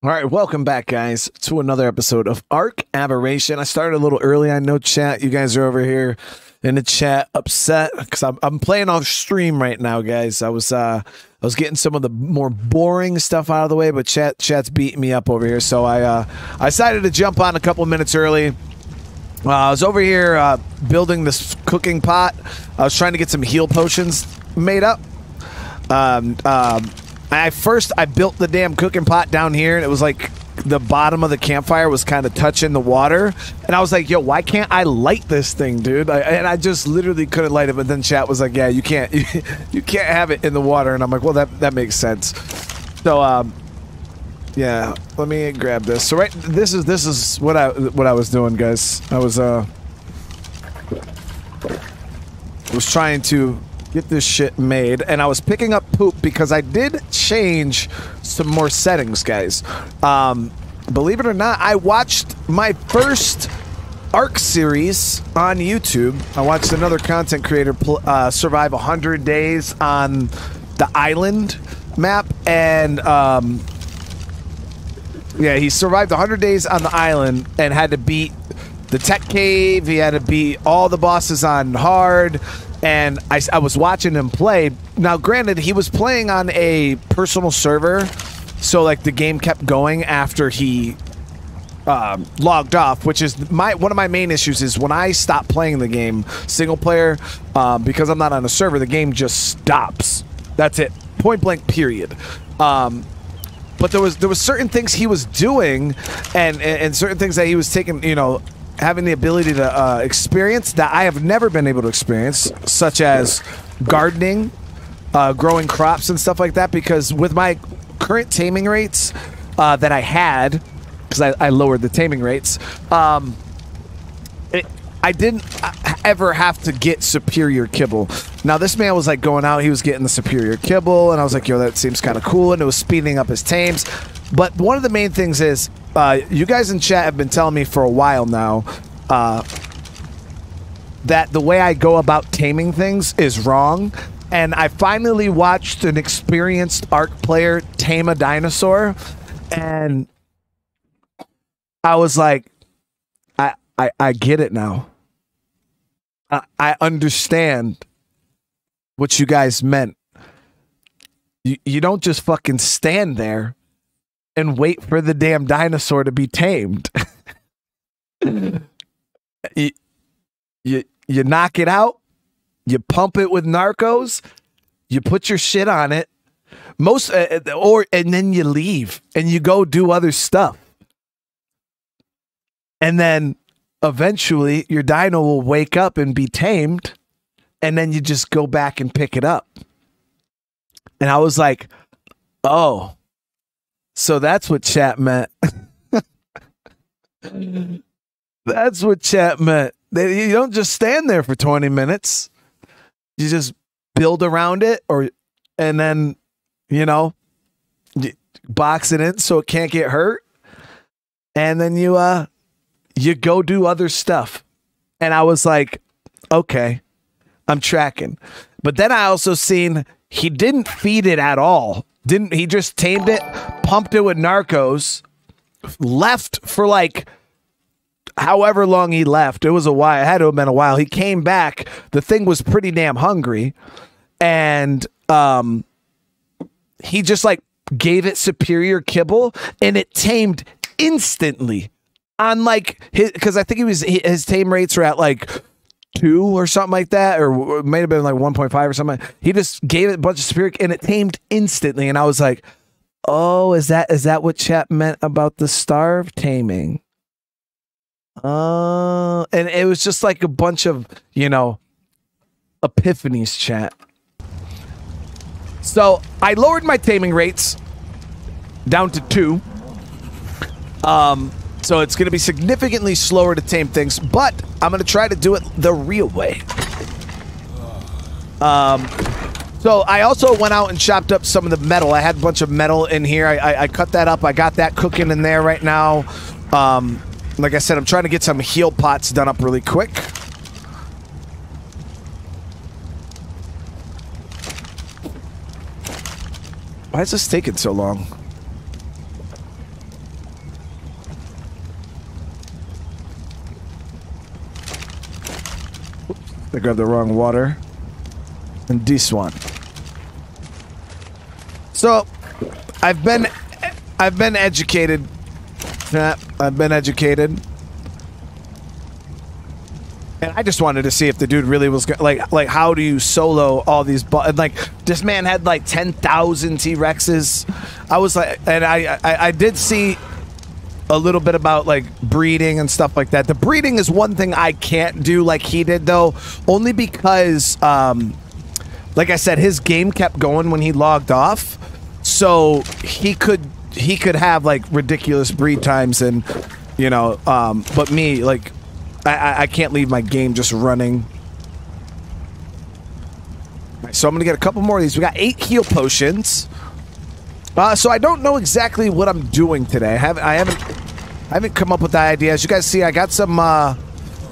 All right, welcome back, guys, to another episode of Ark Aberration. I started a little early. I know chat. You guys are over here in the chat upset because I'm, I'm playing off stream right now, guys. I was uh I was getting some of the more boring stuff out of the way, but chat chat's beating me up over here. So I uh I decided to jump on a couple minutes early. Uh, I was over here uh, building this cooking pot. I was trying to get some heal potions made up. Um, um, I first I built the damn cooking pot down here, and it was like the bottom of the campfire was kind of touching the water, and I was like, "Yo, why can't I light this thing, dude?" I, and I just literally couldn't light it. But then chat was like, "Yeah, you can't, you can't have it in the water," and I'm like, "Well, that that makes sense." So, um, yeah, let me grab this. So right, this is this is what I what I was doing, guys. I was uh was trying to get this shit made, and I was picking up poop because I did change some more settings, guys. Um, believe it or not, I watched my first Ark series on YouTube. I watched another content creator uh, survive 100 days on the island map, and um, yeah, he survived 100 days on the island and had to beat the tech cave. He had to beat all the bosses on hard and I, I was watching him play. Now, granted, he was playing on a personal server, so like the game kept going after he um, logged off, which is my one of my main issues is when I stop playing the game single player um, because I'm not on a server, the game just stops. That's it, point blank. Period. Um, but there was there was certain things he was doing, and, and and certain things that he was taking, you know, having the ability to uh, experience that I have never been able to experience, such as gardening, uh, growing crops, and stuff like that. Because with my current taming rates uh, that I had, because I, I, lowered the taming rates, um, it, I didn't uh, ever have to get superior kibble. Now this man was like going out, he was getting the superior kibble, and I was like, yo, that seems kind of cool, and it was speeding up his tames. But one of the main things is uh, you guys in chat have been telling me for a while now uh, that the way I go about taming things is wrong. And I finally watched an experienced Ark player tame a dinosaur, and I was like, I I, I get it now. I, I understand what you guys meant. You, you don't just fucking stand there and wait for the damn dinosaur to be tamed. you, you you knock it out, you pump it with narcos, you put your shit on it, most uh, uh, or and then you leave and you go do other stuff. And then eventually your dino will wake up and be tamed and then you just go back and pick it up. And I was like, "Oh, so that's what chat meant. that's what chat meant. you don't just stand there for 20 minutes. You just build around it or and then, you know, box it in so it can't get hurt. And then you uh you go do other stuff. And I was like, okay, I'm tracking. But then I also seen he didn't feed it at all. Didn't he just tamed it, pumped it with narcos, left for like however long he left. It was a while. It had to have been a while. He came back. The thing was pretty damn hungry. And um he just like gave it superior kibble and it tamed instantly on like his because I think he was his tame rates were at like two or something like that, or it may have been like 1.5 or something. He just gave it a bunch of spirit and it tamed instantly. And I was like, oh, is that is that what chat meant about the starve taming? Uh, and it was just like a bunch of, you know, epiphanies chat. So I lowered my taming rates down to two. Um, so it's going to be significantly slower to tame things, but I'm going to try to do it the real way. Um, so I also went out and chopped up some of the metal. I had a bunch of metal in here. I, I, I cut that up. I got that cooking in there right now. Um, like I said, I'm trying to get some heal pots done up really quick. Why is this taking so long? I grabbed the wrong water. And this one. So, I've been, I've been educated. I've been educated. And I just wanted to see if the dude really was like, like how do you solo all these? Bu- like this man had like ten thousand T Rexes. I was like, and I, I, I did see a little bit about like breeding and stuff like that. The breeding is one thing I can't do like he did though, only because, um, like I said, his game kept going when he logged off, so he could he could have like ridiculous breed times and you know, um, but me like I, I, can't leave my game just running. So I'm gonna get a couple more of these. We got eight heal potions. Uh, so I don't know exactly what I'm doing today. I haven't, I haven't, I haven't come up with the idea. As you guys see, I got some uh,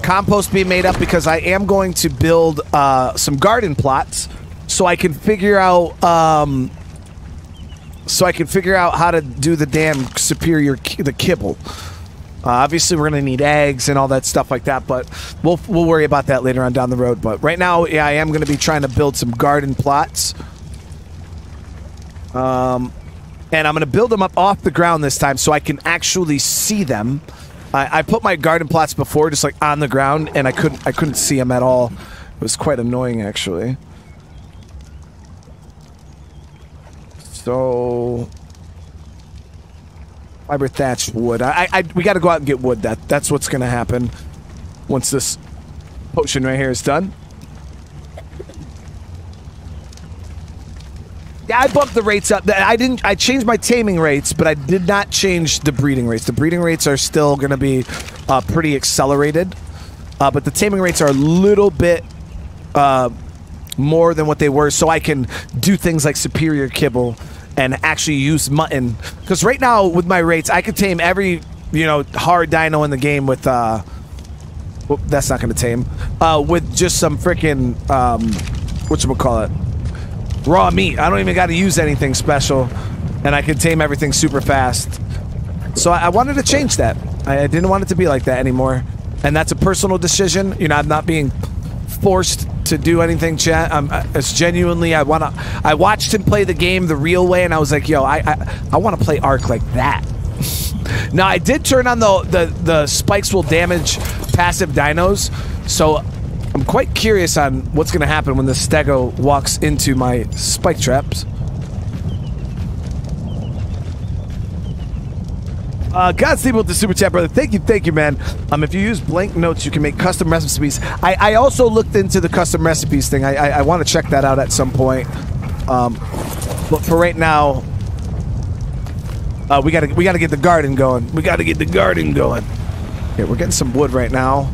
compost being made up because I am going to build uh, some garden plots, so I can figure out, um, so I can figure out how to do the damn superior the kibble. Uh, obviously, we're gonna need eggs and all that stuff like that, but we'll we'll worry about that later on down the road. But right now, yeah, I am gonna be trying to build some garden plots. Um, and I'm going to build them up off the ground this time so I can actually see them. I, I put my garden plots before just like on the ground, and I couldn't I couldn't see them at all. It was quite annoying actually. So fiber thatched wood. I, I we got to go out and get wood. That that's what's going to happen once this potion right here is done. I bumped the rates up. I didn't. I changed my taming rates, but I did not change the breeding rates. The breeding rates are still going to be uh, pretty accelerated, uh, but the taming rates are a little bit uh, more than what they were, so I can do things like superior kibble and actually use mutton. Because right now with my rates, I could tame every you know hard dino in the game with. Uh, well, that's not going to tame. Uh, with just some freaking um, what you call it raw meat. I don't even got to use anything special, and I can tame everything super fast. So I, I wanted to change that. I, I didn't want it to be like that anymore, and that's a personal decision. You know, I'm not being forced to do anything. Chat. I'm, uh, it's genuinely I want to. I watched him play the game the real way, and I was like, yo, I I, I want to play Ark like that. now I did turn on the the the spikes will damage passive dinos, so I'm quite curious on what's going to happen when the stego walks into my spike traps. Uh, Godspeed with the super chat, brother. Thank you, thank you, man. Um, if you use blank notes, you can make custom recipes. I, I also looked into the custom recipes thing. I, I, I want to check that out at some point. Um, but for right now, uh, we gotta we gotta get the garden going. We gotta get the garden going. Okay, we're getting some wood right now.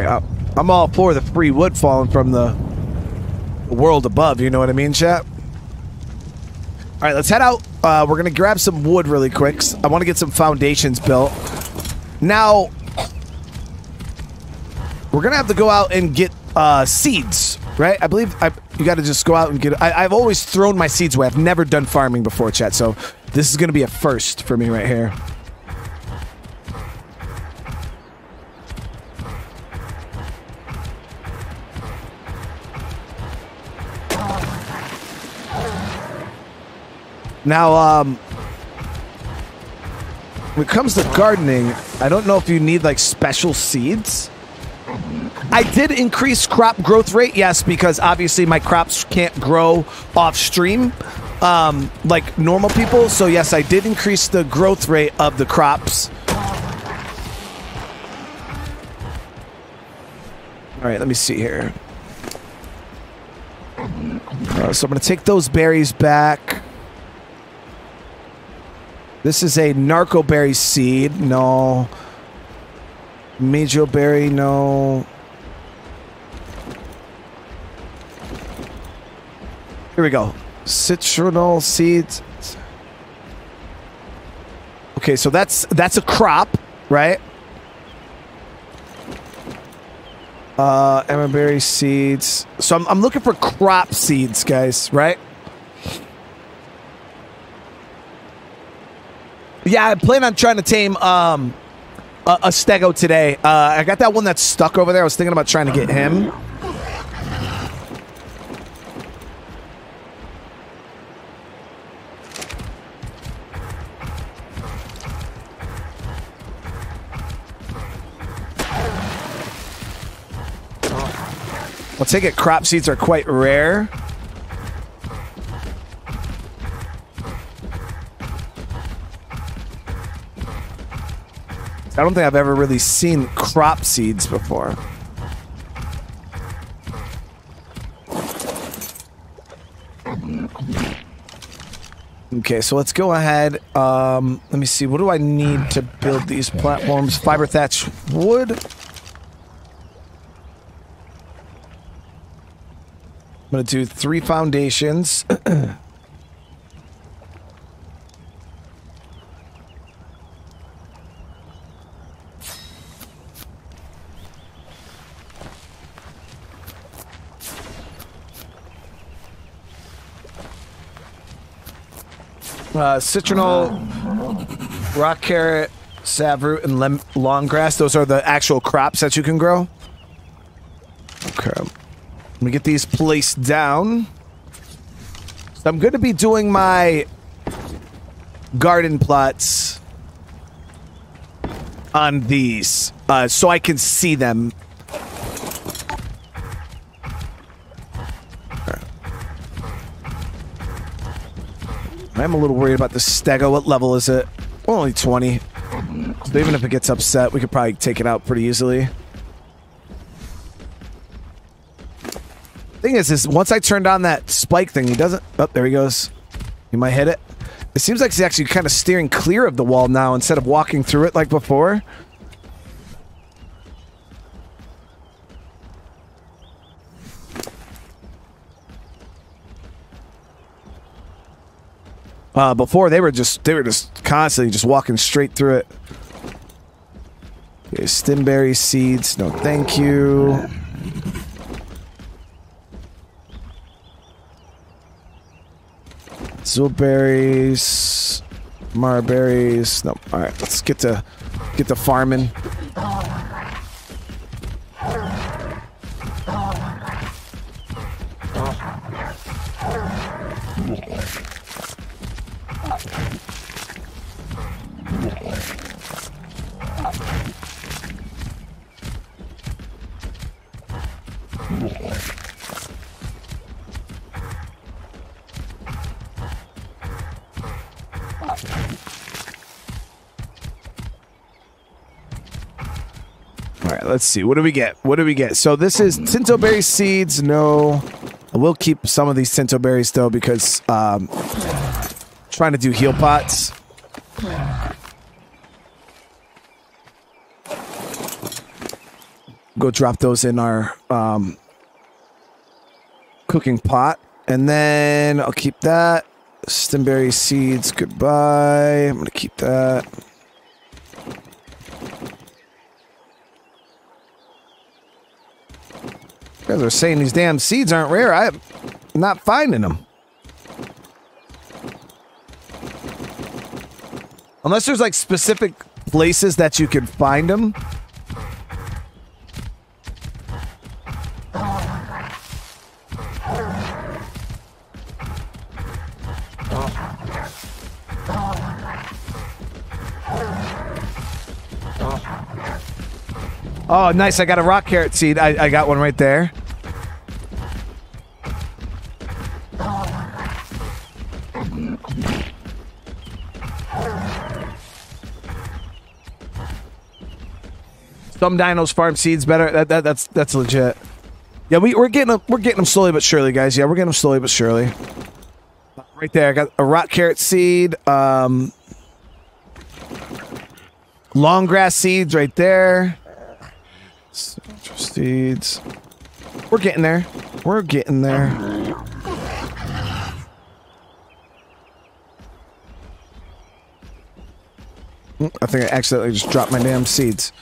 I, I'm all for the free wood falling from the world above. You know what I mean, chat? All right, let's head out. Uh, we're gonna grab some wood really quick. I want to get some foundations built. Now, we're gonna have to go out and get uh, seeds, right? I believe I, you got to just go out and get. I, I've always thrown my seeds away. I've never done farming before, chat. So this is gonna be a first for me right here. Now, um, when it comes to gardening, I don't know if you need like special seeds. I did increase crop growth rate, yes, because obviously my crops can't grow off stream um, like normal people. So, yes, I did increase the growth rate of the crops. All right, let me see here. Uh, so I'm going to take those berries back. This is a narcoberry seed. No. Mejoberry, no. Here we go. Citronal seeds. Okay, so that's that's a crop, right? Uh, emberberry seeds. So I'm, I'm looking for crop seeds, guys, right? Yeah, I plan on trying to tame um, a, a stego today. Uh, I got that one that's stuck over there. I was thinking about trying to get him. I'll take it. Crop seeds are quite rare. I don't think I've ever really seen crop seeds before. Okay, so let's go ahead. Um, let me see. What do I need to build these platforms? Fiber thatch wood. I'm going to do three foundations. Uh, citronal, rock carrot, savroot, and lem- long grass. Those are the actual crops that you can grow. Okay. Let me get these placed down. So I'm going to be doing my garden plots on these uh, so I can see them I'm a little worried about the stego. What level is it? Only 20. So even if it gets upset, we could probably take it out pretty easily. Thing is, is once I turned on that spike thing, he doesn't... Oh, there he goes. He might hit it. It seems like he's actually kind of steering clear of the wall now instead of walking through it like before. Uh, before they were just they were just constantly just walking straight through it. Okay, stimberry seeds, no thank you. Zilberries, marberries. No, all right. Let's get to get to farming. Let's see. What do we get? What do we get? So this is Tinto berry seeds. No, I will keep some of these Tinto berries though because um, trying to do heal pots. Go drop those in our um, cooking pot, and then I'll keep that. Stimberry seeds. Goodbye. I'm gonna keep that. You guys are saying these damn seeds aren't rare. I'm not finding them. Unless there's like specific places that you can find them. Oh, nice. I got a rock carrot seed. I, I got one right there. Some dinos farm seeds better. That, that that's that's legit. Yeah, we we're getting them. We're getting them slowly but surely, guys. Yeah, we're getting them slowly but surely. Right there, I got a rock carrot seed. Um, long grass seeds right there. Seeds. We're getting there. We're getting there. Mm, I think I accidentally just dropped my damn seeds.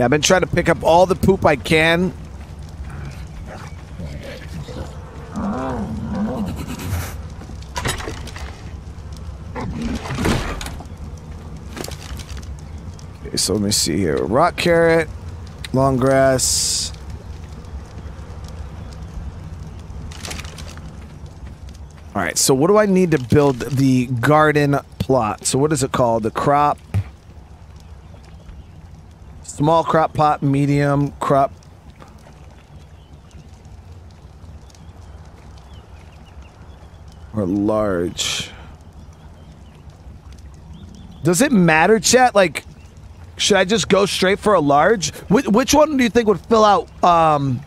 Yeah, I've been trying to pick up all the poop I can. Okay, so let me see here. Rock carrot, long grass. All right, so what do I need to build the garden plot? So what is it called? The crop Small crop pot, medium crop. Or large. Does it matter, chat? Like, should I just go straight for a large? Wh which one do you think would fill out um,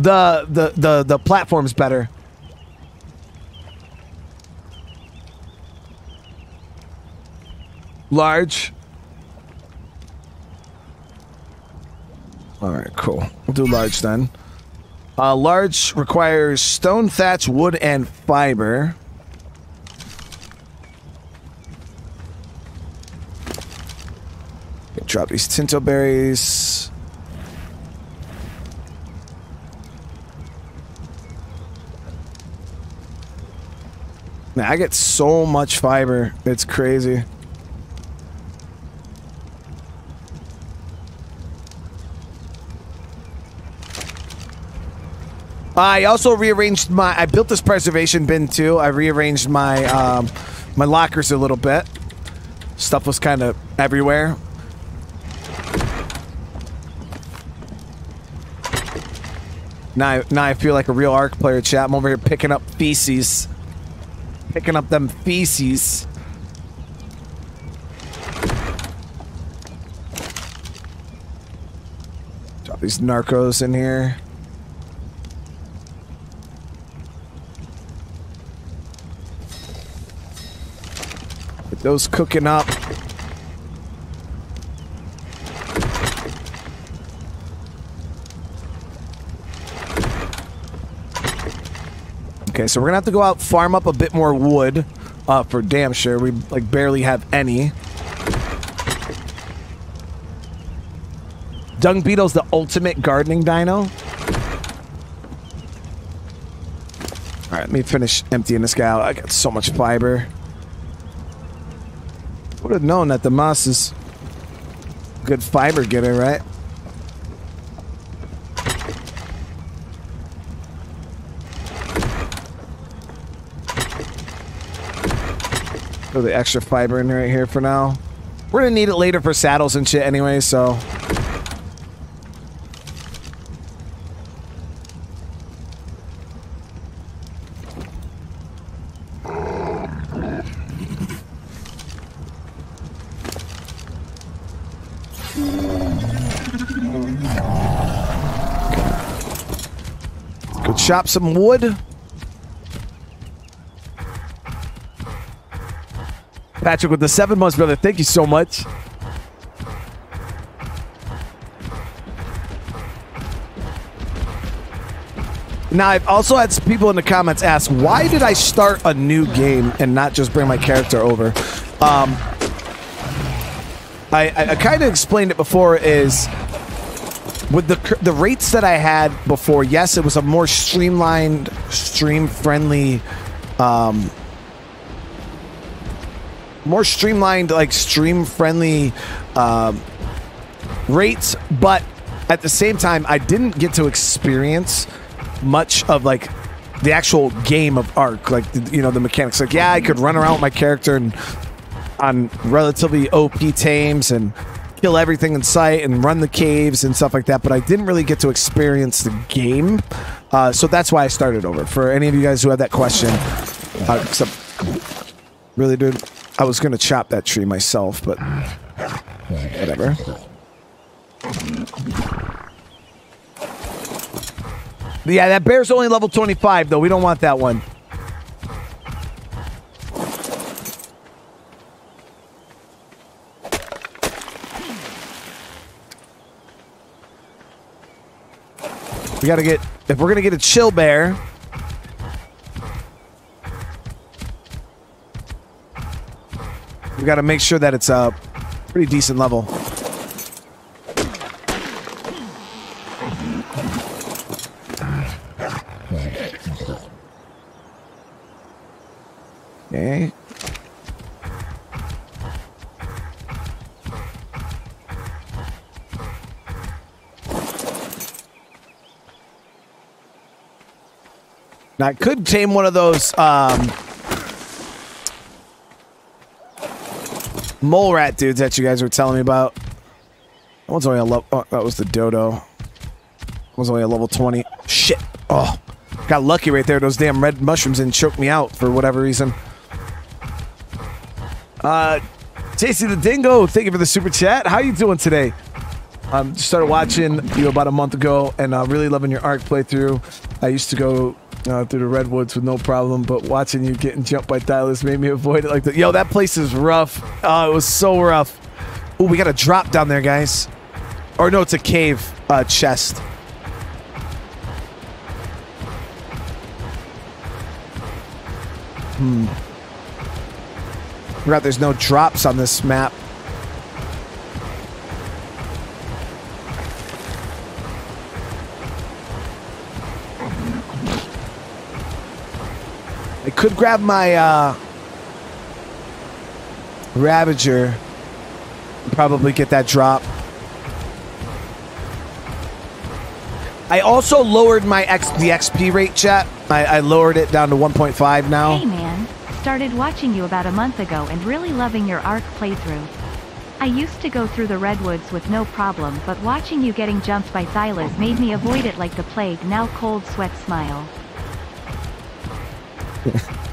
the, the, the, the platforms better? Large. All right, cool. We'll do large then. Uh, large requires stone, thatch, wood, and fiber. Drop these tinto berries. Man, I get so much fiber. It's crazy. I also rearranged my. I built this preservation bin too. I rearranged my um, my lockers a little bit. Stuff was kind of everywhere. Now, now I feel like a real Ark player. Chat. I'm over here picking up feces, picking up them feces. Drop these narcos in here. Those cooking up. Okay, so we're gonna have to go out, farm up a bit more wood, uh, for damn sure. We like barely have any. Dung Beetle's the ultimate gardening dino. All right, let me finish emptying this guy out. I got so much fiber. Would have known that the moss is good fiber getter, right? Throw the extra fiber in right here for now. We're gonna need it later for saddles and shit anyway, so chop some wood. Patrick with the seven months, brother. Thank you so much. Now, I've also had some people in the comments ask, why did I start a new game and not just bring my character over? Um, I, I, I kind of explained it before is with the the rates that I had before, yes, it was a more streamlined, stream friendly, um, more streamlined, like stream friendly um, rates. But at the same time, I didn't get to experience much of like the actual game of Ark, like you know the mechanics. Like, yeah, I could run around with my character and on relatively OP tames and kill everything in sight and run the caves and stuff like that, but I didn't really get to experience the game. Uh, so that's why I started over. For any of you guys who had that question, uh, really, dude, I was going to chop that tree myself, but whatever. Yeah, that bear's only level 25, though. We don't want that one. We gotta get, if we're gonna get a chill bear, we gotta make sure that it's a pretty decent level. Okay. Now I could tame one of those um, mole rat dudes that you guys were telling me about. That one's only a level. Oh, that was the dodo. That was only a level 20. Shit. Oh, got lucky right there. Those damn red mushrooms didn't choke me out for whatever reason. Uh, JC the Dingo, thank you for the super chat. How you doing today? Um, started watching you about a month ago, and uh, really loving your Ark playthrough. I used to go uh, through the redwoods with no problem, but watching you getting jumped by Thylas made me avoid it like that. Yo, that place is rough. Oh, it was so rough. Oh, we got a drop down there, guys. Or no, it's a cave uh, chest. Hmm. Forgot there's no drops on this map. I could grab my uh, Ravager and probably get that drop. I also lowered my X the XP rate, chat. I, I lowered it down to 1.5 now. Hey man, started watching you about a month ago and really loving your Arc playthrough. I used to go through the redwoods with no problem but watching you getting jumped by Thylas made me avoid it like the plague now cold sweat smile.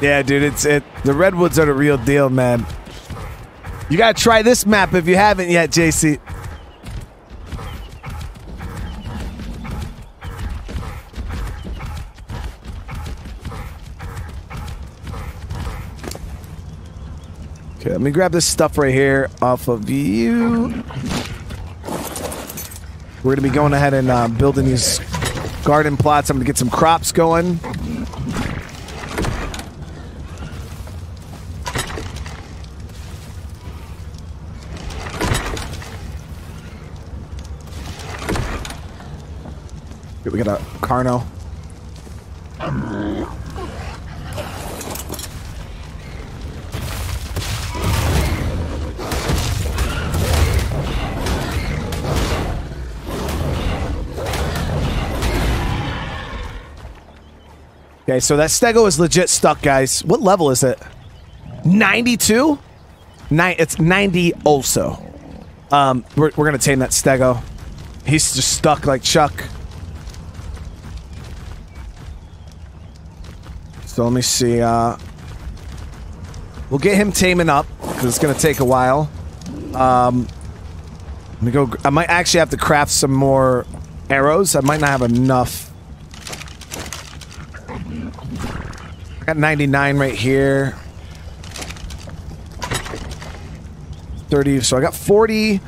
Yeah, dude, it's it. The redwoods are the real deal, man. You gotta try this map if you haven't yet, JC. Okay, let me grab this stuff right here off of you. We're gonna be going ahead and uh, building these garden plots. I'm gonna get some crops going. We got a Carno. Okay, so that Stego is legit stuck, guys. What level is it? 92? Nine, it's 90 also. Um, we're, we're gonna tame that Stego. He's just stuck like Chuck. So let me see. Uh, we'll get him taming up because it's gonna take a while. Um, let me go. I might actually have to craft some more arrows. I might not have enough. I Got 99 right here. 30, so I got 40.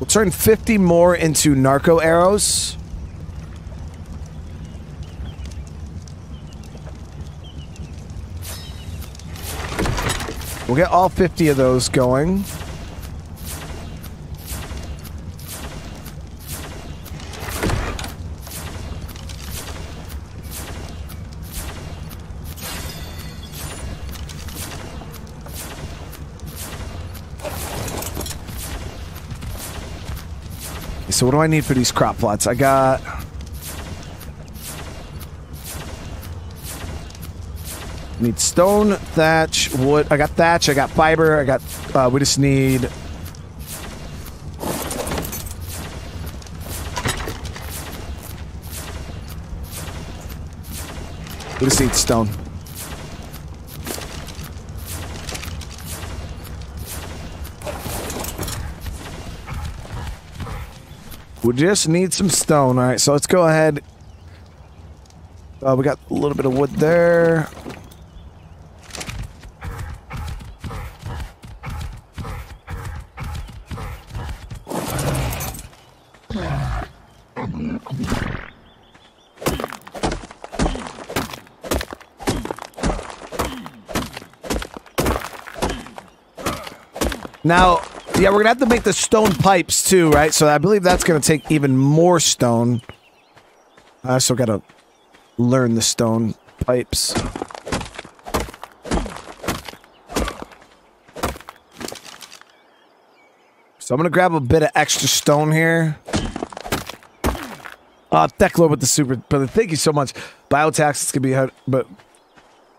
We'll turn 50 more into narco arrows. We'll get all 50 of those going. So what do I need for these crop plots? I got... Need stone, thatch, wood. I got thatch, I got fiber, I got... Uh, we just need... We just need stone. We just need some stone. All right, so let's go ahead. Uh, we got a little bit of wood there. Now, Yeah, we're gonna have to make the stone pipes too, right? So I believe that's gonna take even more stone. I also gotta learn the stone pipes. So I'm gonna grab a bit of extra stone here. Uh, Thekla with the super, but thank you so much. Biotax is gonna be hard, but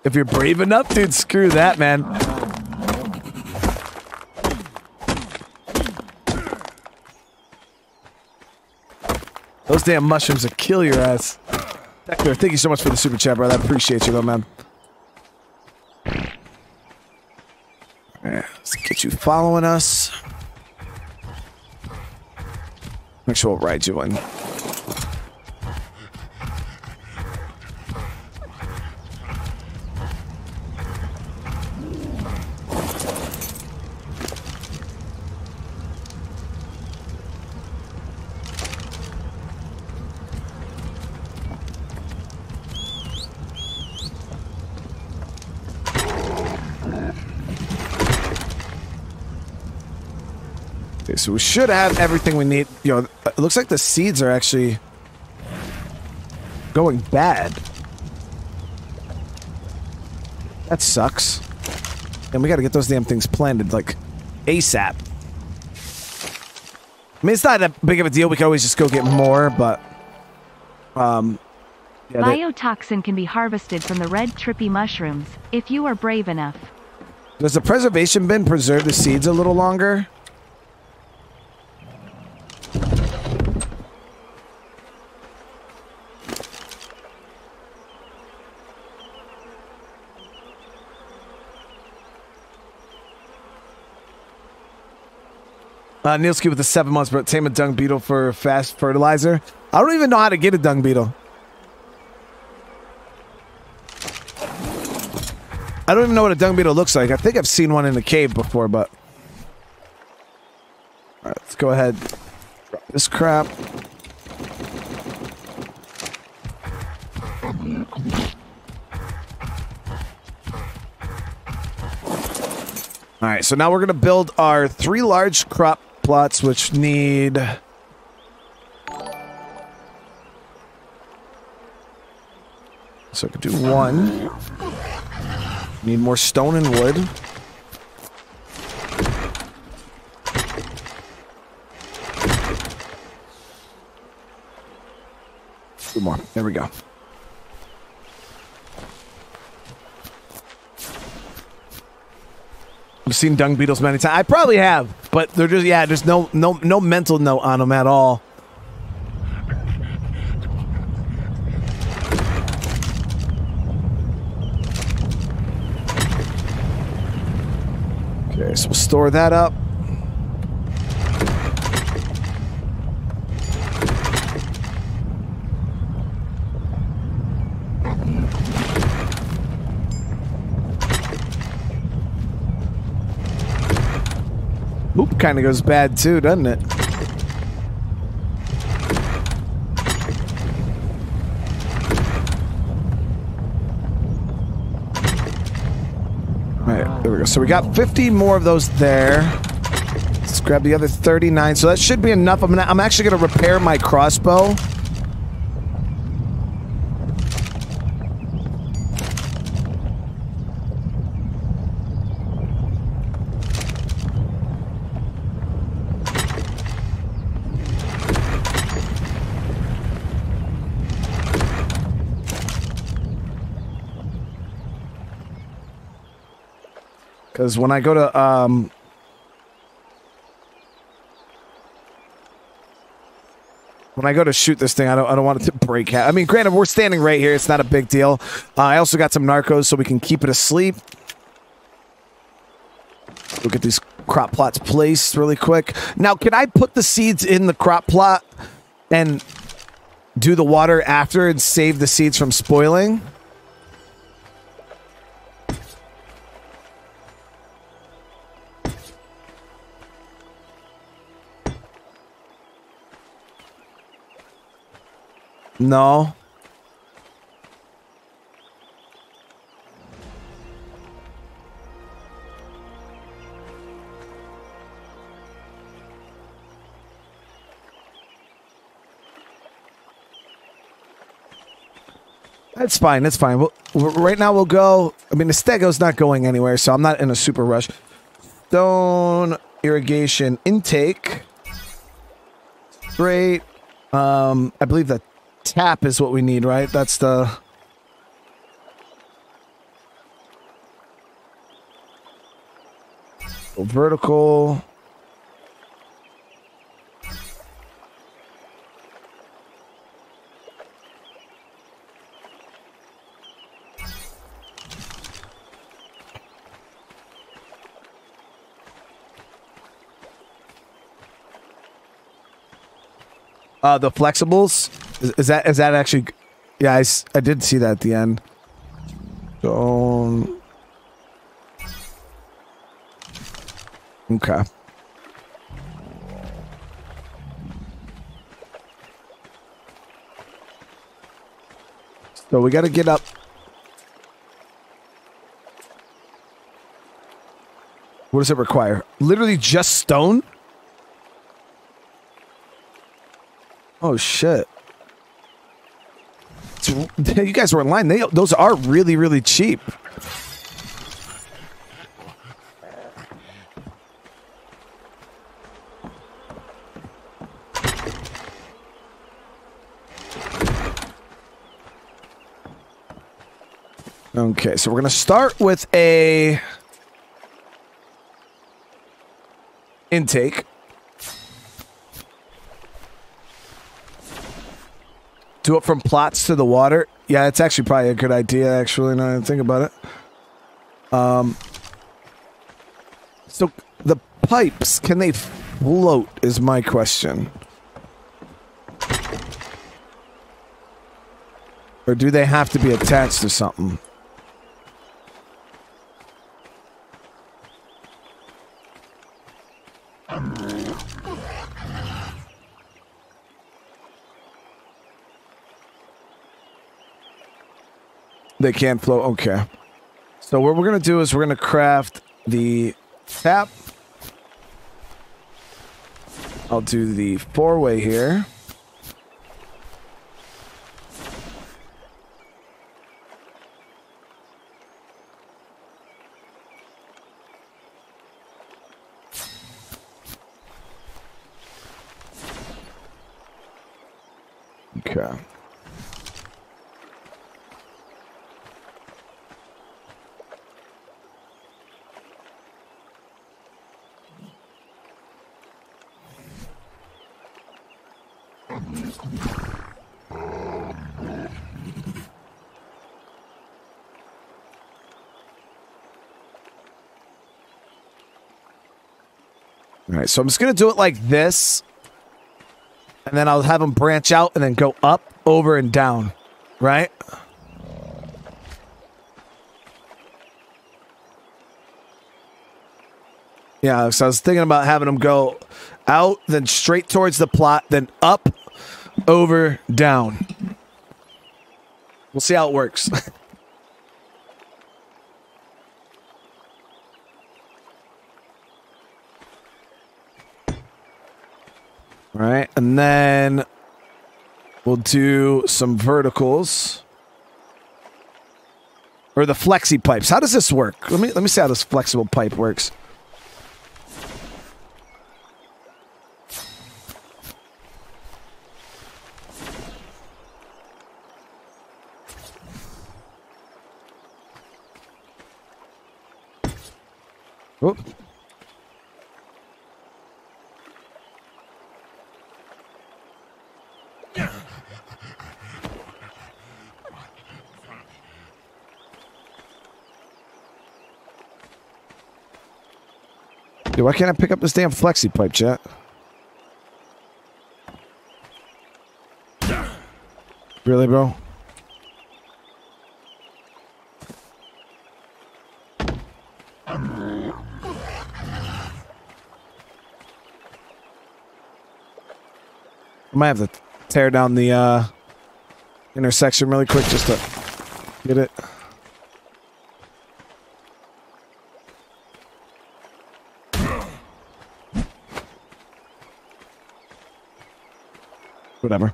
if you're brave enough, dude, screw that, man. Those damn mushrooms will kill your ass. Thank you so much for the super chat, brother. I appreciate you, though, man. Let's get you following us. Make sure we'll ride you in. So we should have everything we need. You know, it looks like the seeds are actually going bad. That sucks. And we gotta get those damn things planted, like, ASAP. I mean, it's not that big of a deal. We can always just go get more, but... Um... Yeah, Biotoxin can be harvested from the red trippy mushrooms, if you are brave enough. does the preservation bin preserve the seeds a little longer? Uh, Neilski with the seven months, but tame a dung beetle for fast fertilizer. I don't even know how to get a dung beetle. I don't even know what a dung beetle looks like. I think I've seen one in the cave before, but. Alright, let's go ahead. Drop this crap. Alright, so now we're going to build our three large crop plots, which need. So I could do one. Need more stone and wood. Two more. There we go. I've seen dung beetles many times. I probably have, but they're just yeah. There's no no no mental note on them at all. Okay, so we'll store that up. Oop kind of goes bad too, doesn't it? All right, there we go. So we got 50 more of those there. Let's grab the other 39. So that should be enough. I'm, gonna, I'm actually going to repair my crossbow. Because when I go to um, when I go to shoot this thing, I don't I don't want it to break. Ha- I mean, granted, we're standing right here; it's not a big deal. Uh, I also got some narcos, so we can keep it asleep. We'll get these crop plots placed really quick. Now, can I put the seeds in the crop plot and do the water after and save the seeds from spoiling? No. That's fine. That's fine. We'll, right now, we'll go. I mean, the Stego's not going anywhere, so I'm not in a super rush. Stone irrigation intake. Great. Um, I believe that tap is what we need, right? That's the. Vertical. Uh, the flexibles is, is that is that actually? Yeah, I, I did see that at the end. Stone. Okay. So we got to get up. What does it require? Literally just stone? Oh shit! It's- you guys were in line. They those are really really cheap. Okay, so we're gonna start with a intake. Do it from plots to the water. Yeah, it's actually probably a good idea. Actually, now that I think about it. Um. So the pipes can they float? Is my question. Or do they have to be attached to something? They can't float. Okay. So what we're gonna do is we're gonna craft the tap. I'll do the four way here. Okay. All right, so I'm just gonna do it like this, and then I'll have them branch out and then go up, over, and down, right? Yeah, so I was thinking about having them go out, then straight towards the plot, then up, over, down. We'll see how it works. All right, and then we'll do some verticals. Or the flexi pipes. How does this work? Let me let me see how this flexible pipe works. Whoop. Dude, why can't I pick up this damn flexi pipe, chat? Really, bro? might have to tear down the uh, intersection really quick just to get it. Whatever.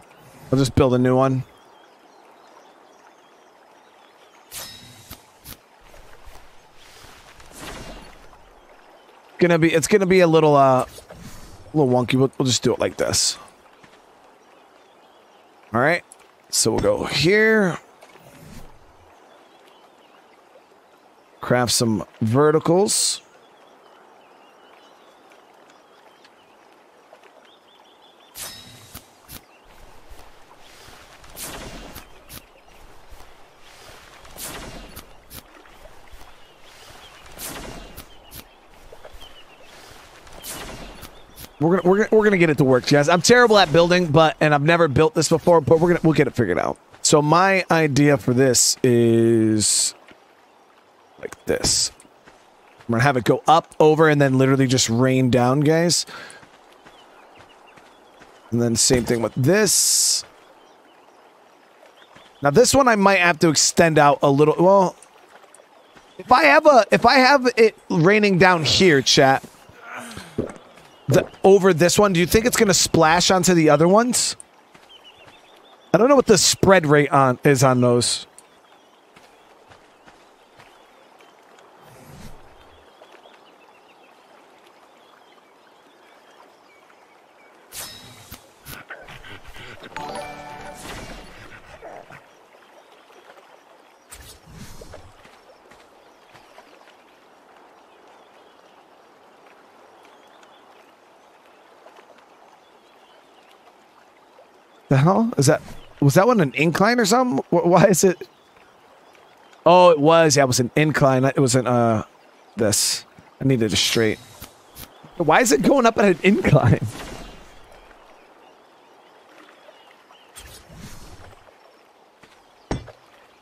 I'll just build a new one. Gonna be, it's gonna be a little, uh, a little wonky. We'll just do it like this. All right. So we'll go here. Craft some verticals. We're we're gonna get it to work, guys. I'm terrible at building, but and I've never built this before, but we're gonna we'll get it figured out. So my idea for this is like this. I'm gonna have it go up, over, and then literally just rain down, guys. And then same thing with this. Now this one I might have to extend out a little. Well, if I have a if I have it raining down here, chat, the, over this one, do you think it's going to splash onto the other ones? I don't know what the spread rate on is on those. The hell is that? Was that one an incline or something? Why is it? Oh, it was. Yeah, it was an incline. It wasn't uh this. I needed a straight. Why is it going up at an incline?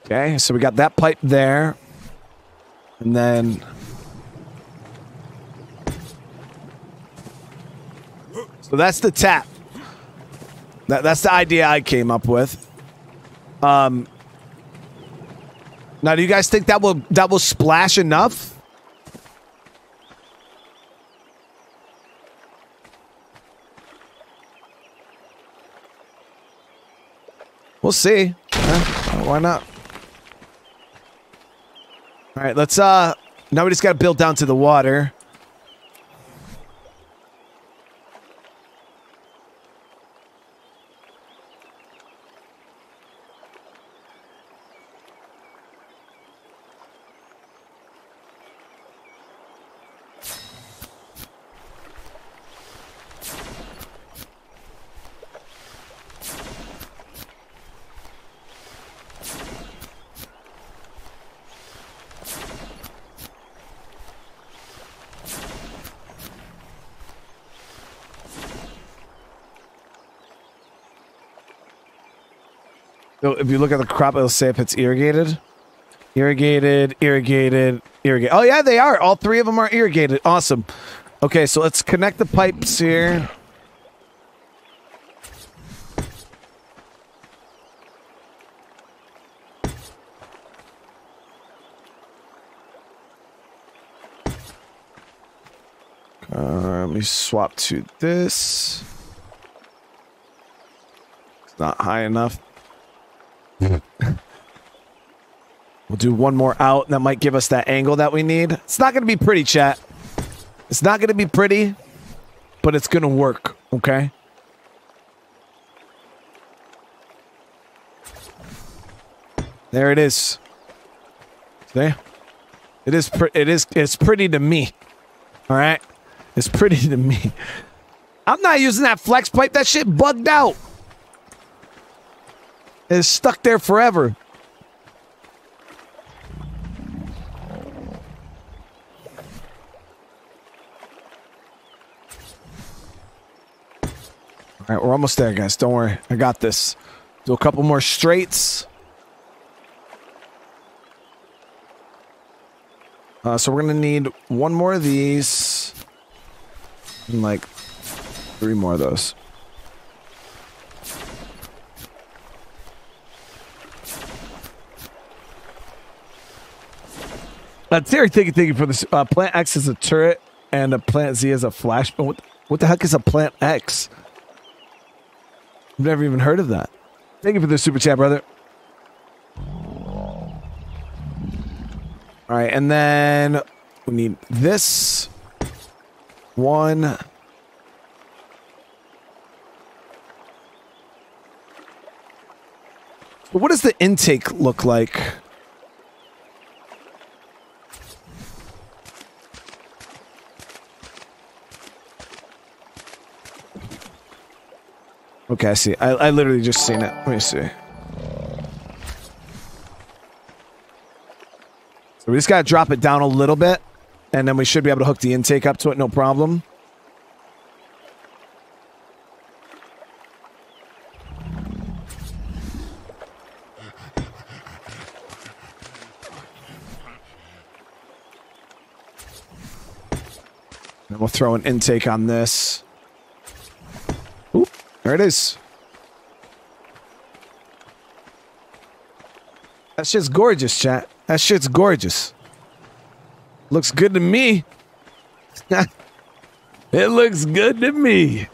Okay, so we got that pipe there. And then So that's the tap. That, that's the idea I came up with. Um, now, do you guys think that will that will splash enough? We'll see. Why not? All right, let's. Uh, now we just got to build down to the water. So if you look at the crop, it'll say if it's irrigated. Irrigated, irrigated, irrigated. Oh, yeah, they are. All three of them are irrigated. Awesome. Okay, so let's connect the pipes here. Uh, let me swap to this. It's not high enough. we'll do one more out. and That might give us that angle that we need. It's not going to be pretty, chat. It's not going to be pretty, but it's going to work, okay? There it is. See? It is it is it's pretty to me. All right? It's pretty to me. I'm not using that flex pipe. That shit bugged out. It's stuck there forever. All right, we're almost there, guys. Don't worry. I got this. Do a couple more straights. Uh, so we're going to need one more of these. And like three more of those. Uh, Terry, thank you for this. Uh, plant X is a turret, and a plant Z is a flash. What, what the heck is a plant X? I've never even heard of that. Thank you for the super chat, brother. All right, and then we need this. one. What does the intake look like? Okay, I see. I, I literally just seen it. Let me see. So we just gotta drop it down a little bit, and then we should be able to hook the intake up to it, no problem. And we'll throw an intake on this. There it is. That shit's gorgeous, chat. That shit's gorgeous. Looks good to me. it looks good to me.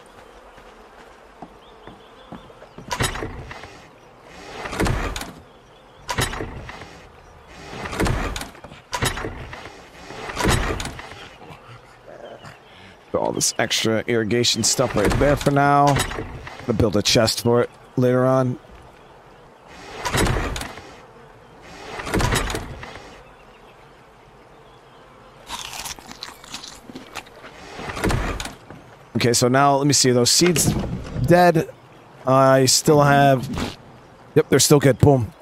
All this extra irrigation stuff right there for now. I'll build a chest for it later on. Okay, so now let me see. Those seeds dead. I still have. Yep, they're still good. Boom.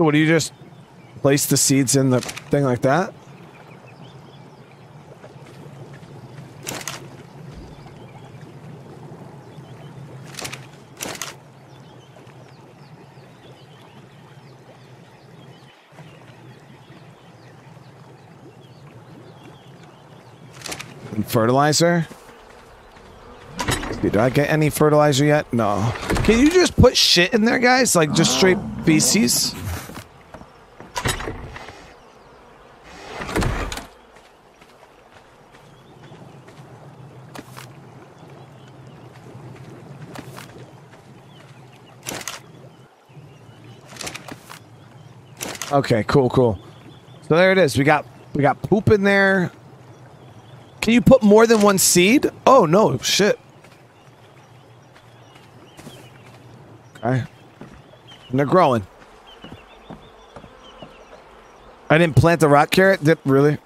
So, what do you just place the seeds in the thing like that? Fertilizer? Do I get any fertilizer yet? No. Can you just put shit in there, guys? Like just straight feces? Okay, cool, cool. So there it is. We got we got poop in there. Can you put more than one seed? Oh no, shit. Okay. And they're growing. I didn't plant the rock carrot? Did, really?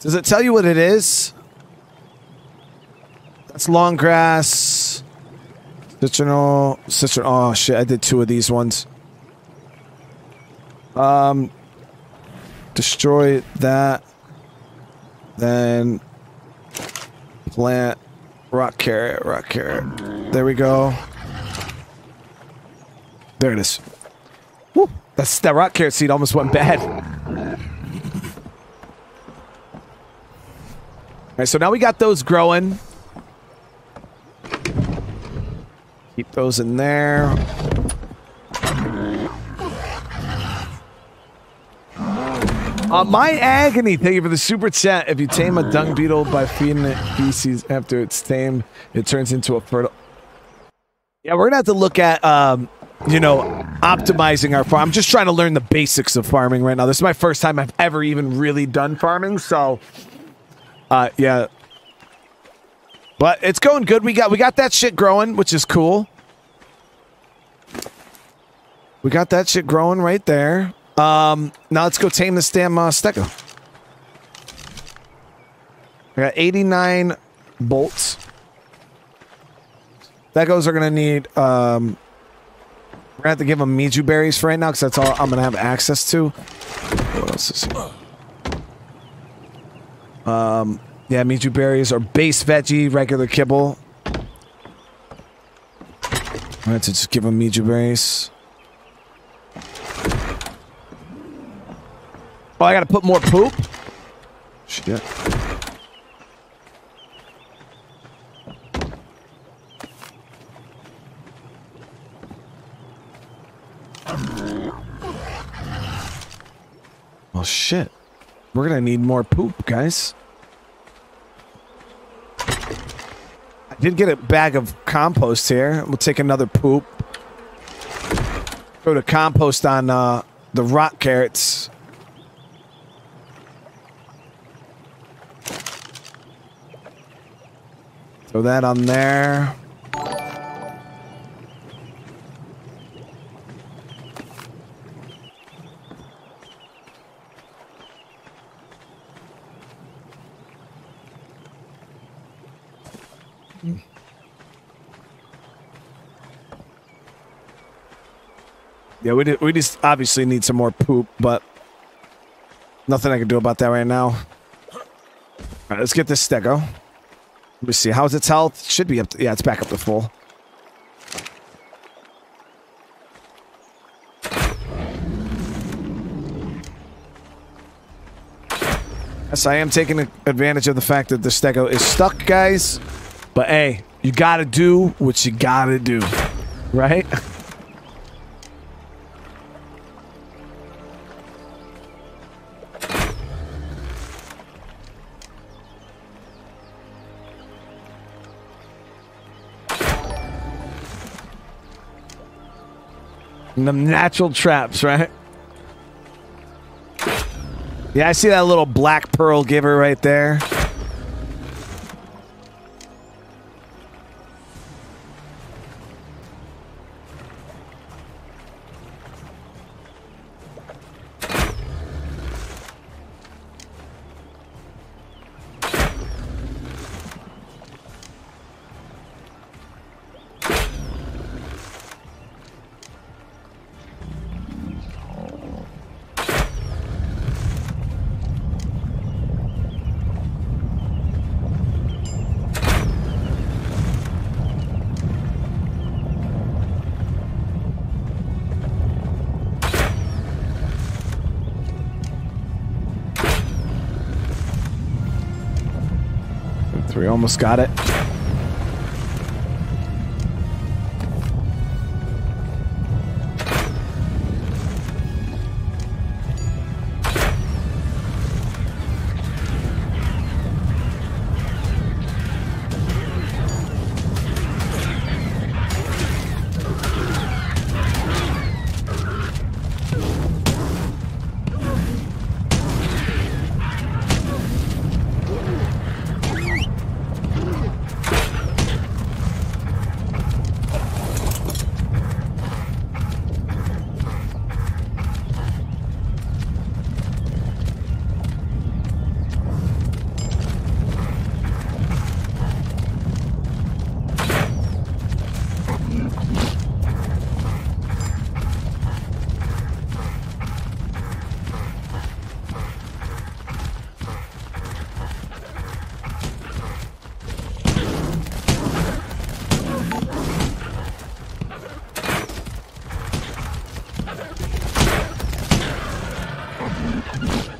Does it tell you what it is? That's long grass. Citronal. Citron. Oh shit, I did two of these ones. Um, destroy that. Then plant rock carrot, rock carrot. There we go. There it is. Woo! That's that rock carrot seed almost went bad. All right, so now we got those growing. Keep those in there. Uh, my agony, thank you for the super chat. If you tame a dung beetle by feeding it feces after it's tamed, it turns into a fertile. Yeah, we're gonna have to look at, um, you know, optimizing our farm. I'm just trying to learn the basics of farming right now. This is my first time I've ever even really done farming, so, uh, yeah. But it's going good. We got we got that shit growing, which is cool. We got that shit growing right there. Um, now let's go tame this damn uh, stego. I got 89 bolts. Stegos are gonna need. Um, we're gonna have to give them Mejoberries for right now because that's all I'm gonna have access to. What else is here? Um, yeah, Mejoberries are base veggie, regular kibble. I have to just give them Mejoberries. Oh, I gotta put more poop? Shit. Oh shit. We're gonna need more poop, guys. I did get a bag of compost here. We'll take another poop. Go to compost on uh, the rock carrots. Throw that on there. Yeah, we did, we just obviously need some more poop, but nothing I can do about that right now. All right, let's get this stego. Let me see. How's its health? Should be up. To, yeah, it's back up to full. Yes, I am taking advantage of the fact that the stego is stuck, guys. But hey, you gotta do what you gotta do, right? The natural traps, right? Yeah, I see that little black pearl giver right there. Almost got it.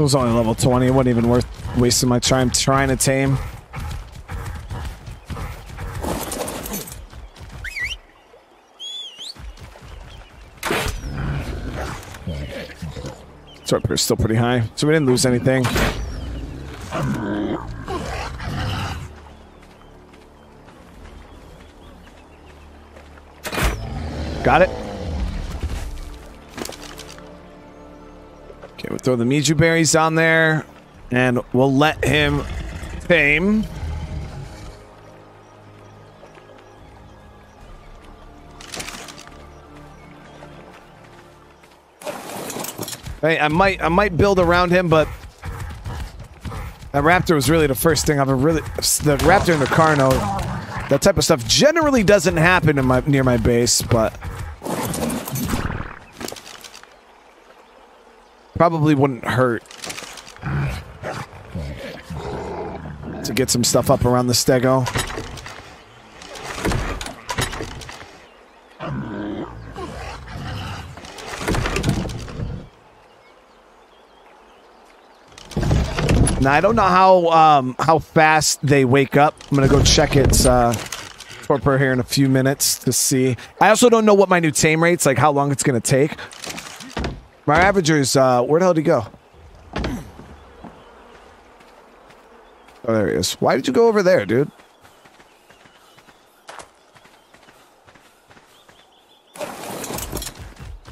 Was only level 20. It wasn't even worth wasting my time trying to tame. Is still pretty high, so we didn't lose anything. Got it. Throw the Mejoberries on there, and we'll let him tame. Hey, I might I might build around him, but that raptor was really the first thing I've really the raptor and the carno. That type of stuff generally doesn't happen in my near my base, but probably wouldn't hurt to get some stuff up around the stego. Now I don't know how um, how fast they wake up. I'm gonna go check its uh, torpor here in a few minutes to see. I also don't know what my new tame rates, like how long it's gonna take. My averagers, uh, where the hell did he go? Oh, there he is. Why did you go over there, dude?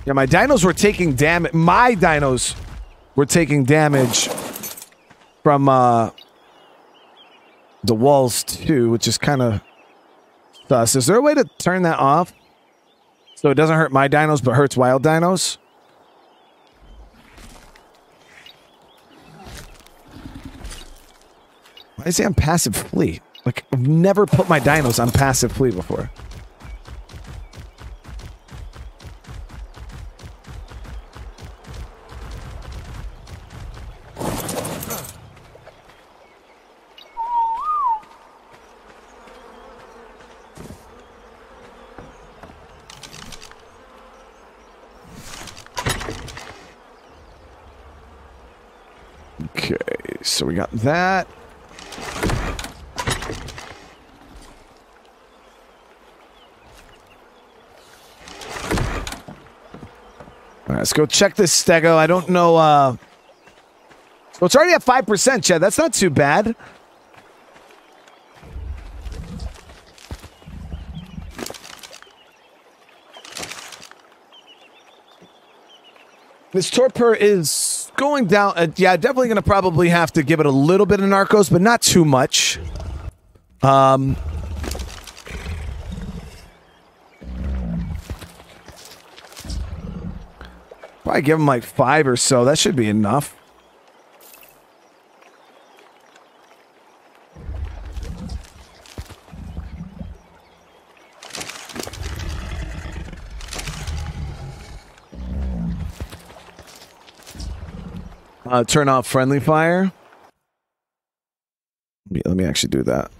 Yeah, my dinos were taking damage. My dinos were taking damage from uh, the walls too, which is kind of sus. Is there a way to turn that off so it doesn't hurt my dinos but hurts wild dinos? Why is he on passive flee? Like, I've never put my dinos on passive flee before. Okay, so we got that. Let's go check this stego. I don't know. Uh... Well, it's already at 5%, Chad. That's not too bad. This torpor is going down. Uh, yeah, definitely going to probably have to give it a little bit of narcos, but not too much. Um, probably give him like five or so. That should be enough. Uh, turn off friendly fire. Let me, let me actually do that.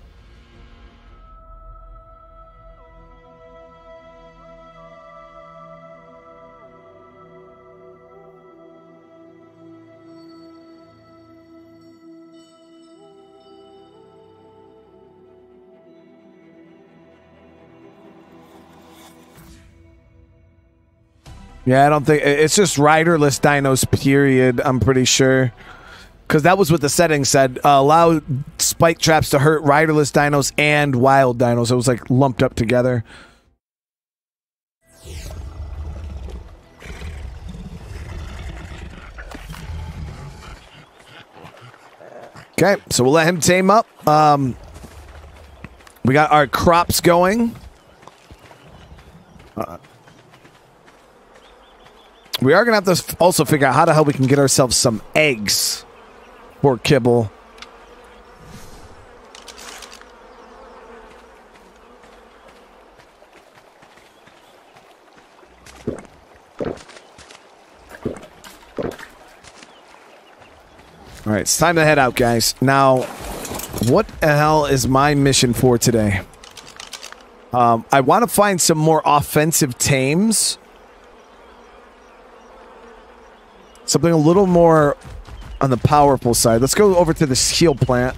Yeah, I don't think it's just riderless dinos. Period. I'm pretty sure, because that was what the setting said. Uh, allow spike traps to hurt riderless dinos and wild dinos. It was like lumped up together. Okay, so we'll let him tame up. Um, we got our crops going. Uh, we are going to have to also figure out how the hell we can get ourselves some eggs for kibble. All right, it's time to head out, guys. Now, what the hell is my mission for today? Um, I want to find some more offensive tames. Something a little more on the powerful side. Let's go over to the heal plant.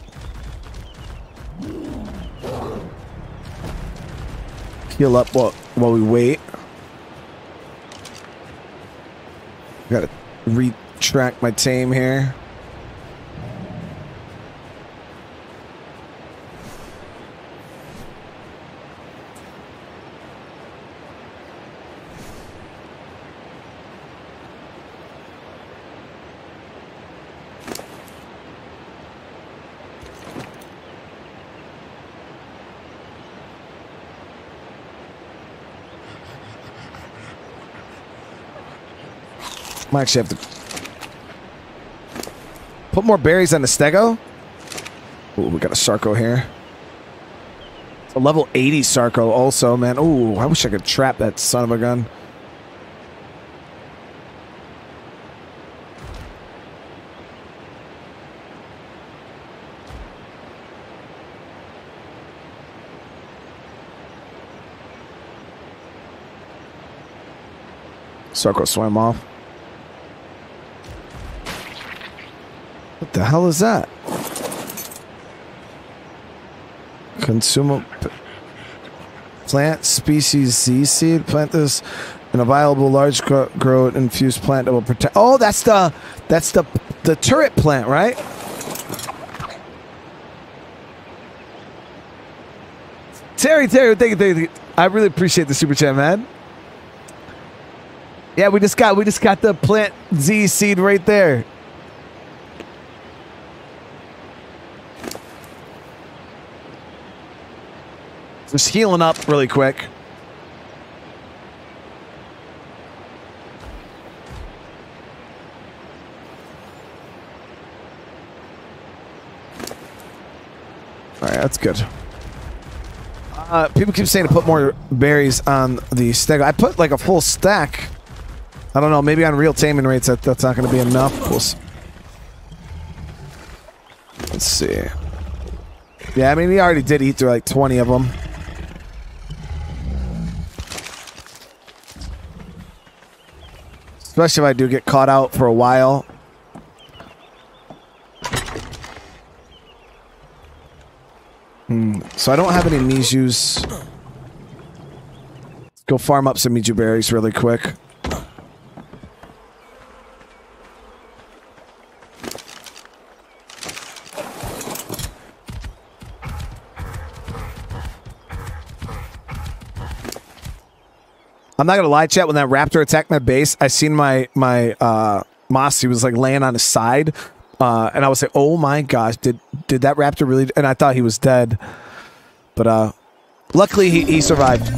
Heal up while, while we wait. Gotta retract my tame here. Might actually have to put more berries on the stego. Ooh, we got a Sarco here. It's a level 80 Sarco also, man. Ooh, I wish I could trap that son of a gun. Sarco swam off. What the hell is that? Consume plant species Z seed. Plant this in a viable large grow, grow infused plant that will protect. Oh, that's the that's the the turret plant, right? Terry, Terry, thank you, thank you. I really appreciate the super chat, man. Yeah, we just got we just got the plant Z seed right there. Just healing up really quick. All right, that's good. Uh, people keep saying to put more berries on the stego. I put like a full stack. I don't know. Maybe on real taming rates, that, that's not going to be enough. We'll Let's see. Yeah, I mean, he already did eat through like 20 of them. Especially if I do get caught out for a while. Hmm. So I don't have any Mijus. Go farm up some Mejoberries really quick. I'm not gonna lie, chat. When that raptor attacked my base, I seen my my uh Moss. He was like laying on his side, uh, and I was like, "Oh my gosh, did did that raptor really?" And I thought he was dead, but uh, luckily he, he survived.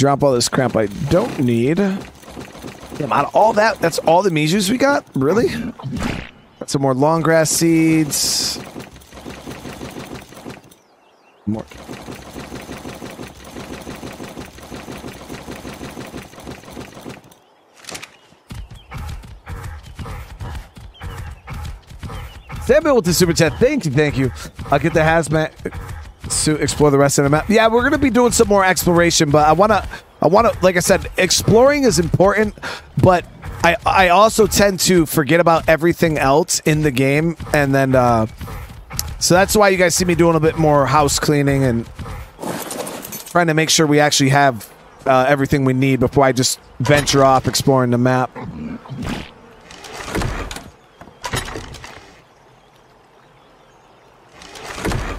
Drop all this crap I don't need. Damn, out of all that, that's all the Mijus we got? Really? Some more long grass seeds. More. Samuel with the super chat. Thank you, thank you. I'll get the hazmat to explore the rest of the map. Yeah, we're gonna be doing some more exploration, but I wanna, I wanna, like I said, exploring is important, but I, I also tend to forget about everything else in the game, and then, uh, so that's why you guys see me doing a bit more house cleaning and trying to make sure we actually have uh, everything we need before I just venture off exploring the map.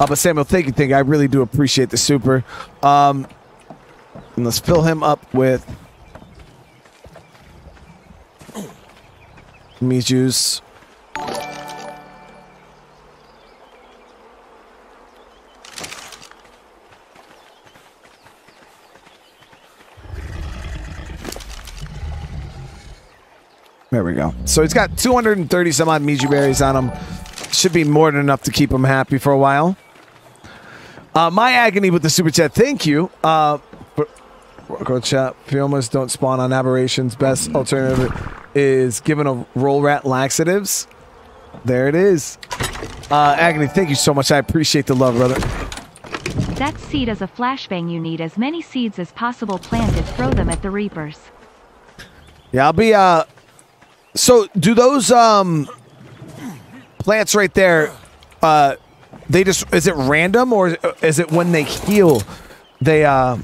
Uh, but Samuel, thank you, thank you. I really do appreciate the super. Um, and let's fill him up with me juice. There we go. So he's got 230 some odd Mejoberries on him. Should be more than enough to keep him happy for a while. Uh, my agony with the super chat. Thank you. Uh, go chat. Phiomias don't spawn on aberrations. Best alternative is given a roll rat laxatives. There it is. Uh, agony. Thank you so much. I appreciate the love, brother. That seed is a flashbang you need as many seeds as possible planted throw them at the reapers. Yeah, I'll be. Uh, so do those um plants right there? Uh, they just is it random or is it when they heal? They uh,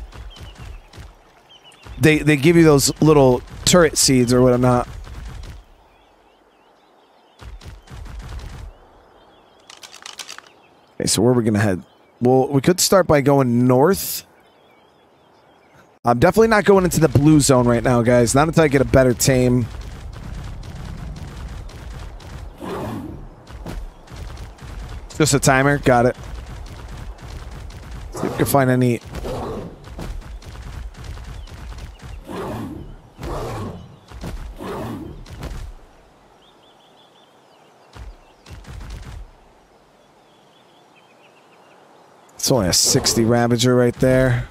they they give you those little turret seeds or whatnot. Okay, so where are we gonna head? Well, we could start by going north. I'm definitely not going into the blue zone right now, guys. Not until I get a better tame. Just a timer. Got it. See if we can find any. It's only a 60 Ravager right there.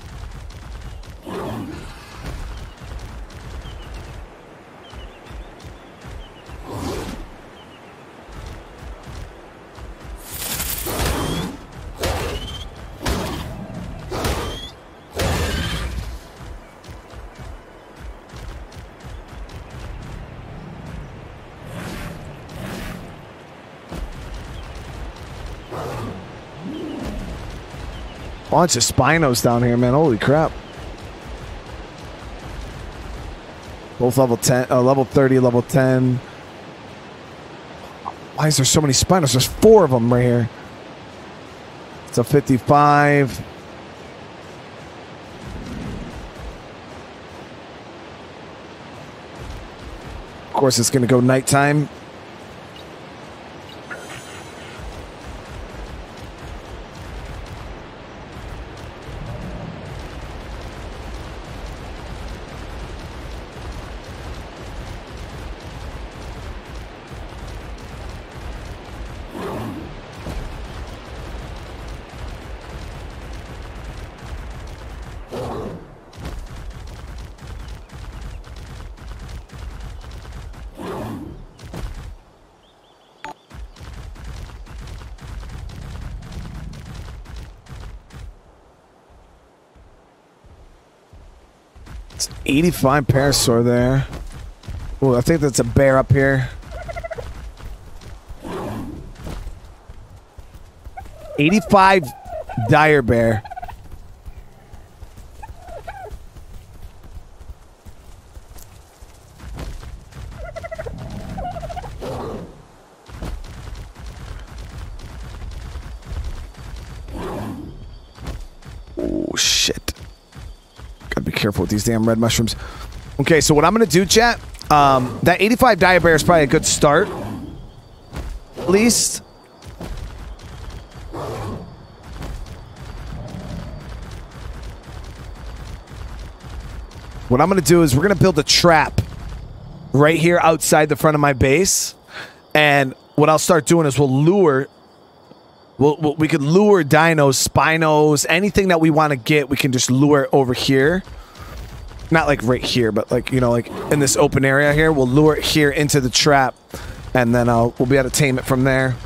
Bunch of Spinos down here, man. Holy crap. Both level 10, uh, level 30, level 10. Why is there so many Spinos? There's four of them right here. It's a 55. Of course, it's going to go nighttime. 85 parasaur there. Oh, I think that's a bear up here. 85 dire bear. Oh shit. Gotta be careful with these damn red mushrooms. Okay, so what I'm gonna do, chat, um, that 85 dire bear is probably a good start. At least. What I'm gonna do is we're gonna build a trap right here outside the front of my base. And what I'll start doing is we'll lure We'll, we'll, we could lure dinos, spinos, anything that we want to get, we can just lure over here. Not like right here, but like, you know, like in this open area here. We'll lure it here into the trap, and then uh, we'll be able to tame it from there.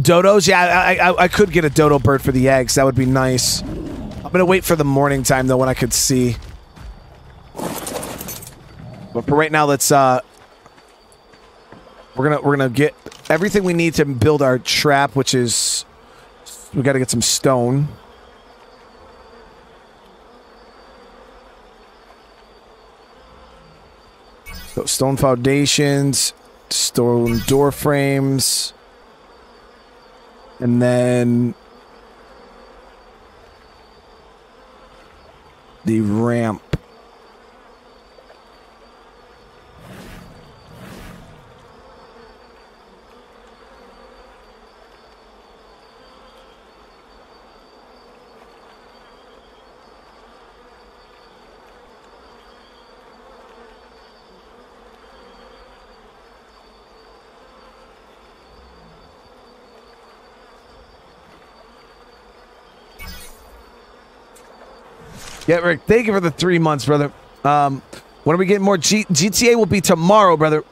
Dodos? Yeah, I, I, I could get a dodo bird for the eggs. That would be nice. I'm going to wait for the morning time, though, when I could see. But for right now, let's... uh we're gonna we're gonna get everything we need to build our trap, which is we got to get some stone. Stone foundations, stone door frames, and then the ramp. Yeah, Rick, thank you for the three months, brother. Um, when are we getting more? G- GTA will be tomorrow, brother.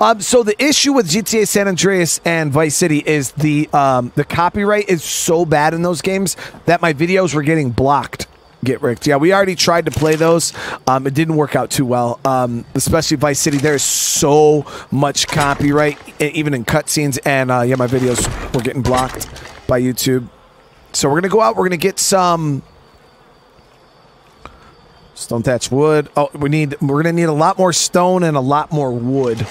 Um, so the issue with GTA San Andreas and Vice City is the um, the copyright is so bad in those games that my videos were getting blocked. Get Rick. Yeah, we already tried to play those. Um, it didn't work out too well. Um, especially Vice City. There is so much copyright, even in cutscenes, and uh, yeah, my videos were getting blocked by YouTube. So we're gonna go out. We're gonna get some stone thatch wood. Oh, we need. We're gonna need a lot more stone and a lot more wood.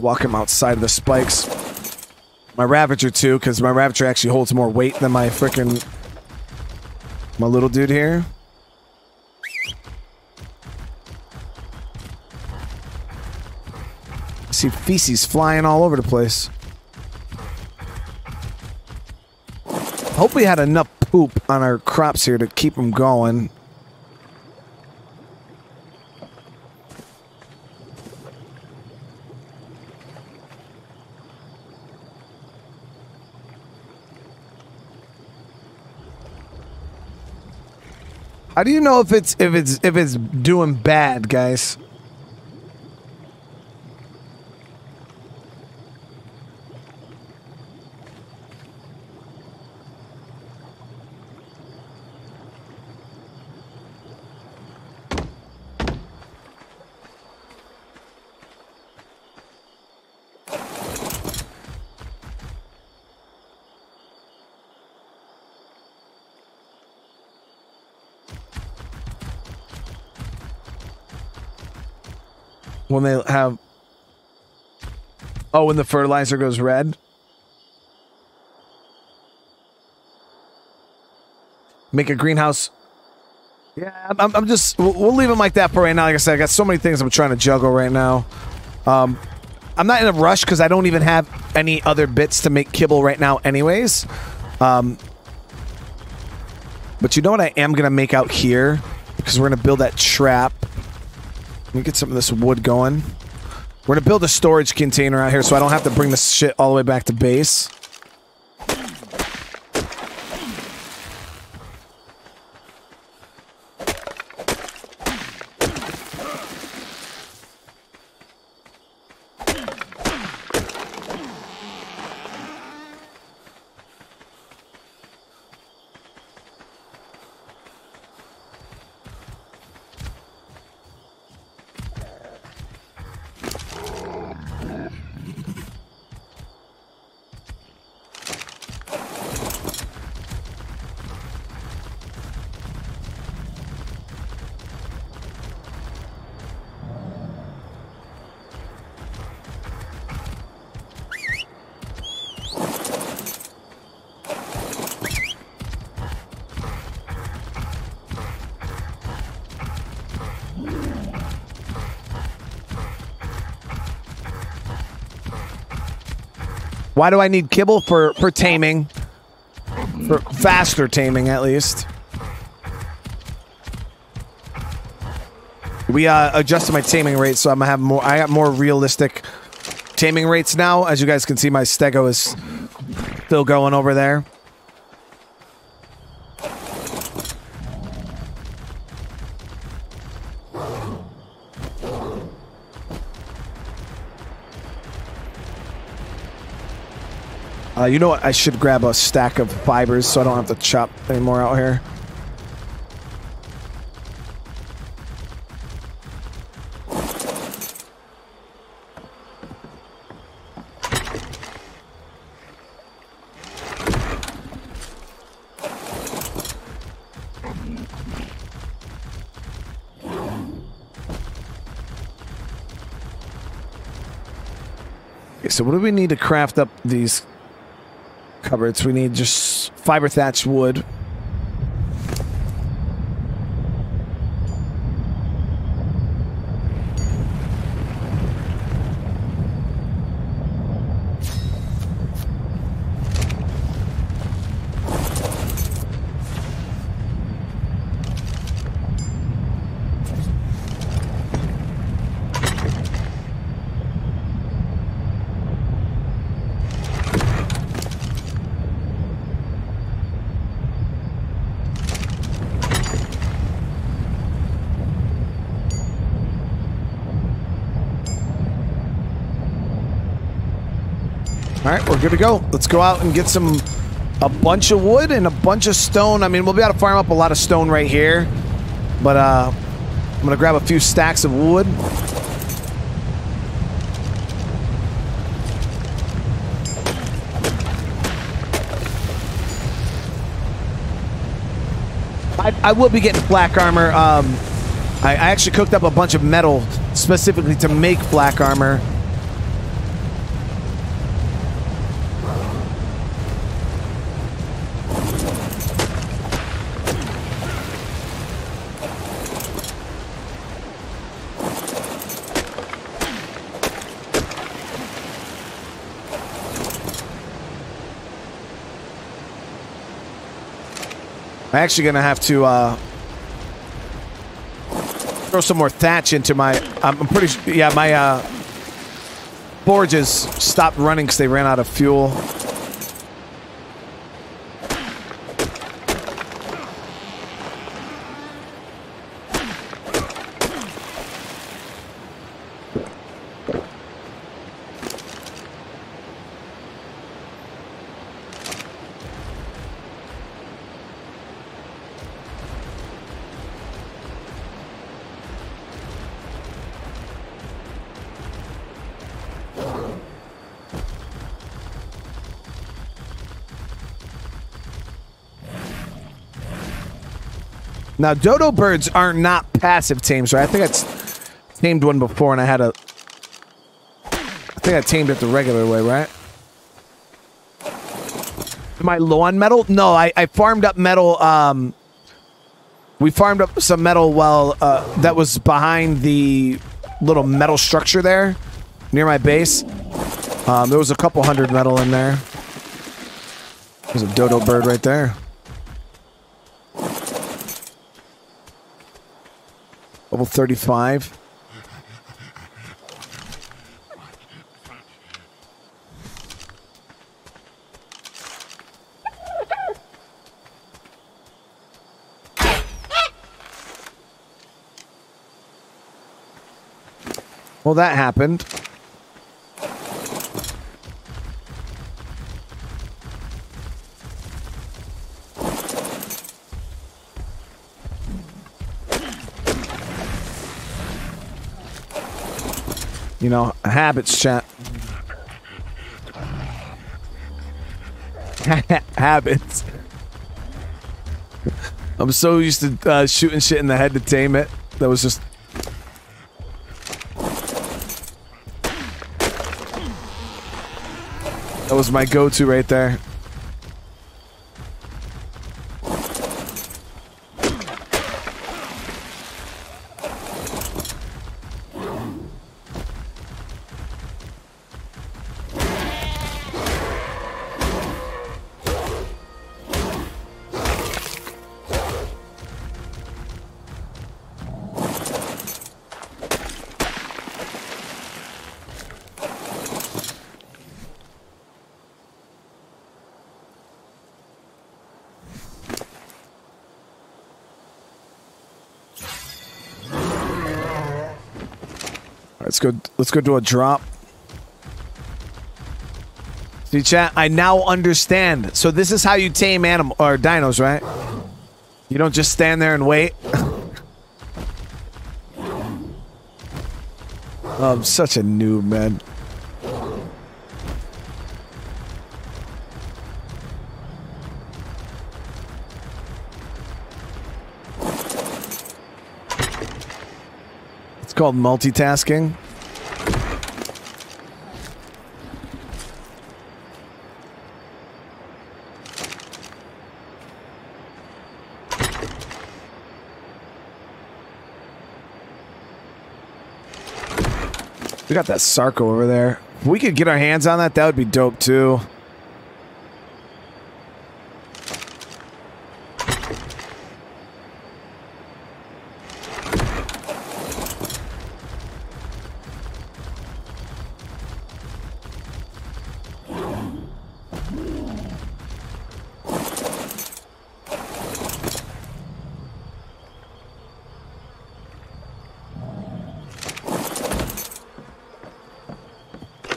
Walk him outside of the spikes. My Ravager too, because my Ravager actually holds more weight than my freaking my little dude here. See feces flying all over the place. Hope we had enough poop on our crops here to keep them going. How do you know if it's if it's if it's doing bad, guys? When they have. Oh, when the fertilizer goes red. Make a greenhouse. Yeah, I'm, I'm just. We'll, we'll leave them like that for right now. Like I said, I got so many things I'm trying to juggle right now. Um, I'm not in a rush because I don't even have any other bits to make kibble right now, anyways. Um, but you know what I am gonna make out here because we're gonna build that trap. Let me get some of this wood going. We're gonna build a storage container out here so I don't have to bring this shit all the way back to base. Why do I need kibble for for taming? For faster taming, at least. We uh, adjusted my taming rate, so I'm gonna have more. I got more realistic taming rates now. As you guys can see, my stego is still going over there. Uh, you know what? I should grab a stack of fibers so I don't have to chop anymore out here. Okay, so what do we need to craft up these cupboards? We need just fiber thatched wood. Good to go. Let's go out and get some a bunch of wood and a bunch of stone. I mean, we'll be able to farm up a lot of stone right here, but uh, I'm gonna grab a few stacks of wood. I, I will be getting black armor. Um, I, I actually cooked up a bunch of metal specifically to make black armor. I'm actually gonna have to uh, throw some more thatch into my. I'm pretty. Yeah, my uh, forges stopped running because they ran out of fuel. Now, dodo birds are not passive tames, right? I think I tamed one before and I had a... I think I tamed it the regular way, right? Am I low on metal? No, I, I farmed up metal. Um, we farmed up some metal while uh, that was behind the little metal structure there near my base. Um, there was a couple hundred metal in there. There's a dodo bird right there. Level 35. Well, that happened. You know, habits, chat. habits. I'm so used to uh, shooting shit in the head to tame it. That was just That was my go-to right there. Let's go. Let's go do a drop. See, chat. I now understand. So this is how you tame animal or dinos, right? You don't just stand there and wait. oh, I'm such a noob, man. It's called multitasking. We got that Sarco over there. If we could get our hands on that, that would be dope too.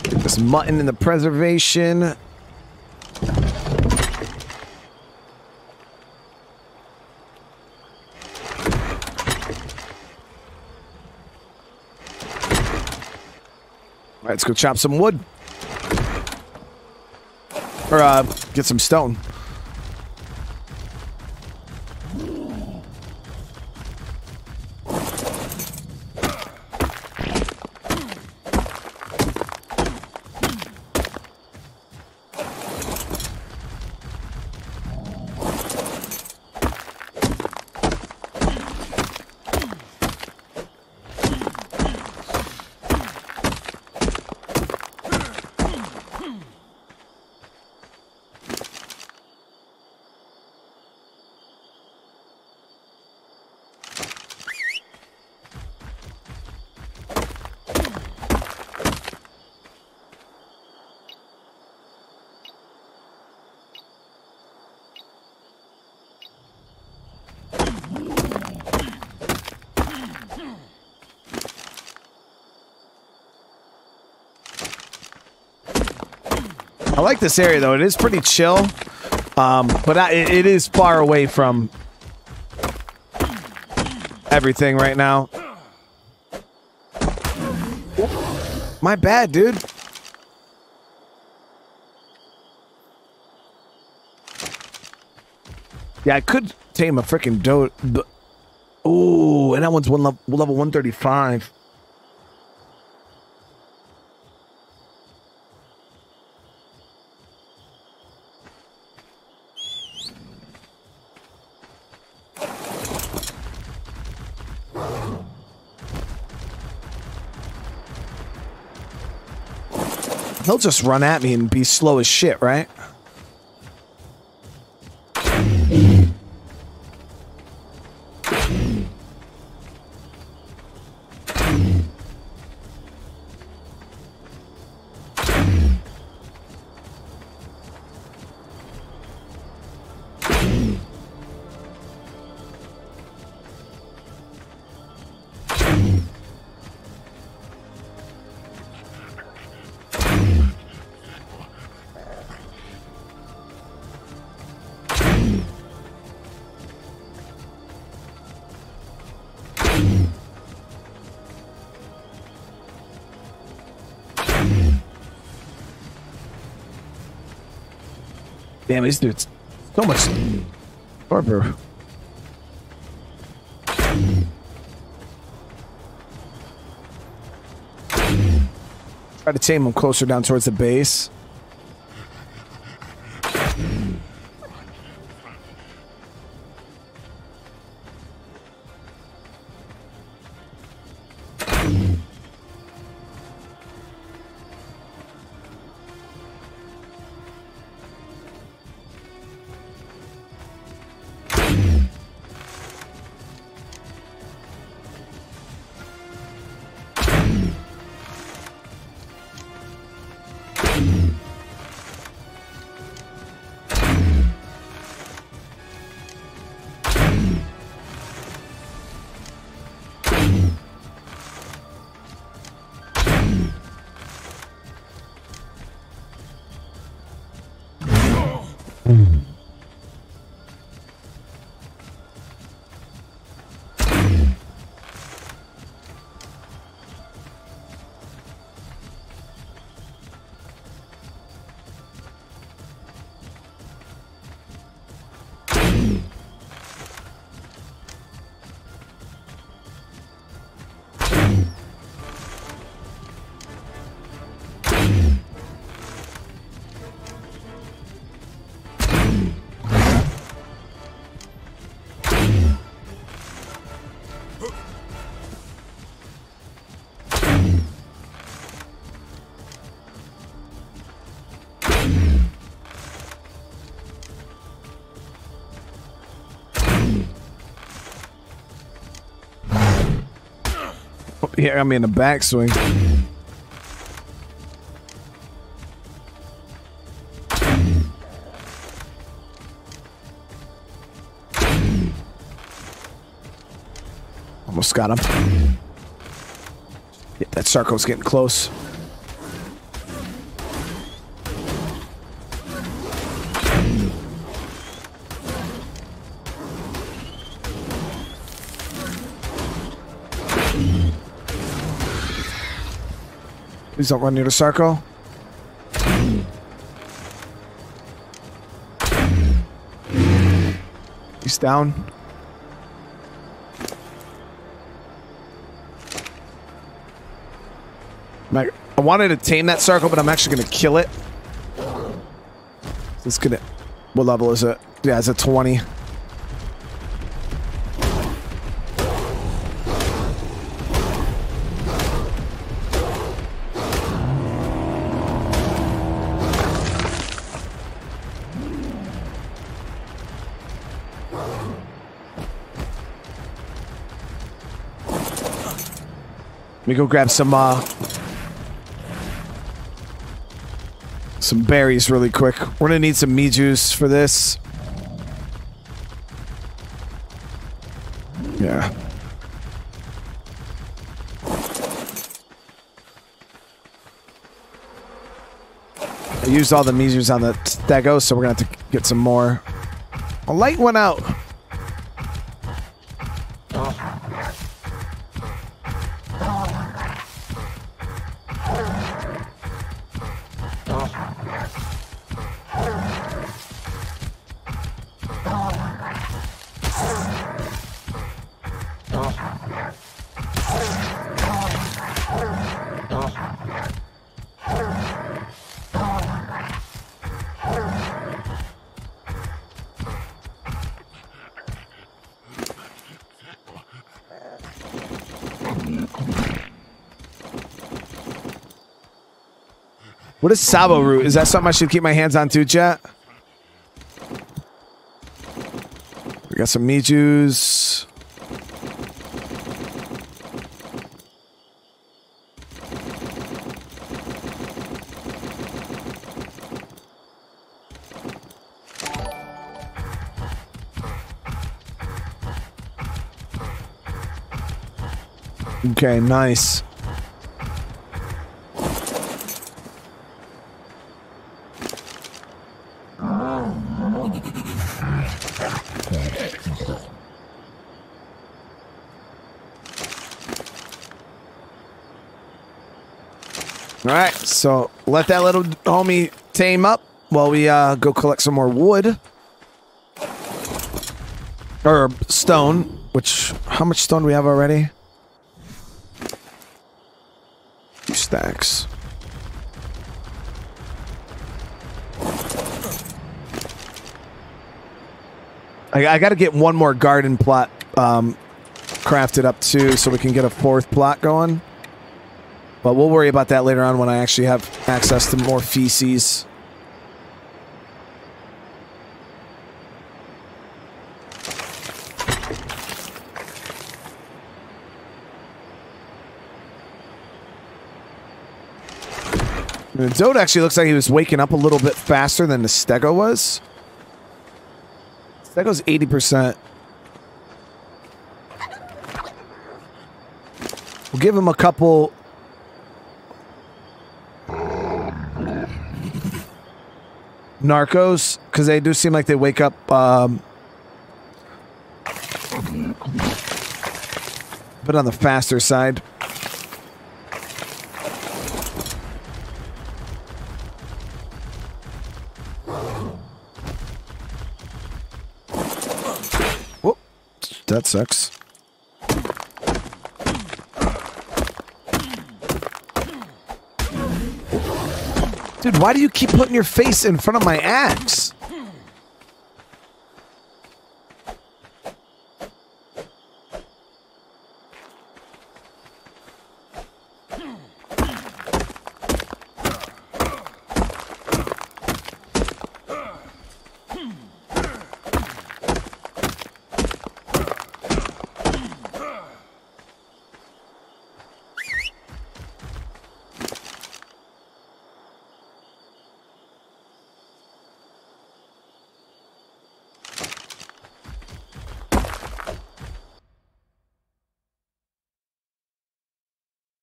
Get this mutton in the preservation. All right, let's go chop some wood. Or uh, get some stone. Like this area though. It is pretty chill, um, but I, it, it is far away from everything right now. My bad, dude. Yeah, I could tame a freaking doe. Ooh, and that one's one level, level 135. He'll just run at me and be slow as shit, right? Damn, these dudes so much Barber. Try to tame him closer down towards the base. Here, I mean, the backswing. Almost got him. Yeah, that Sarco's getting close. Please don't run near the circle. He's down. I wanted to tame that Sarco, but I'm actually going to kill it. It's gonna. What level is it? Yeah, it's a 20. Let me go grab some uh some berries really quick. We're gonna need some me juice for this. Yeah. I used all the me on the stego, so we're gonna have to get some more. A light went out. What is Savoroot? Is that something I should keep my hands on too, chat? We got some Mijus. Okay, nice. All right, so let that little homie tame up while we uh, go collect some more wood or stone. Which how much stone do we have already? Two stacks. I, I got to get one more garden plot um, crafted up too, so we can get a fourth plot going. But we'll worry about that later on when I actually have access to more feces. The Dode actually looks like he was waking up a little bit faster than the Stego was. Stego's 80%. We'll give him a couple narcos because they do seem like they wake up um but on the faster side Whoop. that sucks Dude, why do you keep putting your face in front of my axe?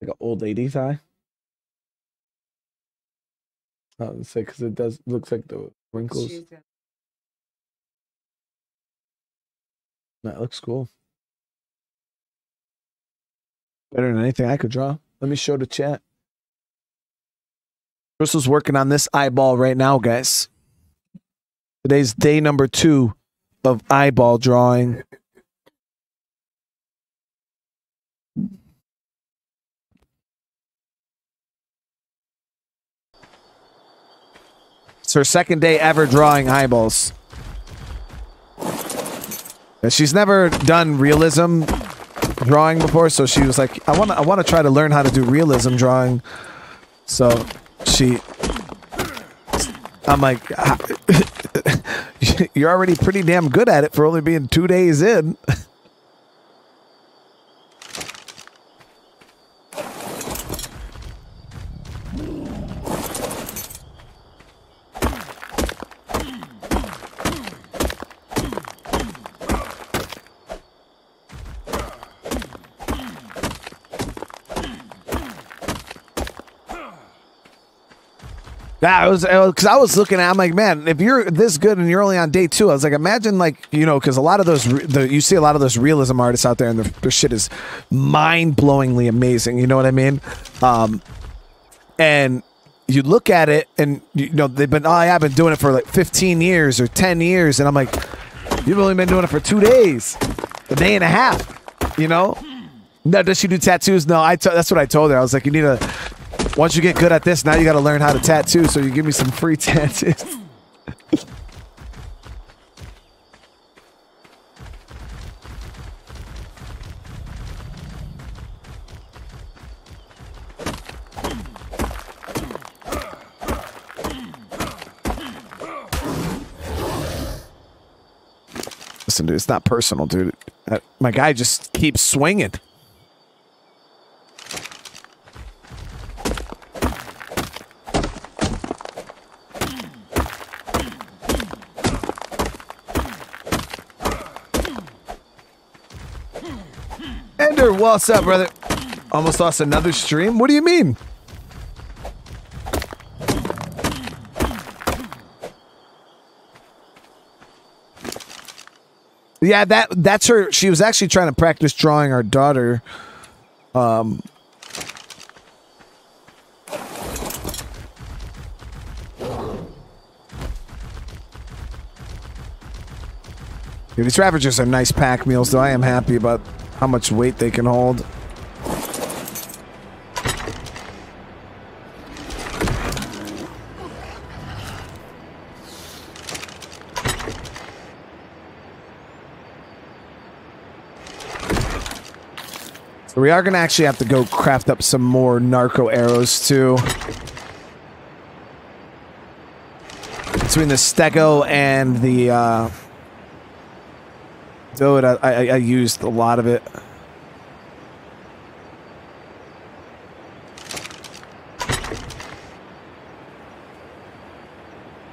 Like an old lady thigh. I would say because it does looks like the wrinkles. That looks cool. Better than anything I could draw. Let me show the chat. Chris Crystal's working on this eyeball right now, guys. Today's day number two of eyeball drawing. It's her second day ever drawing eyeballs. She's never done realism drawing before, so she was like, "I want to, I want to try to learn how to do realism drawing." So she, I'm like, "You're already pretty damn good at it for only being two days in." I was because I was looking at. I'm like, man, if you're this good and you're only on day two, I was like, imagine like you know, because a lot of those, the, you see a lot of those realism artists out there, and their, their shit is mind blowingly amazing. You know what I mean? Um, and you look at it, and you know they've been, oh, yeah, I've been doing it for like 15 years or 10 years, and I'm like, you've only been doing it for two days, a day and a half. You know? No, does she do tattoos? No, I. That's what I told her. I was like, you need to. Once you get good at this, now you got to learn how to tattoo. So you give me some free tattoos. Listen, dude, it's not personal, dude. Uh, my guy just keeps swinging. What's up, brother? Almost lost another stream? What do you mean? Yeah, that that's her. She was actually trying to practice drawing our daughter. Um. These Ravagers are nice pack meals, though. I am happy about how much weight they can hold. So we are going to actually have to go craft up some more narco arrows, too. Between the stego and the... Uh, Though I, I, I used a lot of it.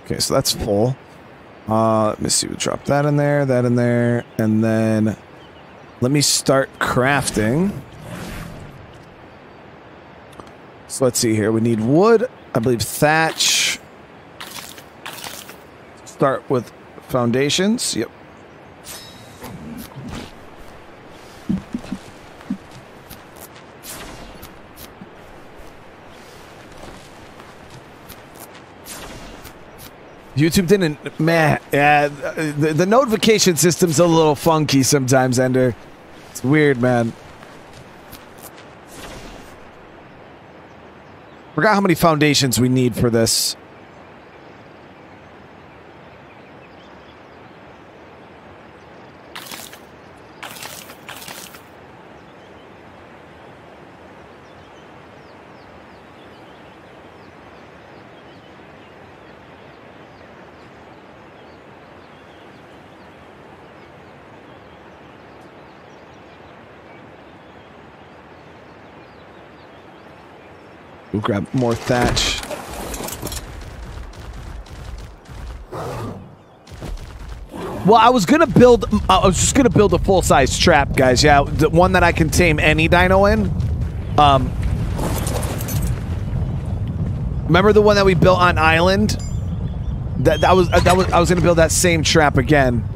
Okay, so that's full. Uh, let me see. We drop that in there, that in there, and then let me start crafting. So let's see here. We need wood. I believe thatch. Start with foundations. Yep. YouTube didn't, man. Yeah, the, the notification system's a little funky sometimes, Ender. It's weird, man. Forgot how many foundations we need for this. We'll grab more thatch. Well, I was gonna build. I was just gonna build a full size trap, guys. Yeah, the one that I can tame any dino in. Um, remember the one that we built on island? That that was that was I was gonna build that same trap again.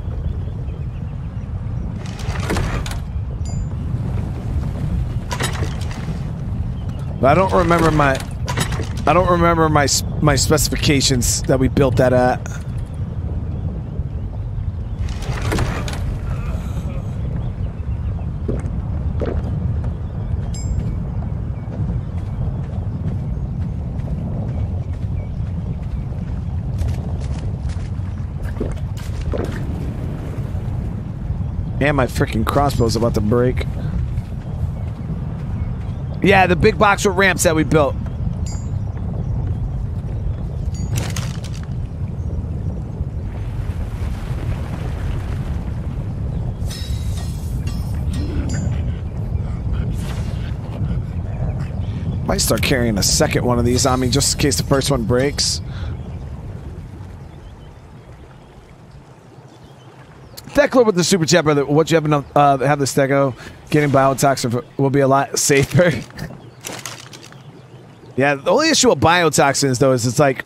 But I don't remember my I don't remember my my specifications that we built that at. And my freaking crossbow's about to break. Yeah, the big box with ramps that we built. Might start carrying a second one of these on me just in case the first one breaks. Thekler with the super chat, brother. What you have enough? Uh, have the stego getting biotoxin will be a lot safer. yeah, the only issue with biotoxins though is it's like,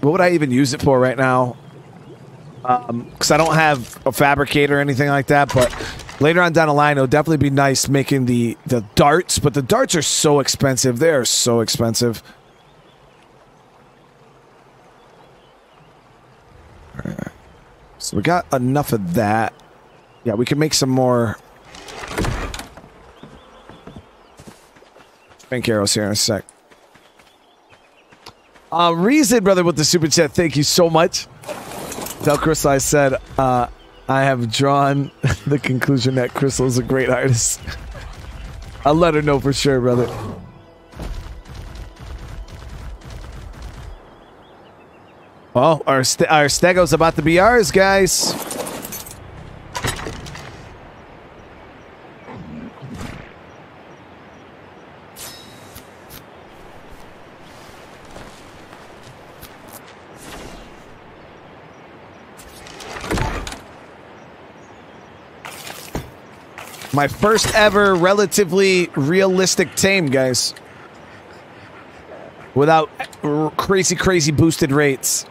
what would I even use it for right now? Because um, I don't have a fabricator or anything like that. But later on down the line, it'll definitely be nice making the the darts. But the darts are so expensive. They are so expensive. So we got enough of that. Yeah, we can make some more pink arrows here in a sec. Uh, Reason, brother, with the super chat. Thank you so much. Tell Crystal I said uh, I have drawn the conclusion that Crystal is a great artist. I'll let her know for sure, brother. Oh, our, st our Stego's about to be ours, guys. My first ever relatively realistic tame, guys. Without crazy, crazy boosted rates.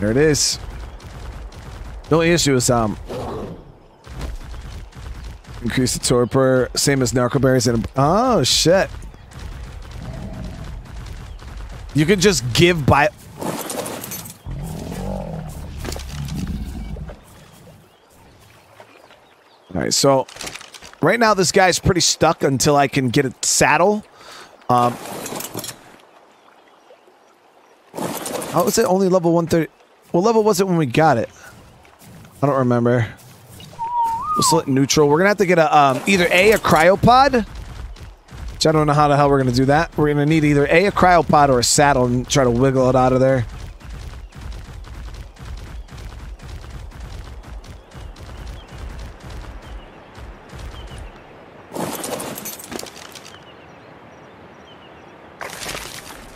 There it is. The only issue is um increase the torpor, same as narcoberries and oh shit. You can just give by All right, so right now this guy's pretty stuck until I can get a saddle. Um, how was it only level 130? What level was it when we got it? I don't remember. We'll select neutral. We're gonna have to get a um, either a a cryopod. Which I don't know how the hell we're gonna do that. We're gonna need either a a cryopod or a saddle and try to wiggle it out of there.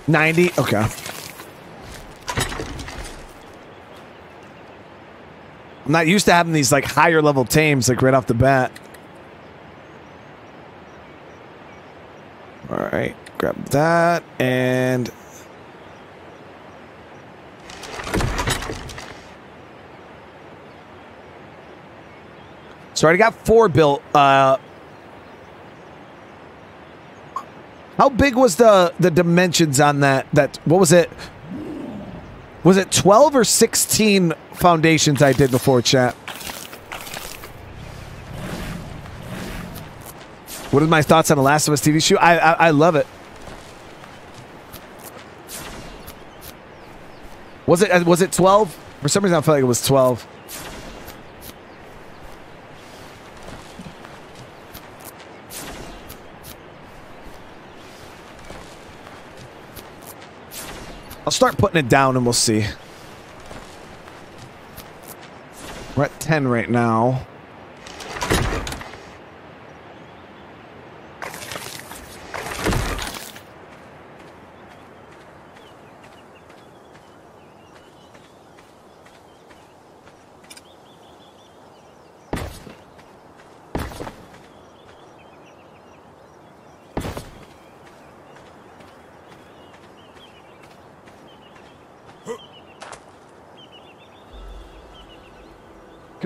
Ninety. Okay. I'm not used to having these like higher level tames like right off the bat. All right, grab that and So I already got four built. Uh, how big was the the dimensions on that? That what was it? Was it 12 or 16 foundations I did before chat? What are my thoughts on the Last of Us TV show? I I, I love it. Was it was it 12? For some reason I felt like it was 12. Start putting it down and we'll see. We're at 10 right now.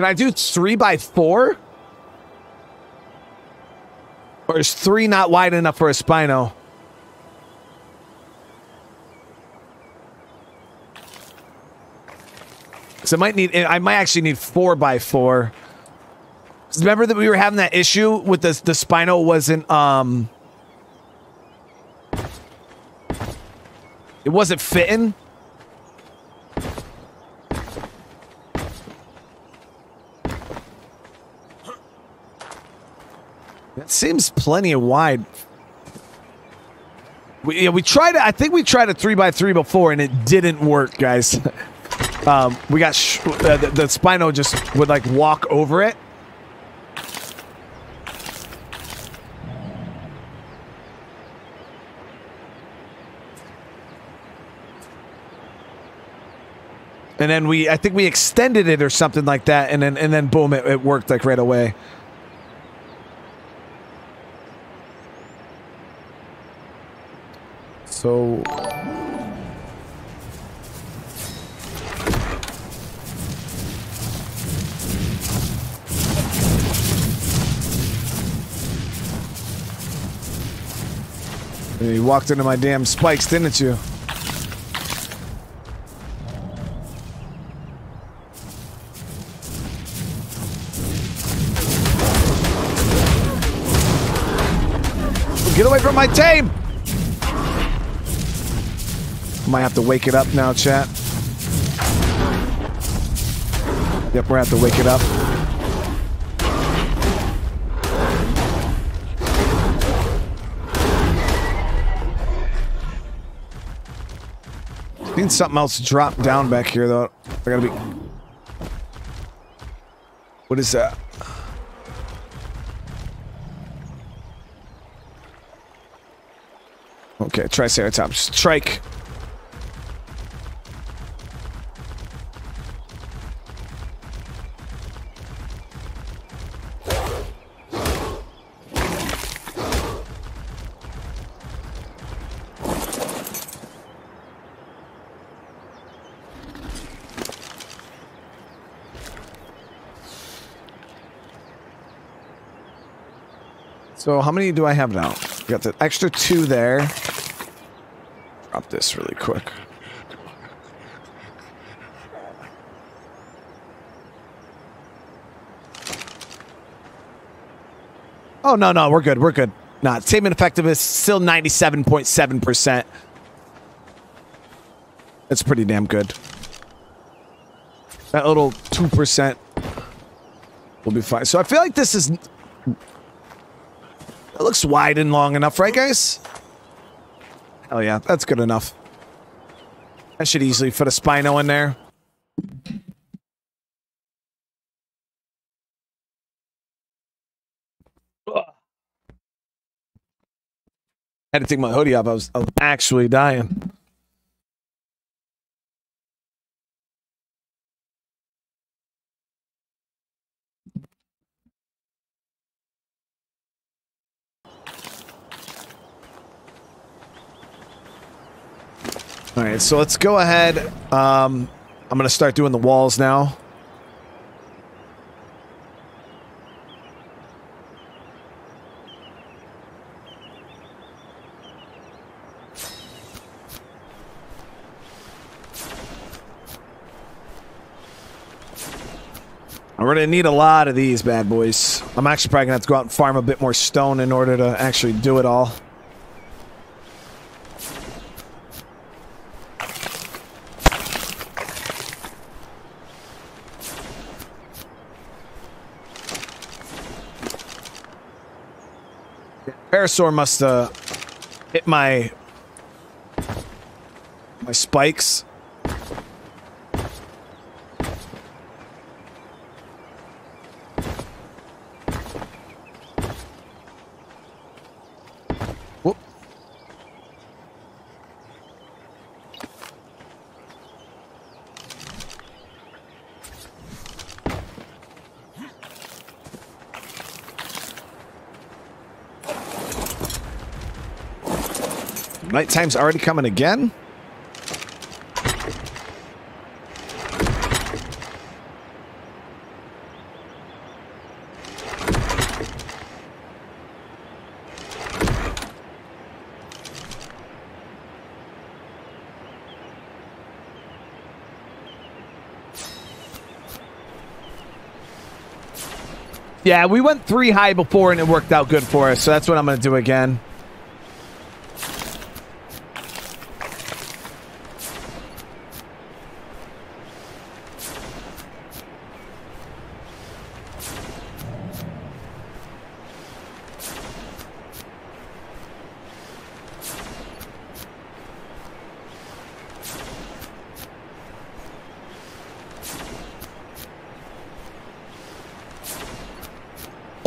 Can I do three by four? Or is three not wide enough for a Spino? So I might need, I might actually need four by four. Remember that we were having that issue with the the Spino wasn't um, it wasn't fitting. Seems plenty of wide. We, yeah, we tried. I think we tried a three by three before, and it didn't work, guys. um, we got uh, the, the Spino just would like walk over it. And then we, I think we extended it or something like that, and then and then boom, it, it worked like right away. So You walked into my damn spikes, didn't you? Get away from my tame! Might have to wake it up now, chat. Yep, we're gonna have to wake it up. Seen something else drop down back here, though. I gotta be... What is that? Okay, Triceratops. Trike. So how many do I have now? Got the extra two there. Drop this really quick. Oh, no, no, we're good. We're good. Not Nah, same effectiveness, still 97.7%. That's pretty damn good. That little 2% will be fine. So I feel like this is... It looks wide and long enough, right, guys? Hell yeah, that's good enough. I should easily fit a Spino in there. I had to take my hoodie off. I was, I was actually dying. All right, so let's go ahead. Um, I'm going to start doing the walls now. We're gonna need a lot of these bad boys. I'm actually probably gonna have to go out and farm a bit more stone in order to actually do it all. Parasaur must uh hit my my spikes. Nighttime's already coming again? Yeah, we went three high before and it worked out good for us, so that's what I'm going to do again.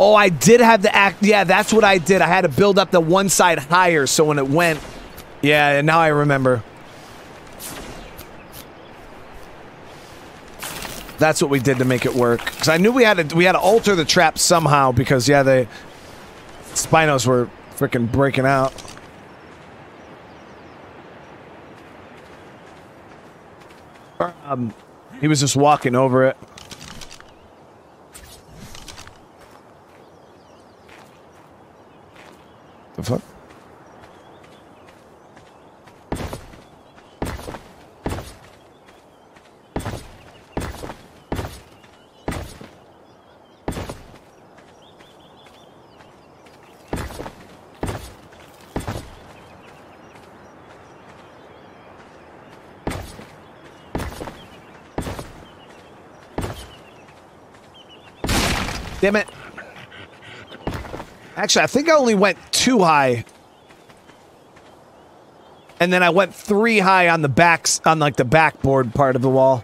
Oh, I did have the act. Yeah, that's what I did. I had to build up the one side higher so when it went. Yeah, and now I remember. That's what we did to make it work. Because I knew we had to we had to alter the trap somehow because yeah, the Spinos were freaking breaking out. Um, he was just walking over it. Actually, I think I only went two high. And then I went three high on the backs, on like the backboard part of the wall.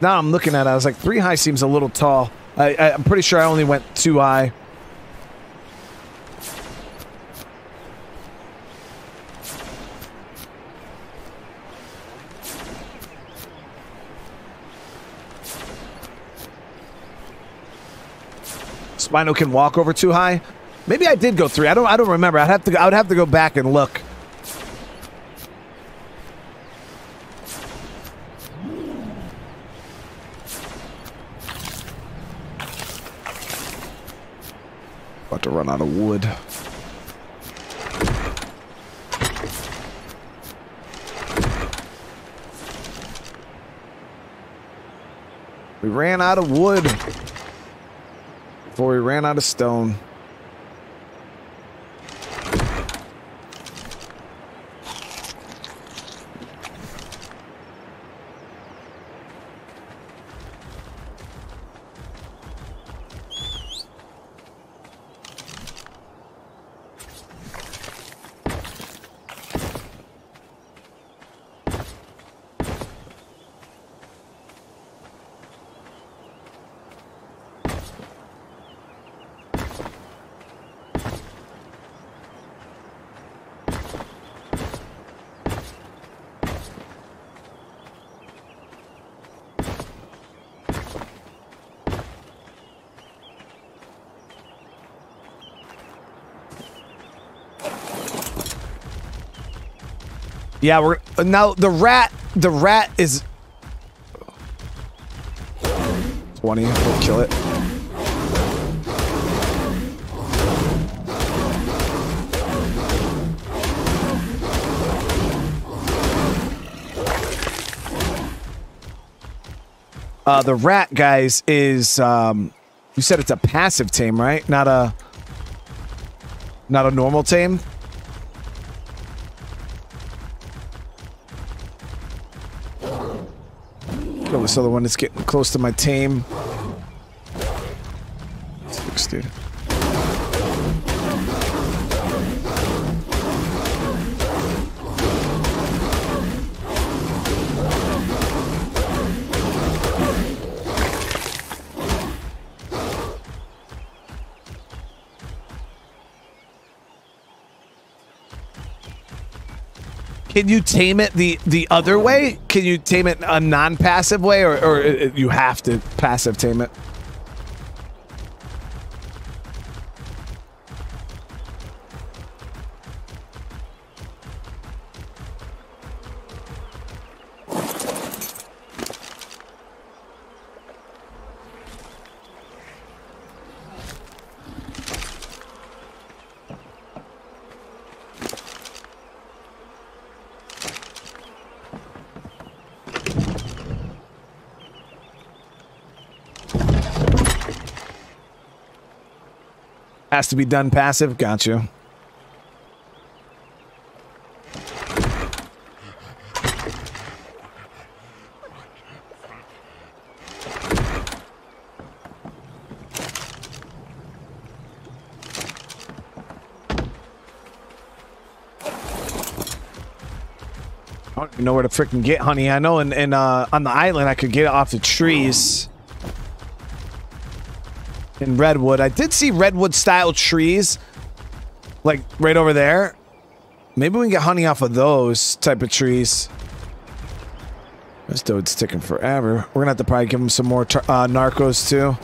Now I'm looking at it, I was like, three high seems a little tall. I, I, I'm pretty sure I only went two high. Spino can walk over too high. Maybe I did go three. I don't. I don't remember. I'd have to. I would have to go back and look. Run out of wood. We ran out of wood before we ran out of stone. Yeah, we're now the rat. The rat is twenty. We'll kill it. Uh, the rat, guys, is um, you said it's a passive tame, right? Not a not a normal tame. Kill this other one that's getting close to my tame. 60. Can you tame it the the other way? Can you tame it a non-passive way, or, or uh, you have to passive tame it? Has to be done passive. Got you. I don't even know where to freaking get honey. I know in, in uh, on the island I could get it off the trees in redwood. I did see redwood style trees, like right over there. Maybe we can get honey off of those type of trees. This dude's taking forever. We're gonna have to probably give him some more uh, narcos too.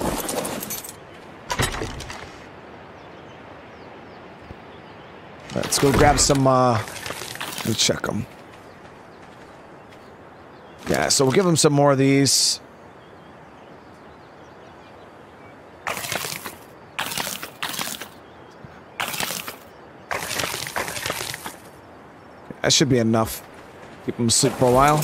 Let's go grab some. Uh, let's check them. Yeah, so we'll give him some more of these. That should be enough. Keep him asleep for a while.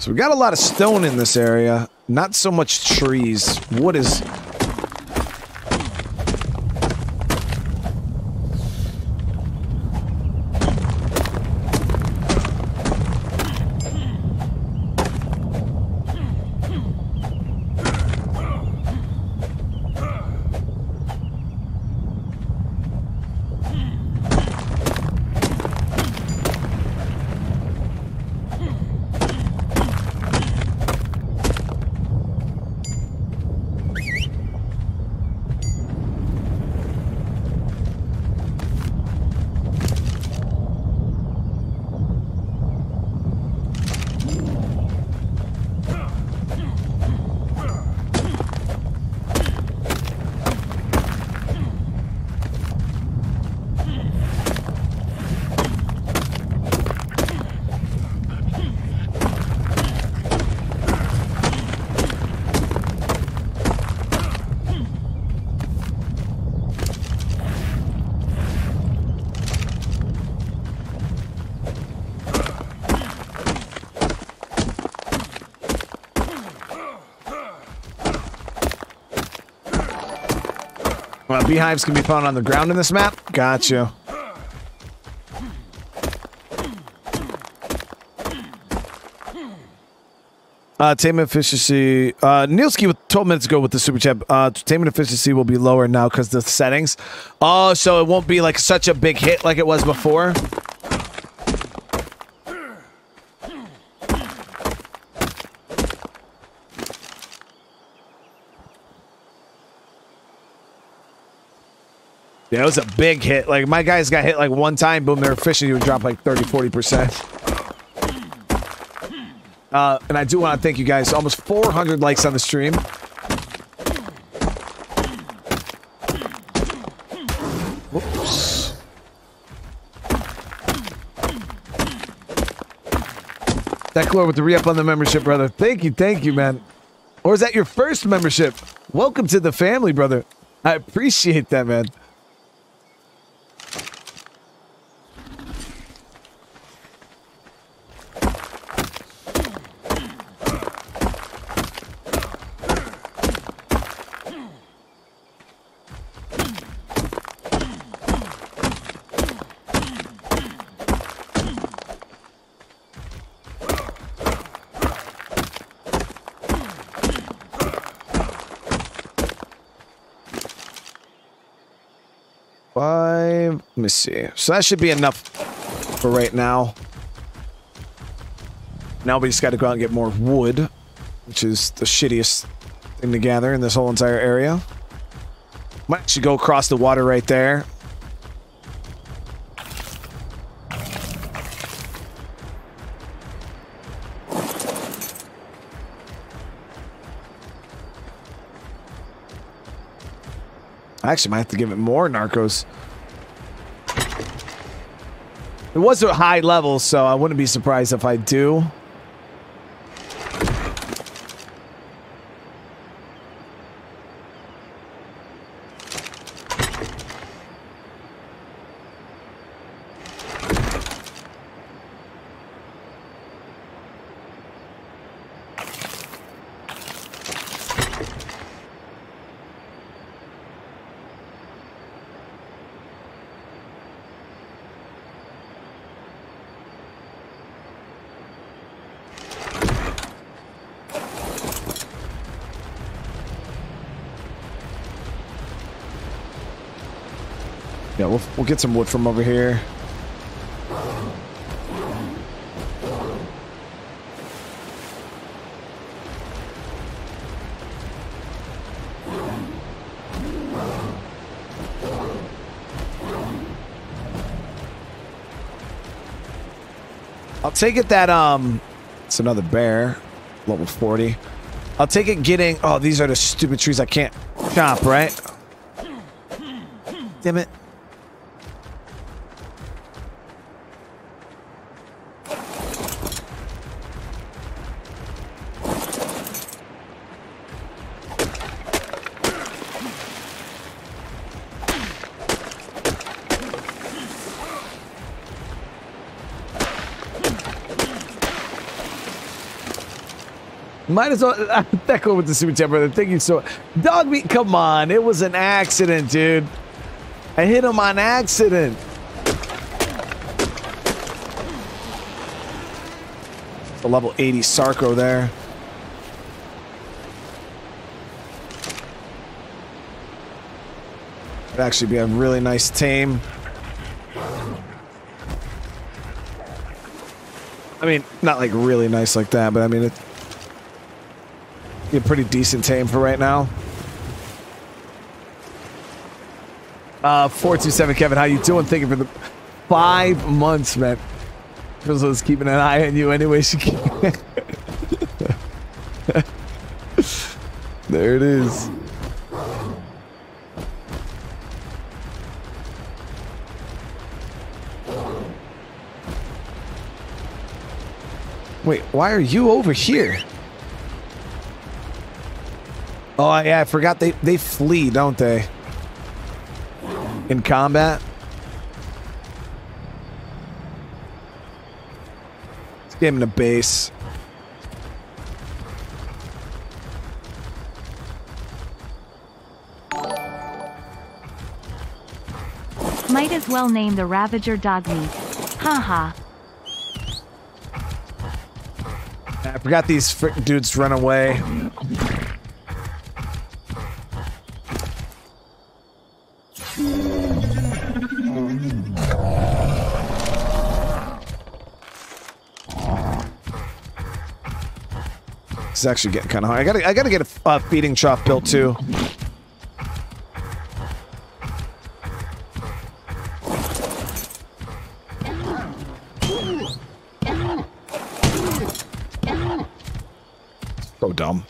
So we got a lot of stone in this area. Not so much trees. Wood is beehives can be found on the ground in this map. Gotcha. Uh, taming efficiency. Uh, Nielski with 12 minutes ago with the super chat. Uh, taming efficiency will be lower now because the settings. Oh, so it won't be like such a big hit like it was before. Yeah, it was a big hit. Like, my guys got hit like one time, boom, their efficiency would drop like 30, 40%. Uh, and I do want to thank you guys. Almost 400 likes on the stream. Whoops. Declar with the re-up on the membership, brother. Thank you, thank you, man. Or is that your first membership? Welcome to the family, brother. I appreciate that, man. See. So that should be enough for right now. Now we just got to go out and get more wood, which is the shittiest thing to gather in this whole entire area. Might actually go across the water right there. I actually might have to give it more narcos. It was a high level, so I wouldn't be surprised if I do. Yeah, we'll, we'll get some wood from over here. I'll take it that, um, it's another bear, level 40. I'll take it getting, oh, these are the stupid trees I can't chop, right? Damn it. Might as well. Thank with the super chat, brother. Thank you so. Dog meat. Come on, it was an accident, dude. I hit him on accident. A level 80 Sarco there. It'd actually be a really nice tame. I mean, not like really nice like that, but I mean, it, be a pretty decent tame for right now. Uh, 427 Kevin, how you doing? Thank you for the five months, man. Grizzle's keeping an eye on you anyway she can. there it is. Wait, why are you over here? Oh yeah, I forgot they they flee, don't they? In combat. Let's get him in a base. Might as well name the Ravager dog meat. Haha. I forgot these frick dudes run away. It's actually getting kind of hard. I gotta, I gotta get a uh, feeding trough built too. So dumb.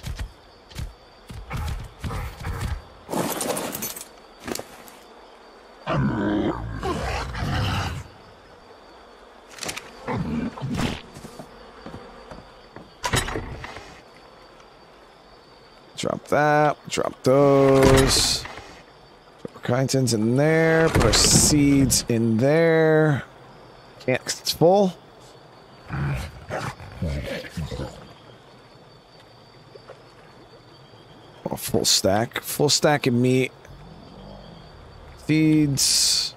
Drop that. Drop those. Put in there. Put our seeds in there. Can't it's full. Oh, full stack. Full stack of meat. Seeds.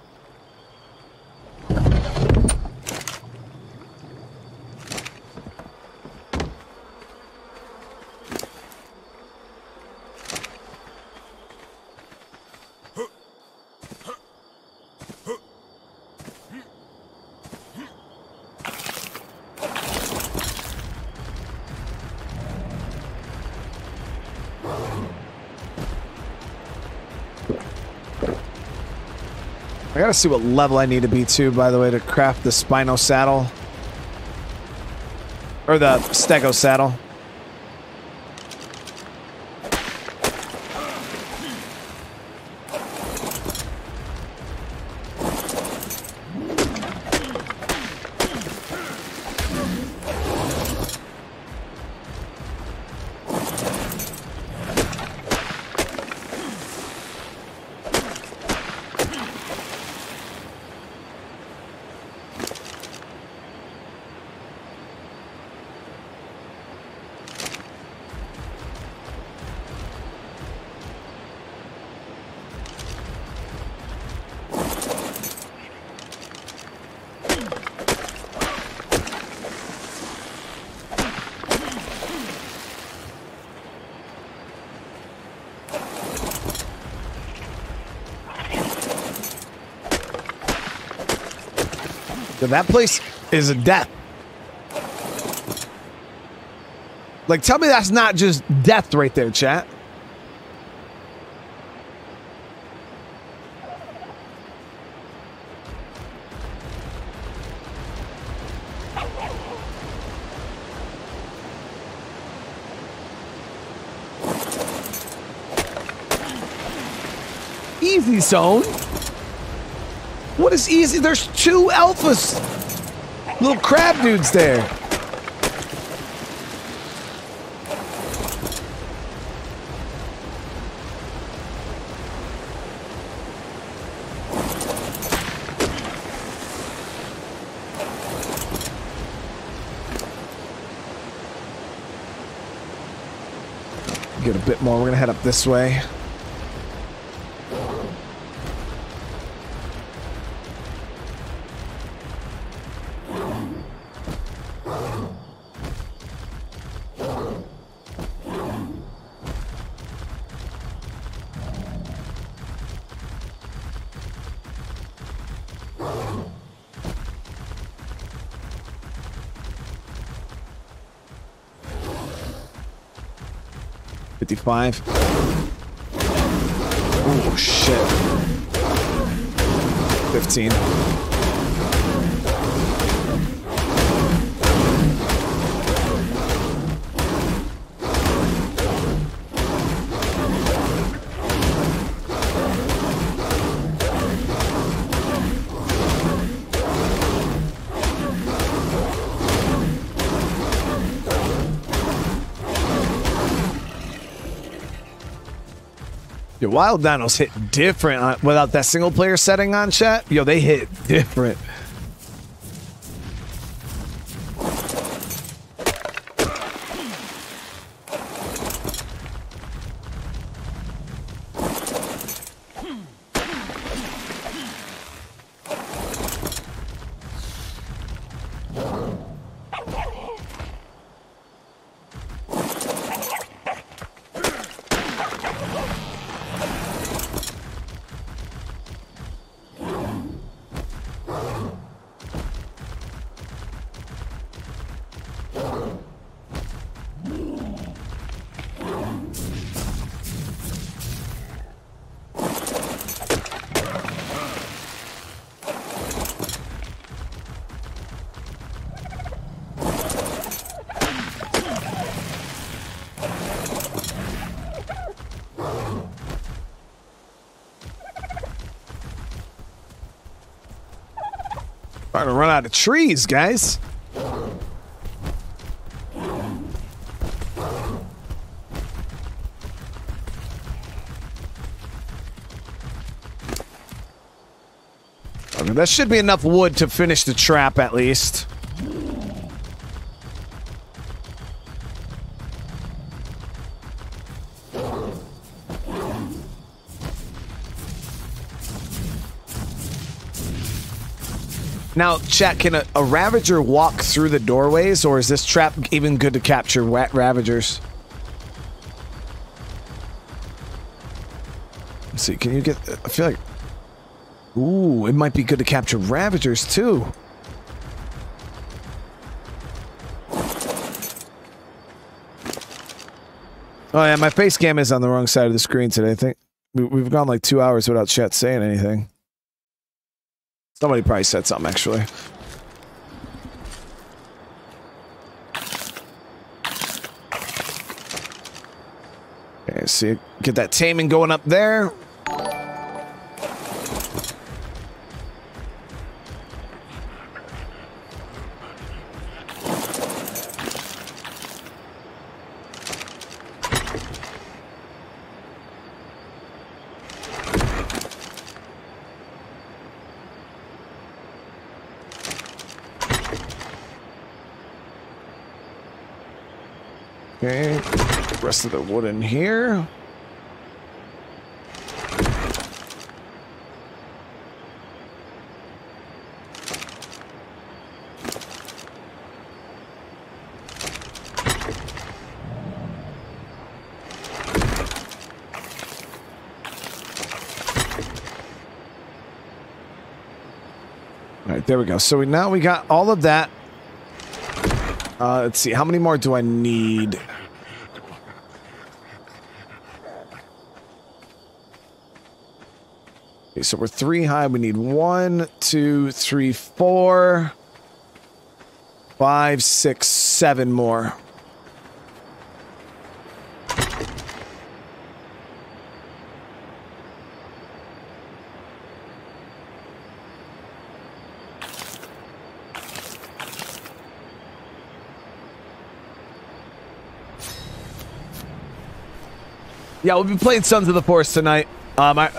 Gotta see what level I need to be to, by the way, to craft the Spino saddle. Or the Stego saddle. That place is a death. Like, tell me that's not just death right there, chat. Easy zone. What is easy? There's two alphas. Little crab dudes there. Get a bit more. We're to head up this way. five. Oh, shit. 15. Wild dinos hit different on, without that single player setting on chat. Yo, they hit different. Trees, guys. Okay, that should be enough wood to finish the trap at least. Now, chat, can a, a Ravager walk through the doorways, or is this trap even good to capture wet Ravagers? Let's see, can you get... I feel like... Ooh, it might be good to capture Ravagers, too. Oh, yeah, my face cam is on the wrong side of the screen today. I think we- we've gone like two hours without chat saying anything. Somebody probably said something, actually. Okay, see, get that taming going up there. Rest of the wood in here. All right, there we go. So we now we got all of that. Uh, let's see. How many more do I need? So we're three high. We need one, two, three, four, five, six, seven more. Yeah, we'll be playing Sons of the Forest tonight. Um, I,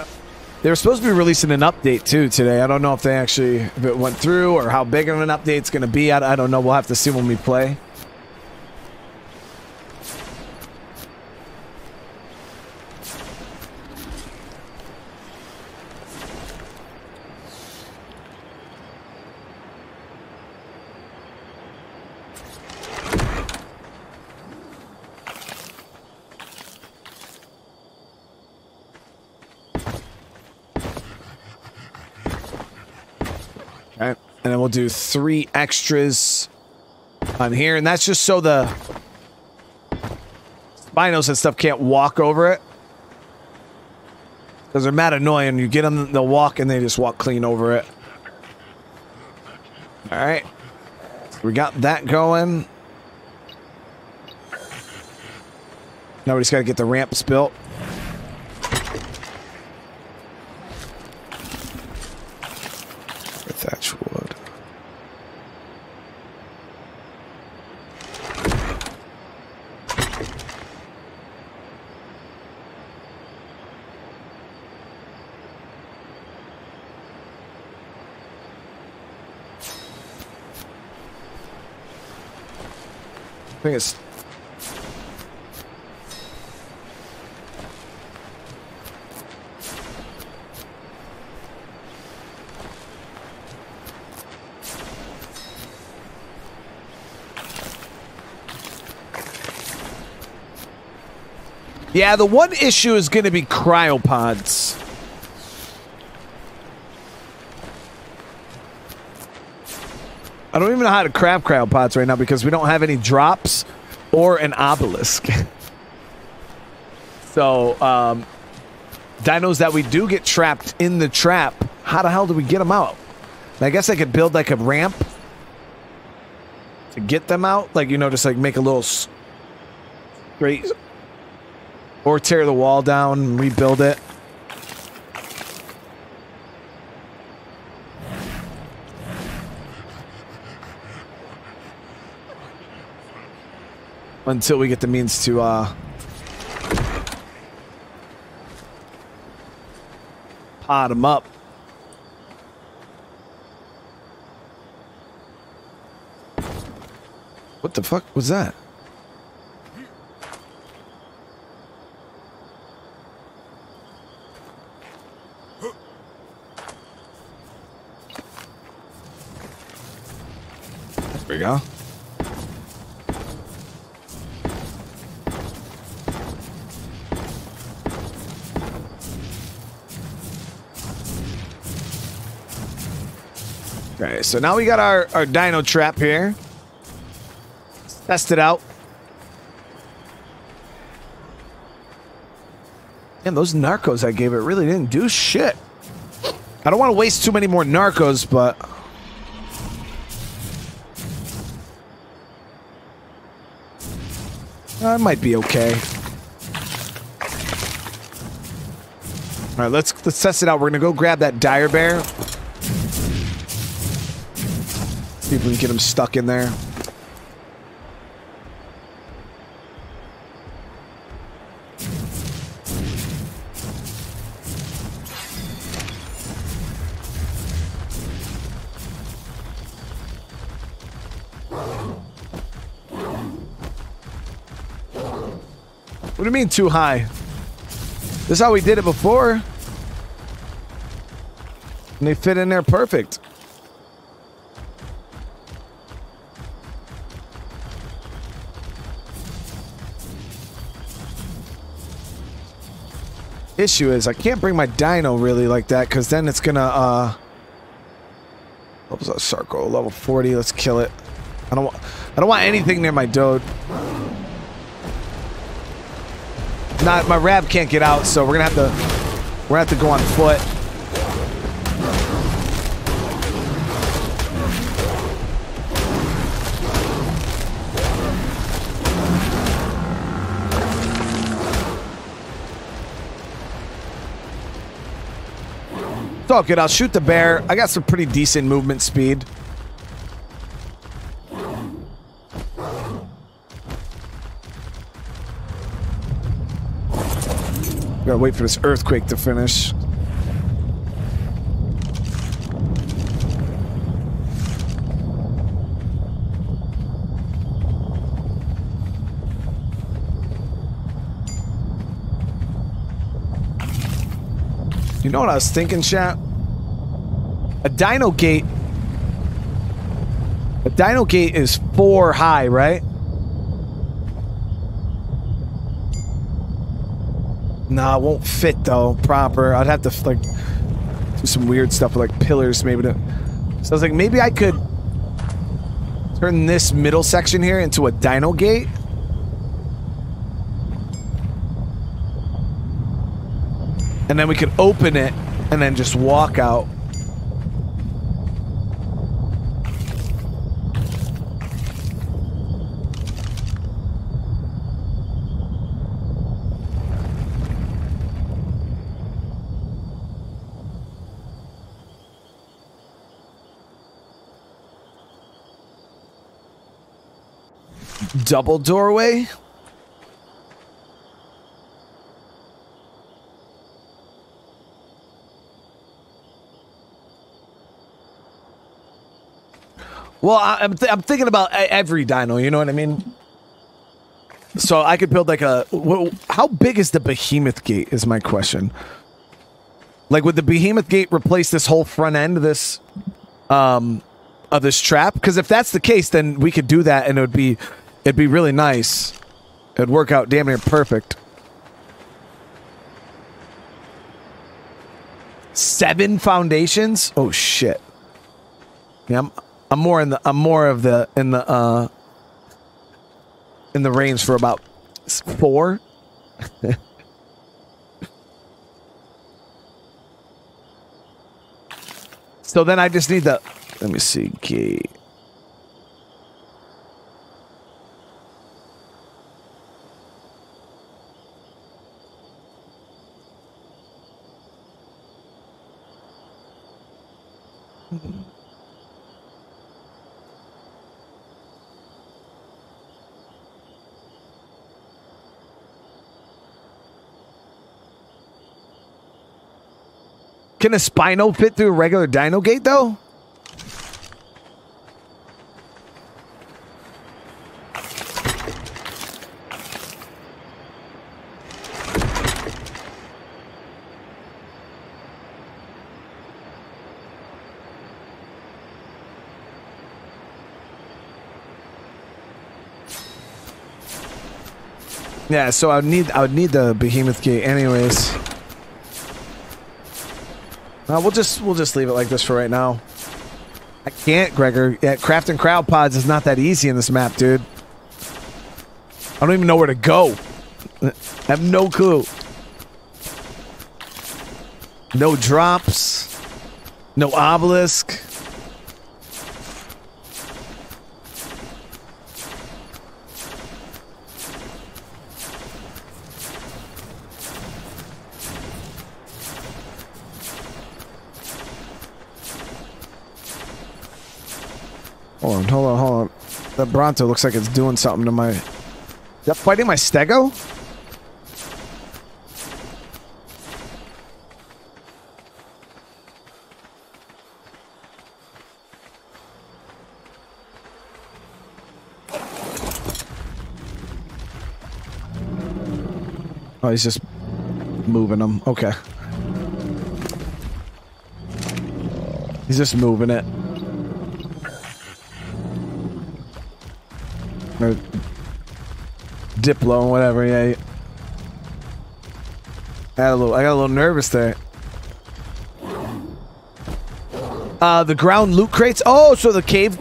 they were supposed to be releasing an update too today. I don't know if they actually if it went through or how big of an update it's going to be. I, I don't know. We'll have to see when we play. Okay. And then we'll do three extras on here. And that's just so the dinos and stuff can't walk over it. Because they're mad annoying. You get them, they'll walk and they just walk clean over it. All right. We got that going. Now we just got to get the ramps built. With thatch wood. I think it's Yeah, the one issue is going to be cryopods. I don't even know how to craft cryopods right now because we don't have any drops or an obelisk. so, um, dinos that we do get trapped in the trap, how the hell do we get them out? I guess I could build like a ramp to get them out. Like, you know, just like make a little straight or tear the wall down and rebuild it. Until we get the means to uh, pot them up. What the fuck was that? Okay, so now we got our, our dino trap here. Let's test it out. Damn, those narcos I gave it really didn't do shit. I don't want to waste too many more narcos, but... Uh, I might be okay. All right, let's let's test it out. We're gonna go grab that dire bear. See if we can get him stuck in there. What do you mean too high? This is how we did it before. And they fit in there perfect. Issue is I can't bring my dino really like that because then it's gonna uh what was that Sarco level 40 let's kill it. I don't want I don't want anything near my dode. Not my rab can't get out so we're gonna have to we're gonna have to go on foot all good. I'll shoot the bear. I got some pretty decent movement speed. Gotta wait for this earthquake to finish. You know what I was thinking, chat? A dino gate. A dino gate is four high, right? Nah, it won't fit though, proper. I'd have to like do some weird stuff with like pillars maybe to So I was like, maybe I could turn this middle section here into a dino gate. And then we could open it and then just walk out. Double doorway? Well, I'm, th I'm thinking about every dino, you know what I mean? So I could build like a. How big is the behemoth gate? Is my question. Like, would the behemoth gate replace this whole front end of this, um, of this trap? Because if that's the case, then we could do that, and it would be, it'd be really nice. It'd work out damn near perfect. Seven foundations? Oh shit. Yeah, I'm, I'm more in the I'm more of the in the uh in the range for about four. so then I just need the let me see gate. Can a Spino fit through a regular Dino Gate though? Yeah, so I would need I would need the behemoth gate anyways. Uh, we'll just we'll just leave it like this for right now. I can't, Gregor. Yeah, crafting cryopods is not that easy in this map, dude. I don't even know where to go. I have no clue. No drops. No obelisk. Hold on, hold on, hold on. That Bronto looks like it's doing something to my... Is that fighting my Stego? Oh, he's just moving them. Okay. He's just moving it. Or Diplo, whatever. Yeah. I got a little. I got a little nervous there. Uh, the ground loot crates. Oh, so the cave.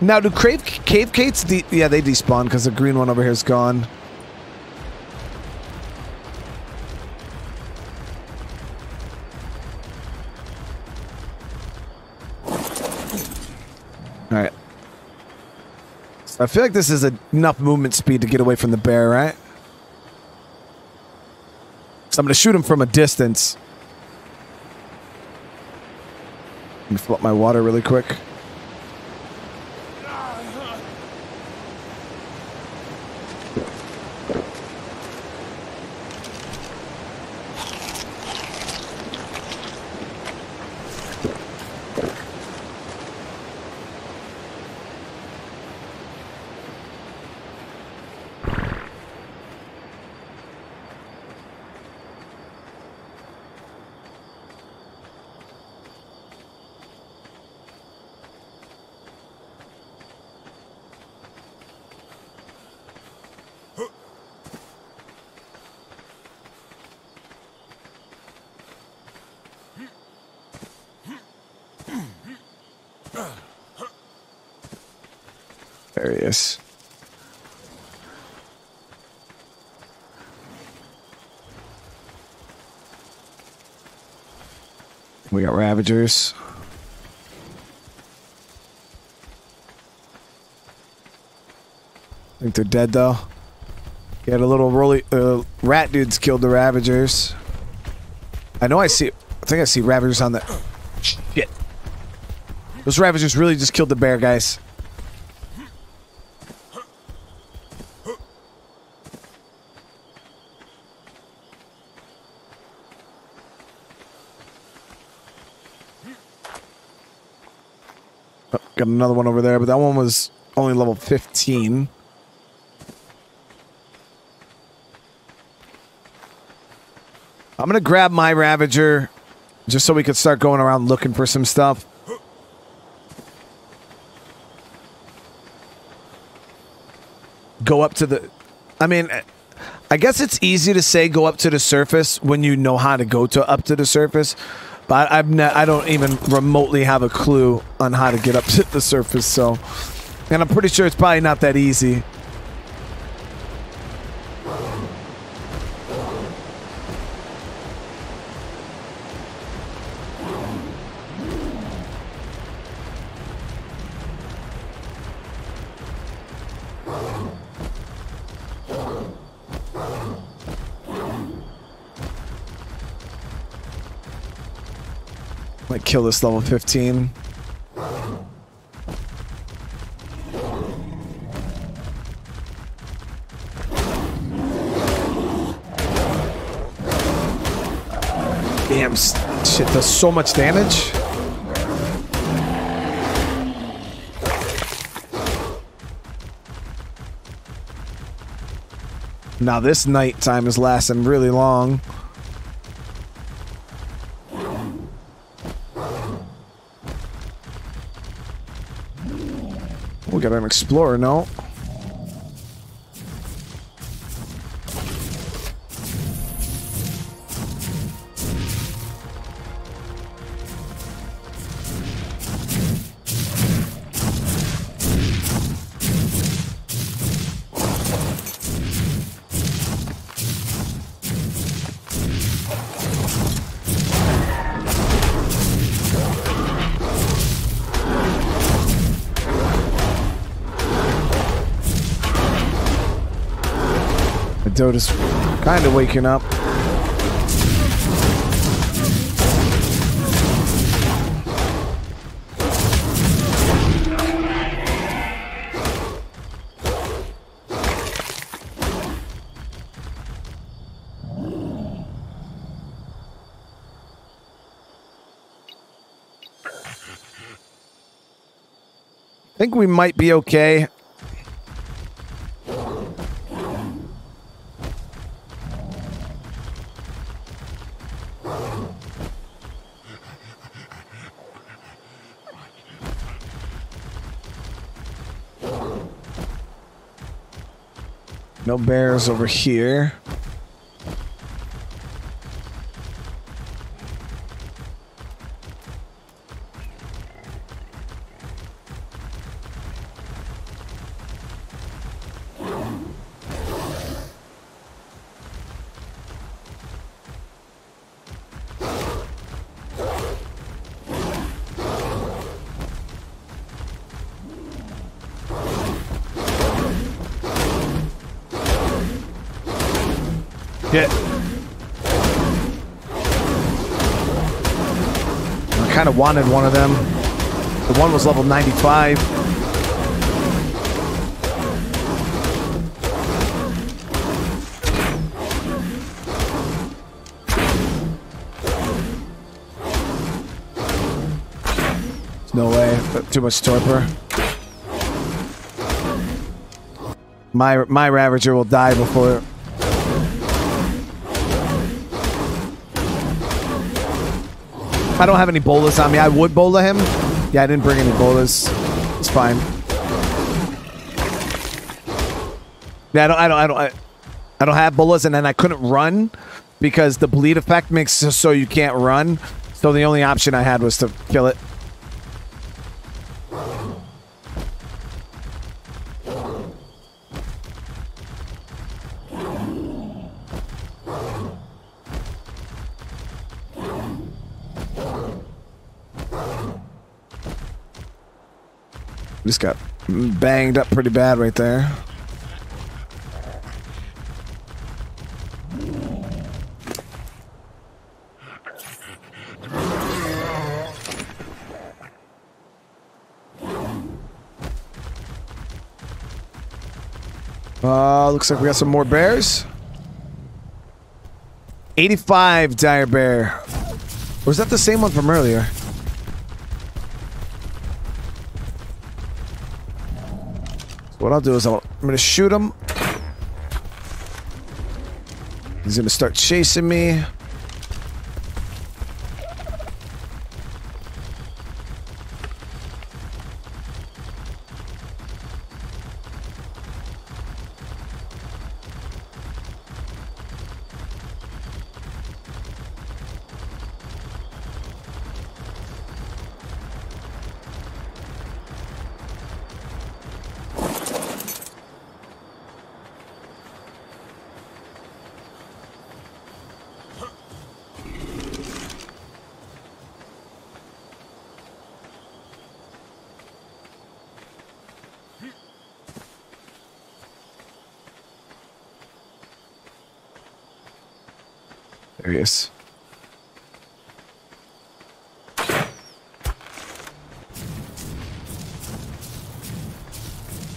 Now, do cave cave crates? Yeah, they despawn because the green one over here is gone. I feel like this is enough movement speed to get away from the bear, right? So I'm going to shoot him from a distance. Let me fill up my water really quick. There he is. Got I think they're dead though. Yeah, the little uh, rat dudes killed the Ravagers. I know I see. I think I see Ravagers on the. Shit. Those Ravagers really just killed the bear, guys. Got another one over there, but that one was only level 15. I'm going to grab my Ravager just so we could start going around looking for some stuff. Go up to the... I mean, I guess it's easy to say go up to the surface when you know how to go to up to the surface. But ne I don't even remotely have a clue on how to get up to the surface, so... And I'm pretty sure it's probably not that easy. Kill this level 15. Damn, shit does so much damage. Now this night time is lasting really long. We got an explorer, no? Kind of waking up. I think we might be okay. No bears over here. Wanted one of them. The one was level 95. There's no way. Too much torpor. My my Ravager will die before I don't have any bolas on me. I would bola him. Yeah, I didn't bring any bolas. It's fine. Yeah, I don't. I don't. I don't. I, I don't have bolas, and then I couldn't run because the bleed effect makes so you can't run. So the only option I had was to kill it. Just got banged up pretty bad right there. Uh, looks like we got some more bears. 85 dire bear. Was that the same one from earlier? What I'll do is I'll, I'm going to shoot him. He's going to start chasing me. There.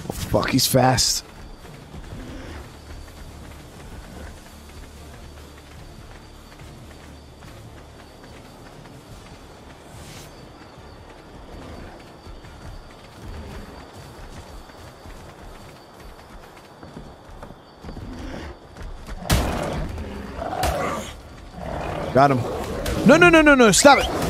Oh, fuck, he's fast. Got him. No, no, no, no, no. Stop it.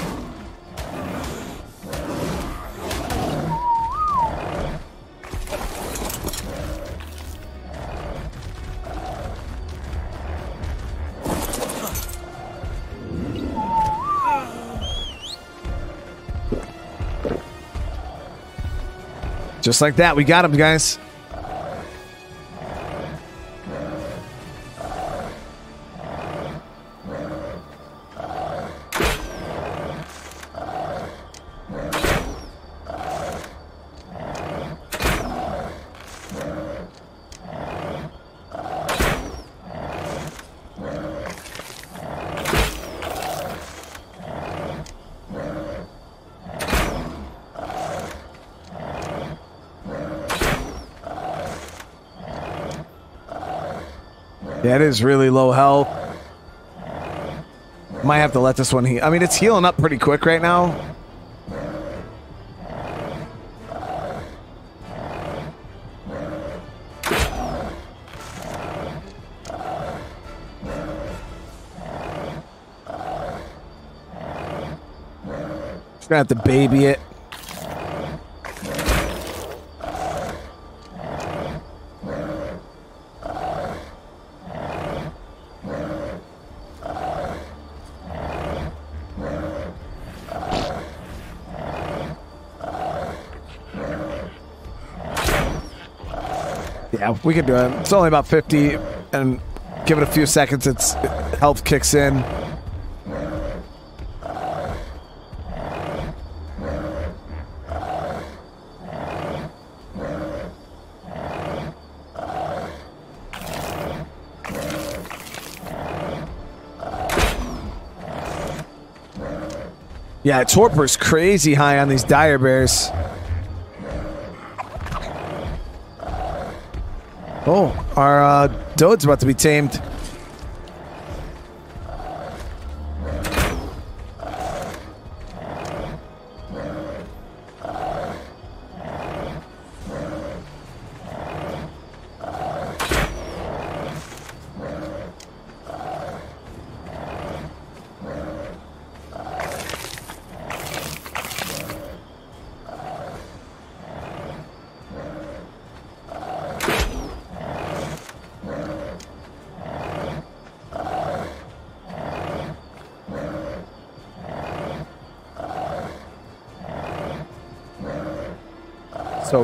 Just like that, we got him, guys. It is really low health. Might have to let this one heal. I mean, it's healing up pretty quick right now. Just gonna have to baby it. Yeah, we can do it. It's only about 50, and give it a few seconds, its health kicks in. Yeah, Torpor's crazy high on these dire bears. Oh, our uh, Dode's about to be tamed.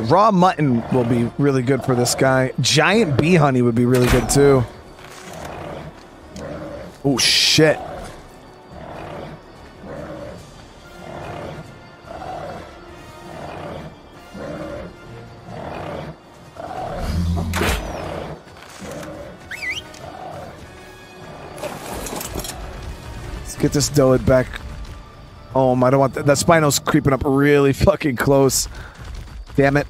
Raw mutton will be really good for this guy. Giant bee honey would be really good too. Oh shit. Let's get this Doed back home. I don't want that. That Spino's creeping up really fucking close. Damn it.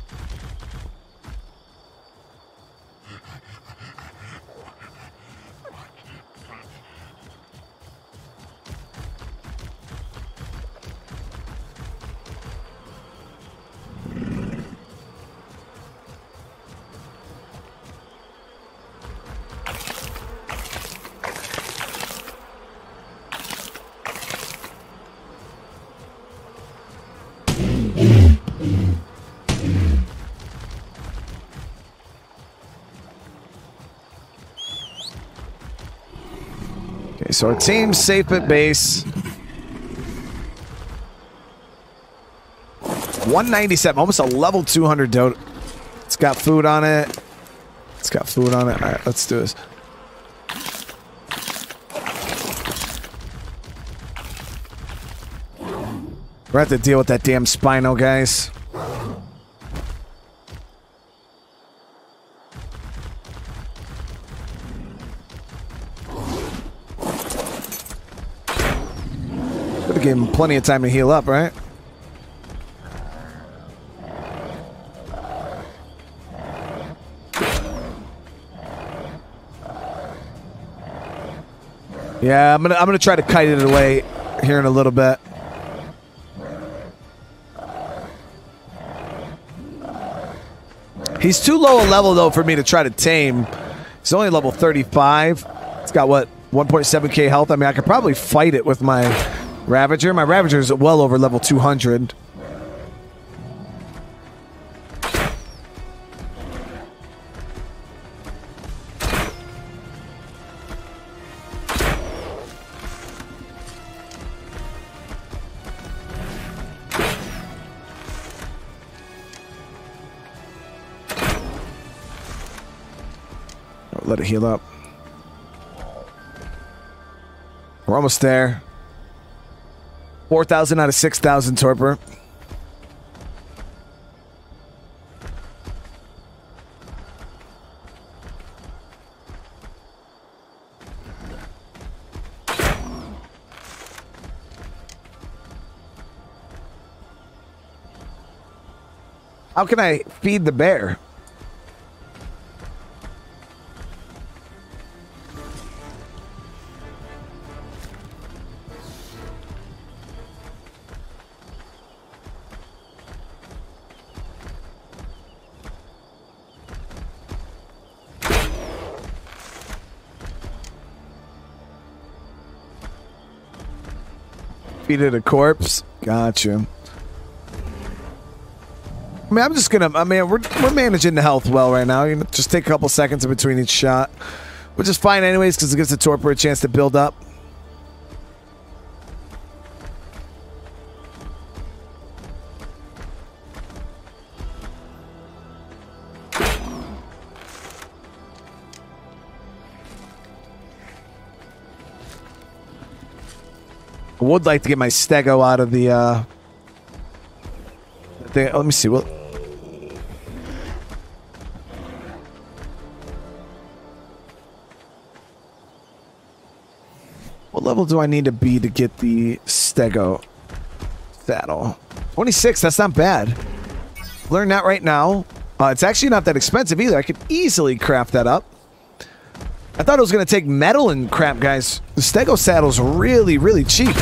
So our team's safe at base. 197, almost a level 200 dote. It's got food on it. It's got food on it. All right, let's do this. We're gonna have to deal with that damn Spino, guys. Have him plenty of time to heal up, right? Yeah, I'm gonna I'm gonna try to kite it away here in a little bit. He's too low a level though for me to try to tame. He's only level 35. It's got what 1.7k health. I mean, I could probably fight it with my Ravager. My Ravager is well over level 200. Let it heal up. We're almost there. 4,000 out of 6,000 torpor. How can I feed the bear? It a corpse. Gotcha. I mean, I'm just gonna. I mean, we're we're managing the health well right now. You know, just take a couple seconds in between each shot, which is fine anyways because it gives the torpor a chance to build up. Would like to get my stego out of the. Uh, thing. let me see. What? What level do I need to be to get the stego saddle? 26. That's not bad. Learn that right now. Uh, it's actually not that expensive either. I could easily craft that up. I thought it was going to take metal and crap, guys. The Stego saddle's really, really cheap.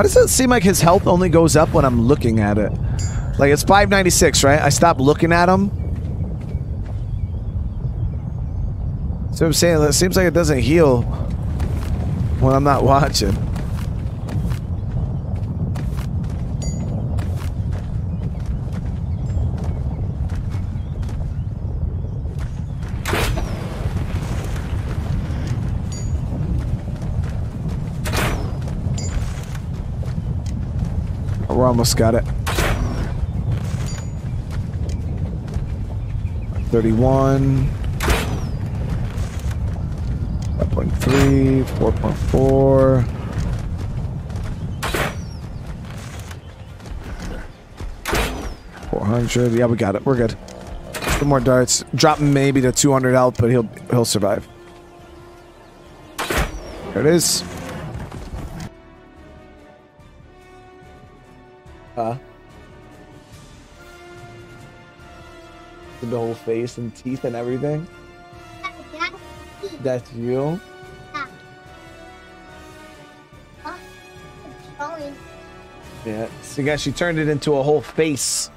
Why does it seem like his health only goes up when I'm looking at it? Like it's 596, right? I stop looking at him. So I'm saying it seems like it doesn't heal when I'm not watching. Almost got it. 31. 5.3, 4.4. Four hundred. Yeah, we got it. We're good. Two more darts. Drop maybe to 200 health, but he'll he'll survive. There it is. Face and teeth and everything. That's you. Yeah. So guys, she turned it into a whole face.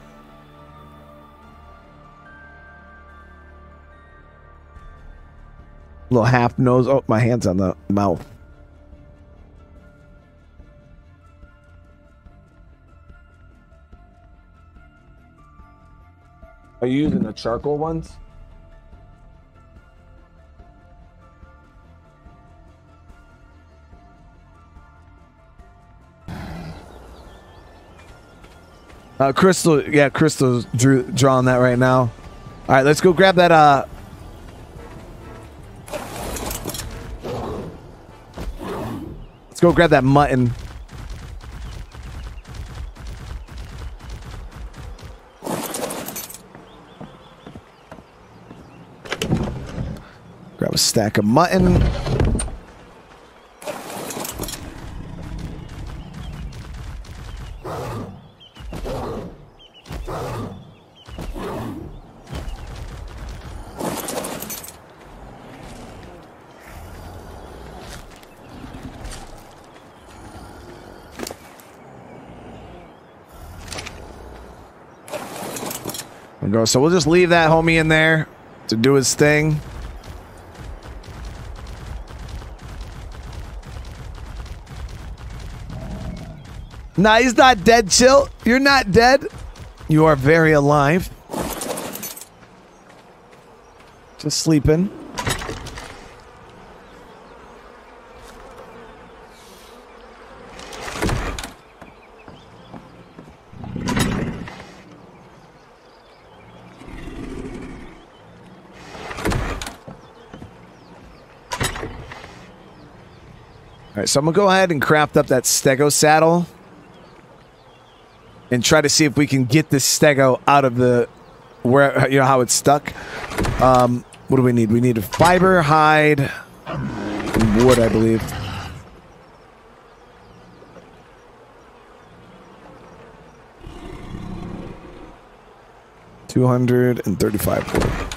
Little half nose. Oh, my hand's on the mouth. Are you using the charcoal ones? Uh, Crystal, yeah, Crystal's drew, drawing that right now. All right, let's go grab that. Uh, let's go grab that mutton. Sack of mutton. So we'll just leave that homie in there to do his thing. Nah, he's not dead, chill. You're not dead. You are very alive. Just sleeping. All right, so I'm gonna go ahead and craft up that stego saddle and try to see if we can get this stego out of the where you know how it's stuck. Um, what do we need? We need a fiber, hide, wood, I believe. Two hundred and thirty-five.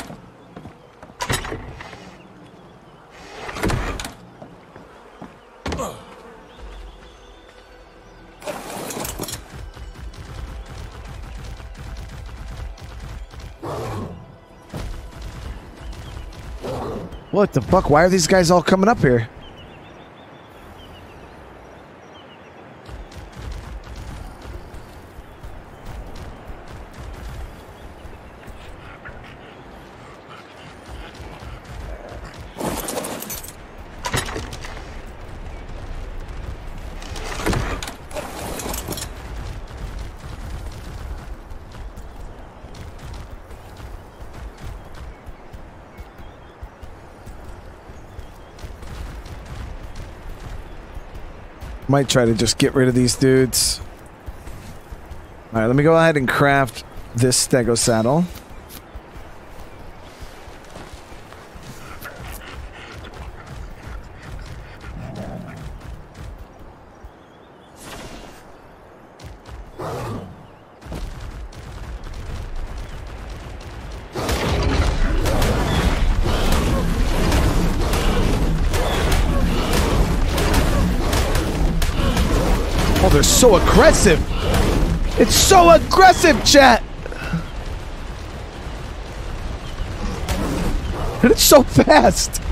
What the fuck? Why are these guys all coming up here? Might try to just get rid of these dudes. Alright, let me go ahead and craft this stego saddle. So aggressive. It's so aggressive, chat. And it's so fast.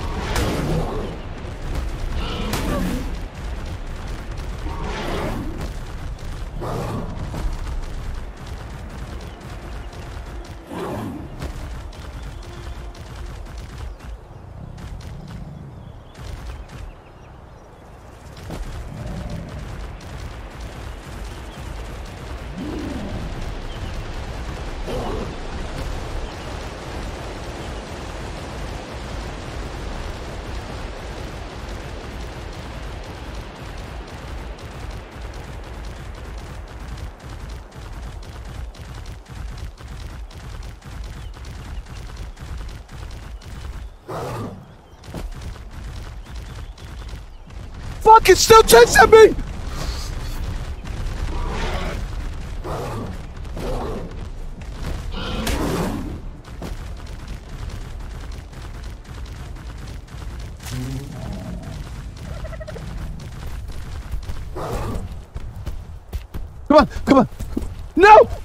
Fuck, it's still chasing me! Come on, come on. No!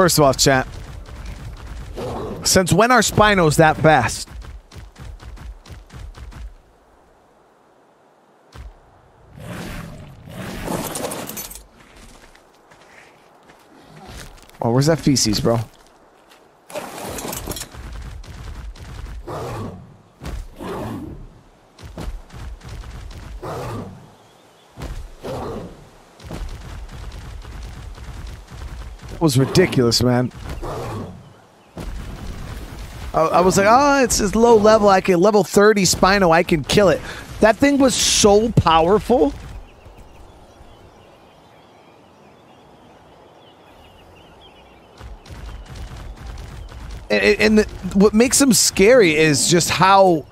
First of all, chat. Since when are Spinos that fast? Oh, where's that feces, bro? Was ridiculous, man. I, I was like, oh, it's, it's low level. I can level 30 Spino. I can kill it. That thing was so powerful. And, and the, what makes him scary is just how.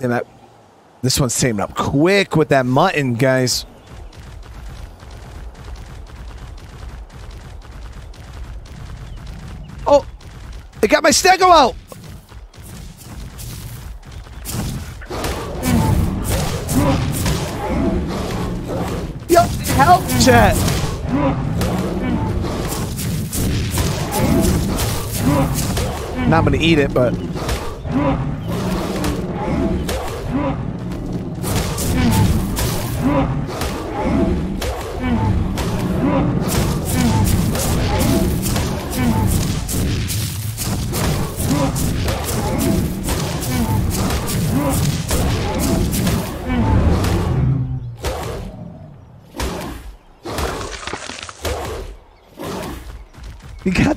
And that, this one's taming up quick with that mutton, guys. Oh, it got my stego out. Yo, help, chat. Not gonna eat it, but.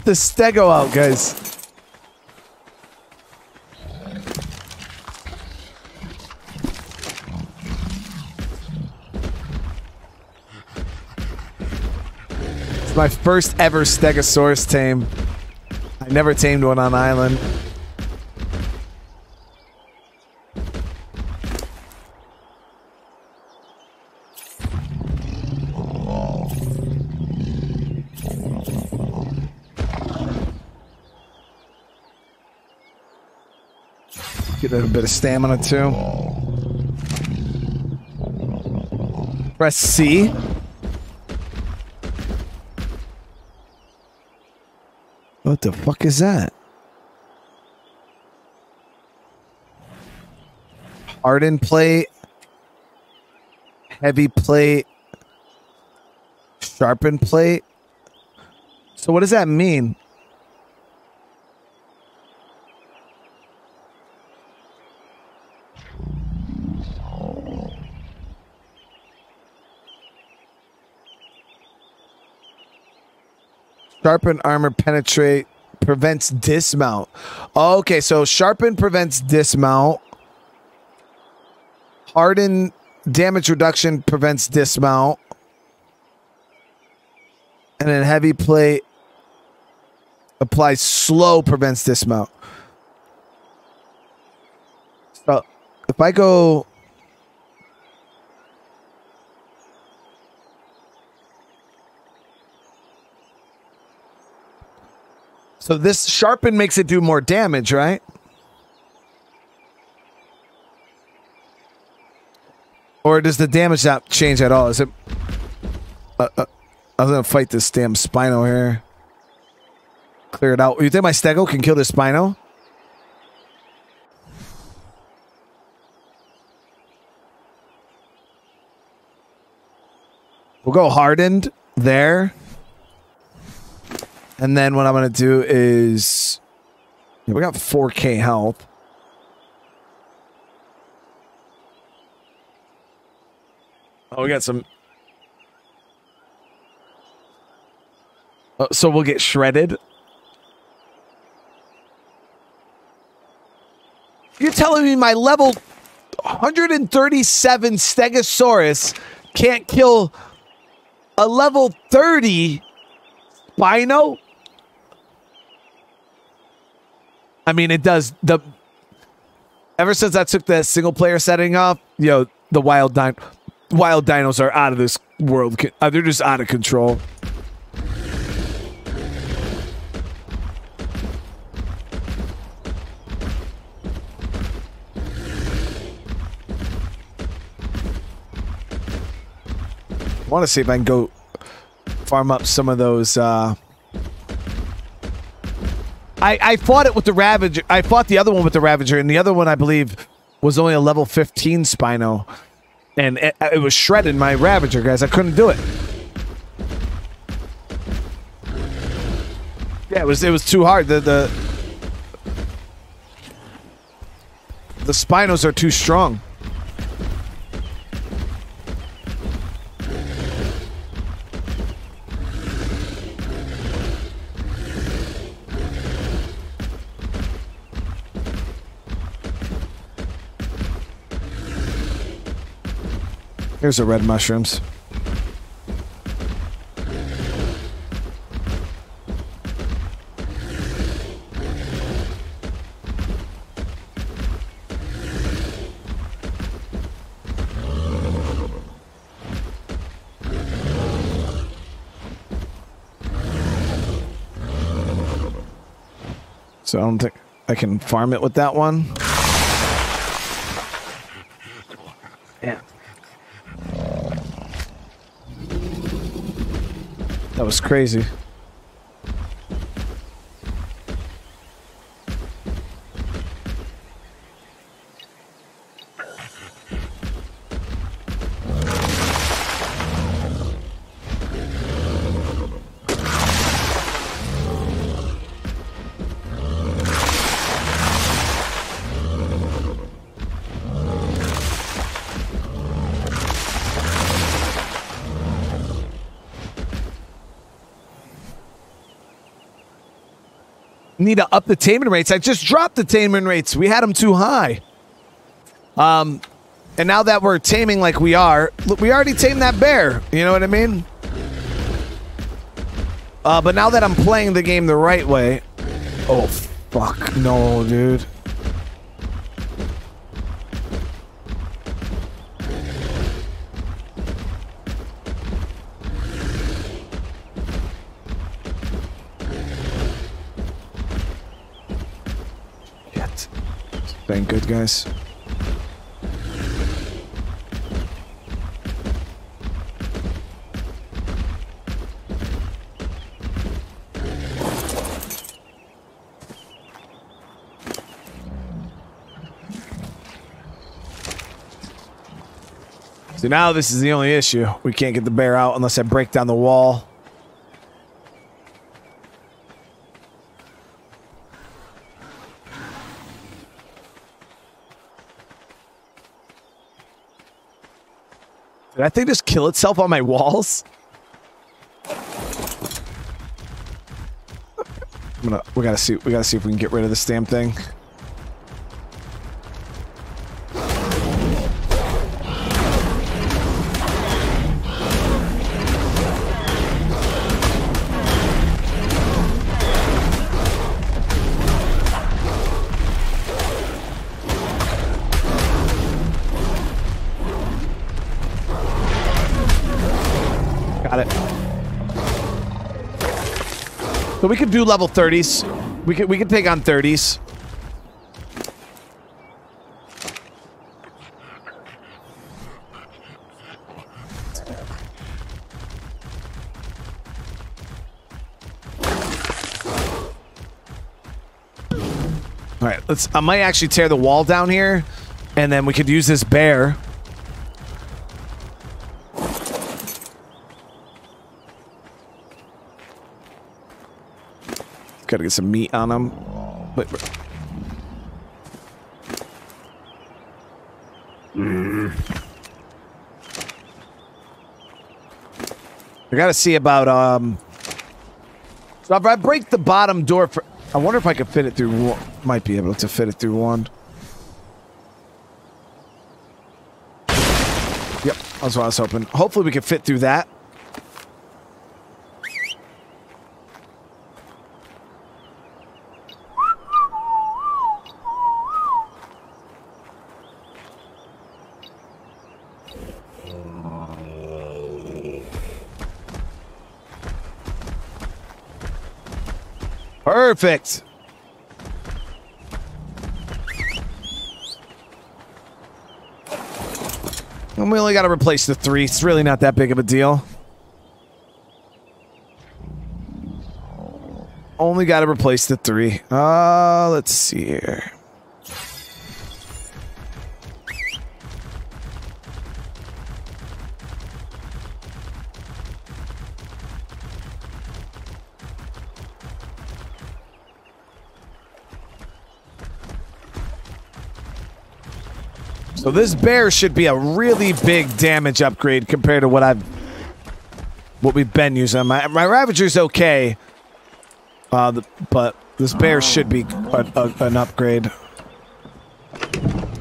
The stego out, guys. It's my first ever stegosaurus tame. I never tamed one on island. Get a bit of stamina too. Press C. What the fuck is that? Hardened plate. Heavy plate. Sharpened plate. So what does that mean? Sharpen armor penetrate prevents dismount. Okay, so sharpen prevents dismount. Harden damage reduction prevents dismount. And then heavy plate applies slow prevents dismount. So if I go So this sharpen makes it do more damage, right? Or does the damage not change at all? Is it? Uh, uh, I was gonna fight this damn Spino here. Clear it out. You think my Stego can kill this Spino? We'll go hardened there. And then what I'm going to do is yeah, we got 4k health. Oh, we got some. Oh, so we'll get shredded. You're telling me my level 137 Stegosaurus can't kill a level 30 Spino? I mean, it does the. Ever since I took the single player setting off, you know, the wild din- wild dinos are out of this world. Uh, they're just out of control. I want to see if I can go farm up some of those. Uh, I, I fought it with the Ravager. I fought the other one with the Ravager, and the other one, I believe, was only a level 15 Spino. And it, it was shredding my Ravager, guys. I couldn't do it. Yeah, it was it was too hard. The the the Spinos are too strong. Here's the red mushrooms. So I don't think I can farm it with that one. Yeah. That was crazy. Need to up the taming rates. I just dropped the taming rates. We had them too high. Um, and now that we're taming like we are, look, we already tamed that bear. You know what I mean? Uh, but now that I'm playing the game the right way, oh fuck no, dude. Thank good, guys. So now this is the only issue. We can't get the bear out unless I break down the wall. Did that thing just kill itself on my walls? I'm gonna. We gotta see. We gotta see if we can get rid of this damn thing. So we could do level 30s. We could we could take on 30s. All right, let's. I might actually tear the wall down here, and then we could use this bear. Gotta get some meat on them. But I gotta see about um. So if I break the bottom door for, I wonder if I could fit it through. one- Might be able to fit it through one. Yep, that's what I was hoping. Hopefully we can fit through that. Perfect. And we only got to replace the three. It's really not that big of a deal. Only got to replace the three. Uh, let's see here. So this bear should be a really big damage upgrade compared to what I've what we've been using. My my Ravager's okay, uh, the, but this bear should be a, a, an upgrade.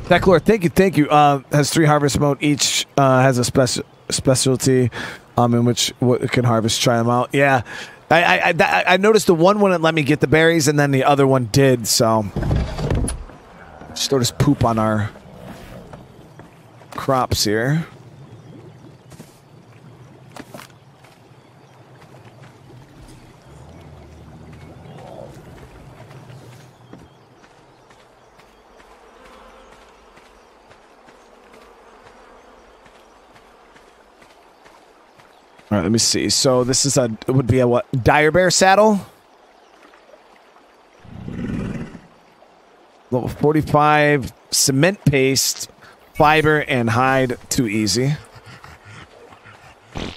Declor, thank you, thank you. Uh, has three harvest mode. Each uh, has a special specialty um, in which what it can harvest. Try them out. Yeah, I I, I I noticed the one wouldn't let me get the berries, and then the other one did. So just throw this poop on our crops here. All right, let me see. So this is a it would be a what? Dire bear saddle. Level 45 cement paste, fiber and hide too easy. I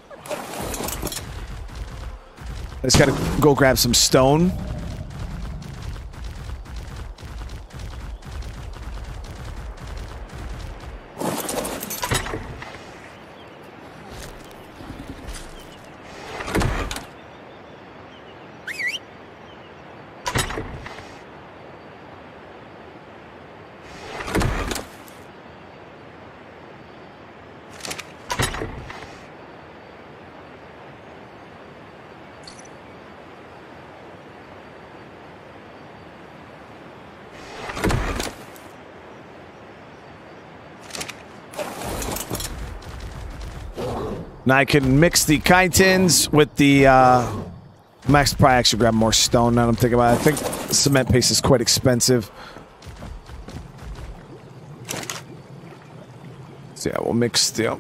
just gotta go grab some stone. Now I can mix the chitins with the uh Max probably actually grab more stone now I'm thinking about it. I think cement paste is quite expensive. So yeah, we'll mix the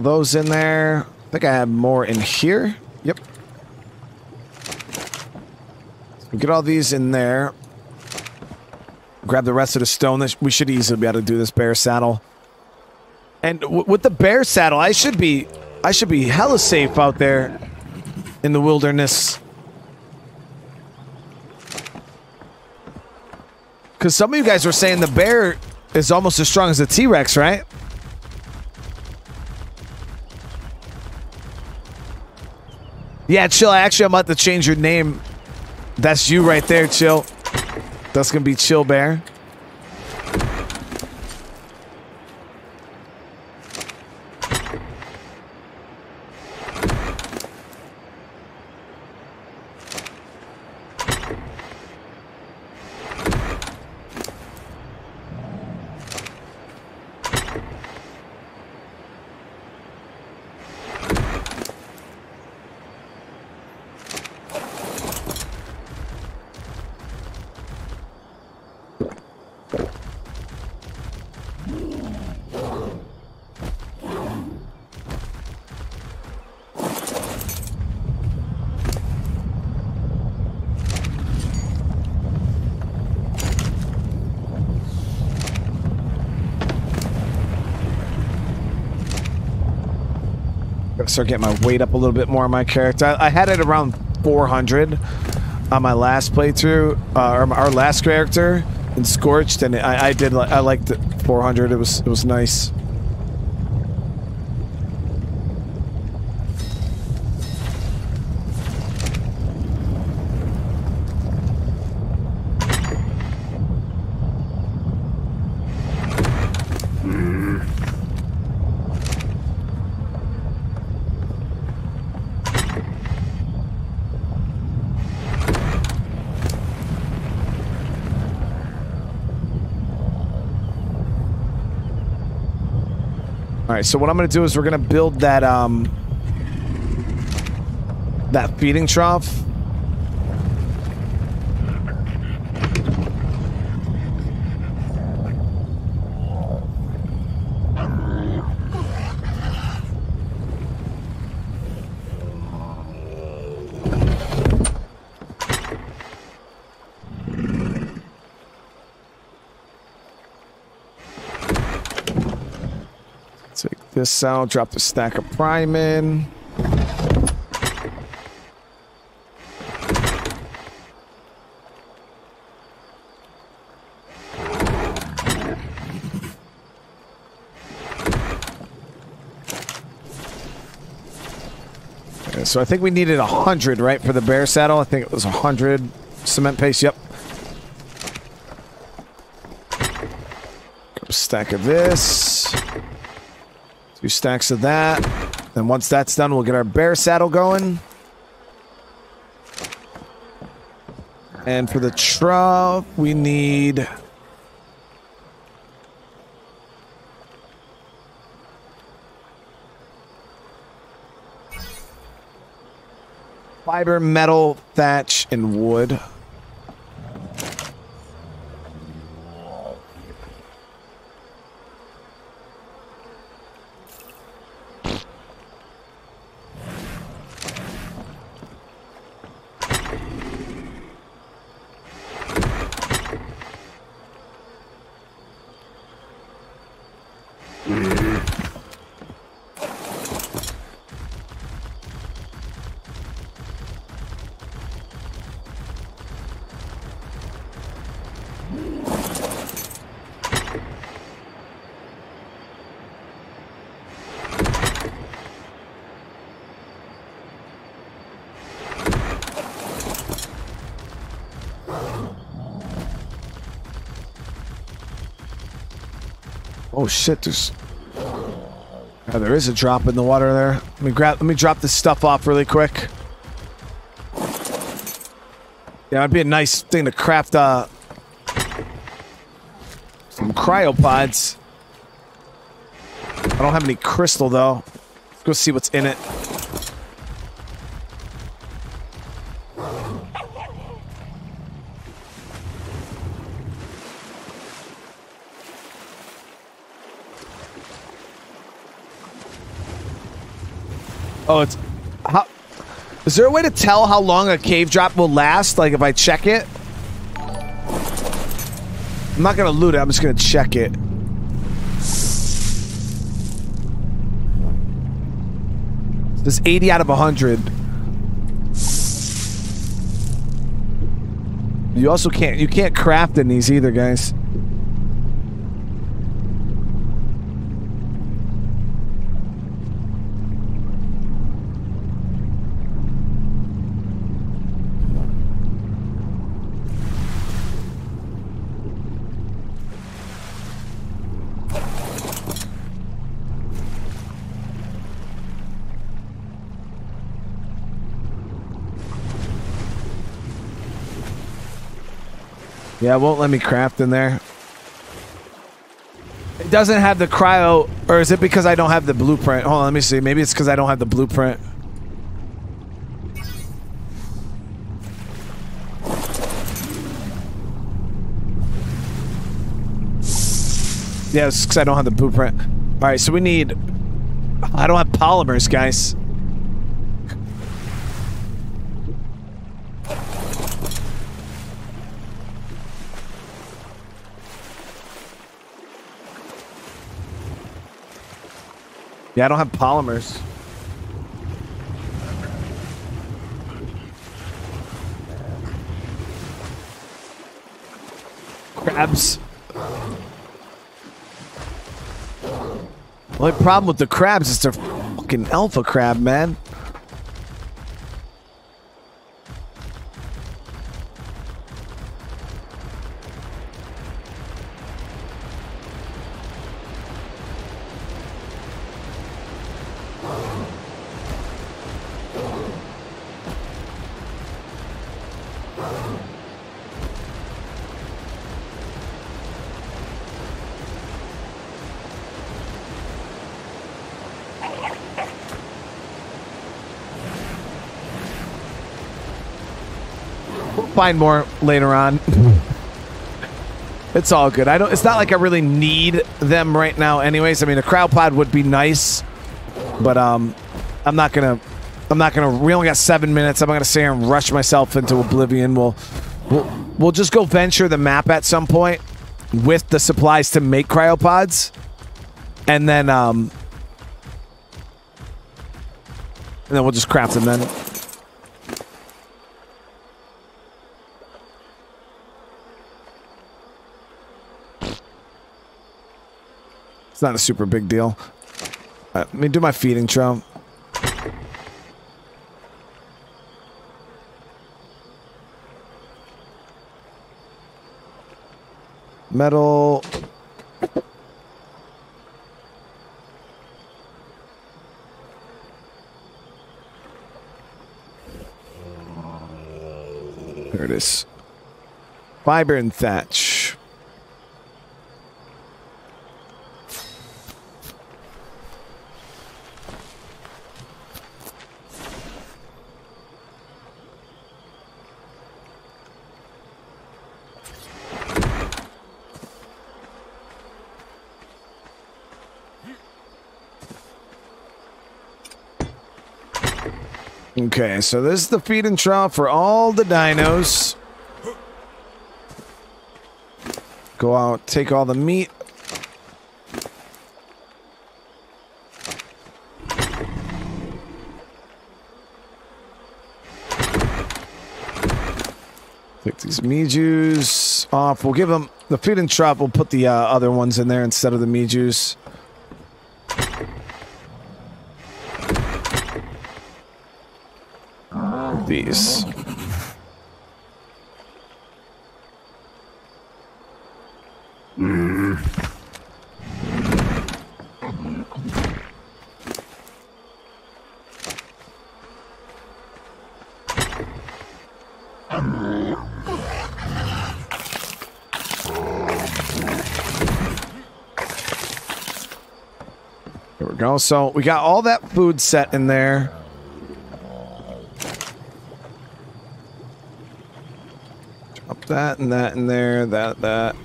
all those in there. I think I have more in here. Yep. So get all these in there. Grab the rest of the stone. We should easily be able to do this bear saddle. And with the bear saddle, I should be, I should be hella safe out there in the wilderness. Because some of you guys were saying the bear is almost as strong as the T-Rex, right? Yeah, chill. Actually, I'm about to change your name. That's you right there, chill. That's gonna be Chill Bear. Start getting my weight up a little bit more on my character. I, I had it around 400 on my last playthrough, uh, or our last character in Scorched, and I, I did. I liked it 400. It was it was nice. Right, so what I'm going to do is we're going to build that um that feeding trough. this out, drop the stack of prime in. So I think we needed a 100, right, for the bear saddle? I think it was a 100 cement paste, yep. Stack of this. Two stacks of that. Then once that's done, we'll get our bear saddle going. And for the trough, we need fiber, metal, thatch, and wood. Oh shit, there's Oh, there is a drop in the water there. Let me grab let me drop this stuff off really quick. Yeah, it'd be a nice thing to craft uh some cryopods. I don't have any crystal though. Let's go see what's in it. Oh, it's how is there a way to tell how long a cave drop will last? Like if I check it? I'm not gonna loot it, I'm just gonna check it. This 80 out of 100. You also can't you can't craft in these either, guys. Yeah, it won't let me craft in there. It doesn't have the cryo, or is it because I don't have the blueprint? Hold on, let me see. Maybe it's because I don't have the blueprint. Yeah, it's because I don't have the blueprint. All right, so we need... I don't have polymers, guys. Yeah, I don't have polymers. Crabs. The only problem with the crabs is they're fucking alpha crab, man. Find more later on. it's all good. I don't. It's not like I really need them right now. Anyways, I mean, a cryo pod would be nice, but um, I'm not gonna. I'm not gonna. We only got seven minutes. I'm gonna here and rush myself into oblivion. We'll, we'll, we'll just go venture the map at some point with the supplies to make cryopods, and then um, and then we'll just craft them then. It's not a super big deal. Right, let me do my feeding trough. Metal. There it is. Fiber and thatch. Okay, so this is the feeding trough for all the dinos. Go out, take all the meat. Take these Mejos off. We'll give them the feeding trough. We'll put the uh, other ones in there instead of the Mejos. These. There we go. So we got all that food set in there. That and that in there, that, that.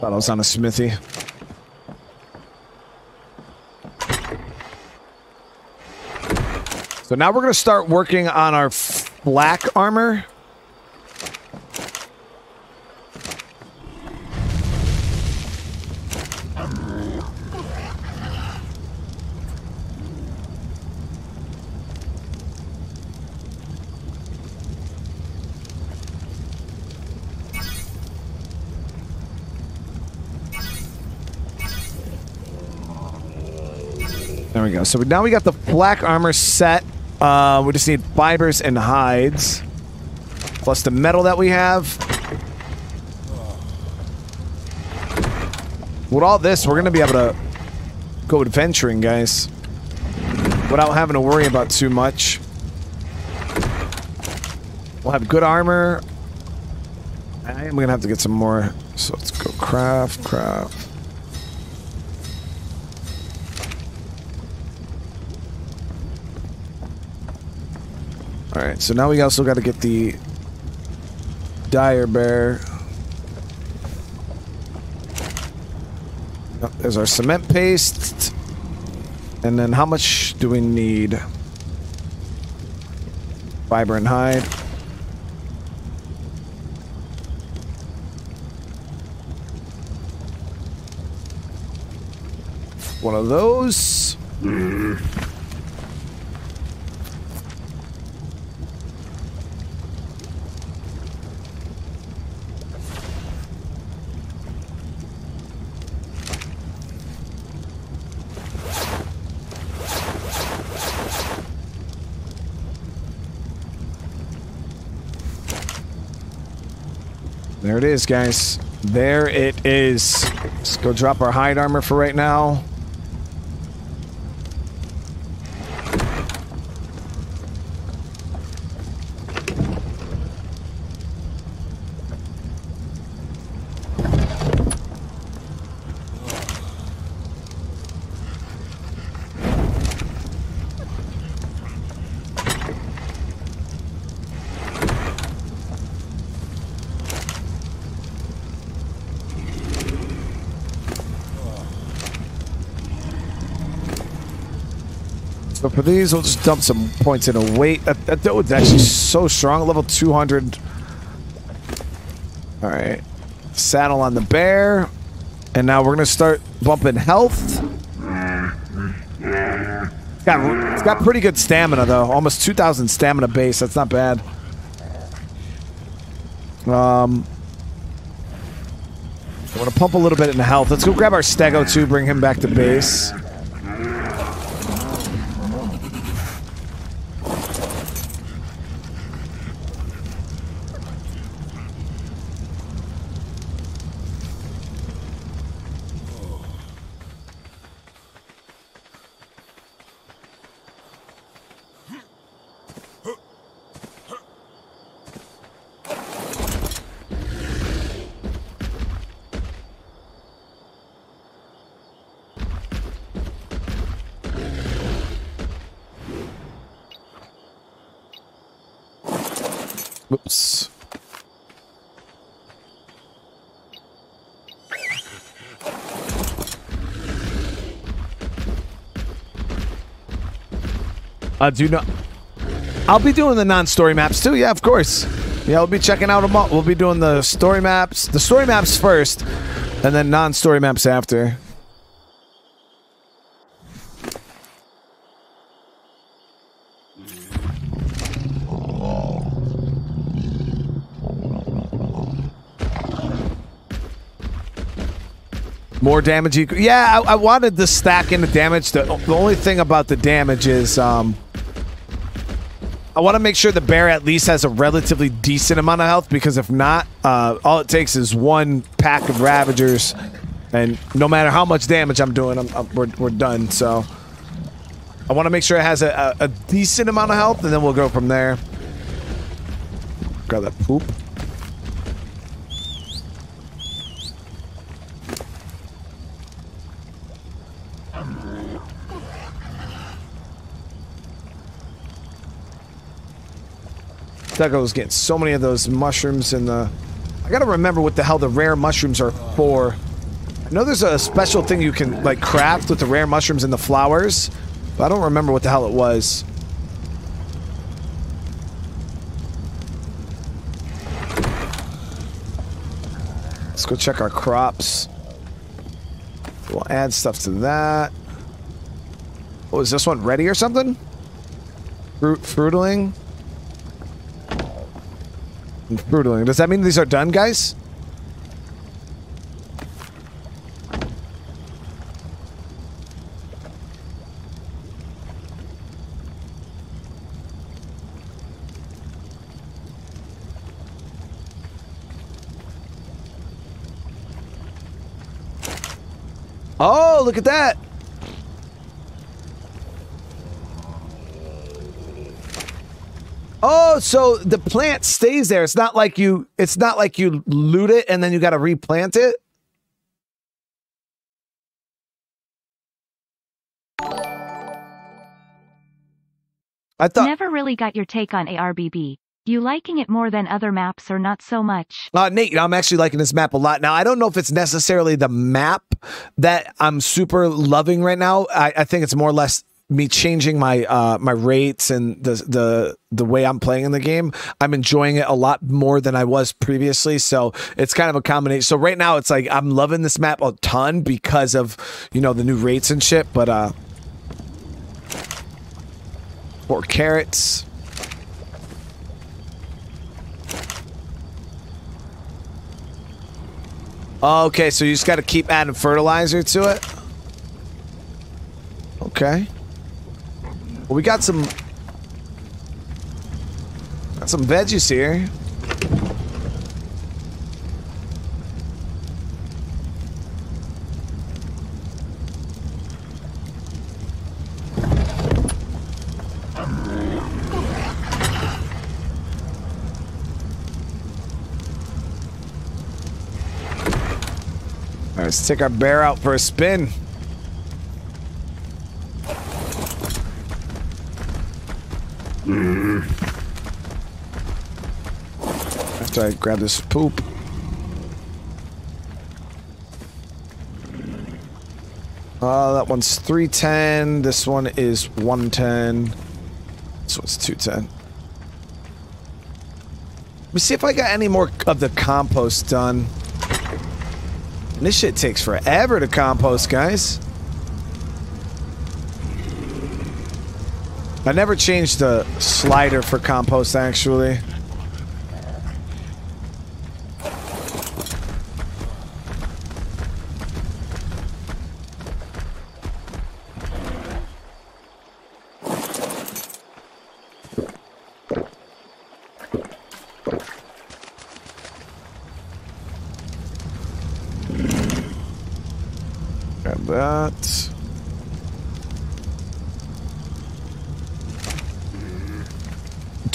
Thought I was on a smithy. So now we're going to start working on our black armor. We go. So now we got the black armor set. Uh, we just need fibers and hides. Plus the metal that we have. With all this, we're going to be able to go adventuring, guys. Without having to worry about too much. We'll have good armor. I am going to have to get some more. So let's go craft, craft. Alright, so now we also got to get the dire bear. Yep, there's our cement paste. And then how much do we need? Fiber and hide. One of those. It is, guys. There it is. Let's go drop our hide armor for right now. So for these, we'll just dump some points in a weight. That, that dude's actually so strong. Level 200. All right. Saddle on the bear. And now we're going to start bumping health. It's got, it's got pretty good stamina, though. Almost 2,000 stamina base. That's not bad. Um, I want to pump a little bit in health. Let's go grab our Stego, too. Bring him back to base. Do not. I'll be doing the non-story maps too. Yeah, of course. Yeah, we'll be checking out them all. We'll be doing the story maps, the story maps first, and then non-story maps after. More damage. Yeah, I, I wanted the stack in the damage. The, the only thing about the damage is um, I want to make sure the bear at least has a relatively decent amount of health because if not, uh, all it takes is one pack of Ravagers, and no matter how much damage I'm doing, I'm, I'm- we're, we're done. So I want to make sure it has a, a, a decent amount of health, and then we'll go from there. Grab that poop. Douglas getting so many of those mushrooms in the. I gotta remember what the hell the rare mushrooms are for. I know there's a special thing you can like craft with the rare mushrooms and the flowers, but I don't remember what the hell it was. Let's go check our crops. We'll add stuff to that. Oh, is this one ready or something? Fruit fruitling. Fruitling. Does that mean these are done, guys? Oh, look at that. Oh, so the plant stays there. It's not like you it's not like you loot it and then you got to replant it. I thought Never really got your take on ARBB. You liking it more than other maps or not so much? Uh, Nate, I'm actually liking this map a lot. Now, I don't know if it's necessarily the map that I'm super loving right now. I, I think it's more or less me changing my uh, my rates and the the the way I'm playing in the game. I'm enjoying it a lot more than I was previously. So it's kind of a combination. So right now, it's like I'm loving this map a ton because of you know the new rates and shit. But uh, four carrots. Okay, so you just got to keep adding fertilizer to it. Okay. Well, we got some got some veggies here. Let's take our bear out for a spin. After I grab this poop. Uh, that one's 310. This one is 110. This one's 210. Let me see if I got any more of the compost done. This shit takes forever to compost, guys. I never changed the slider for compost, actually. Grab that.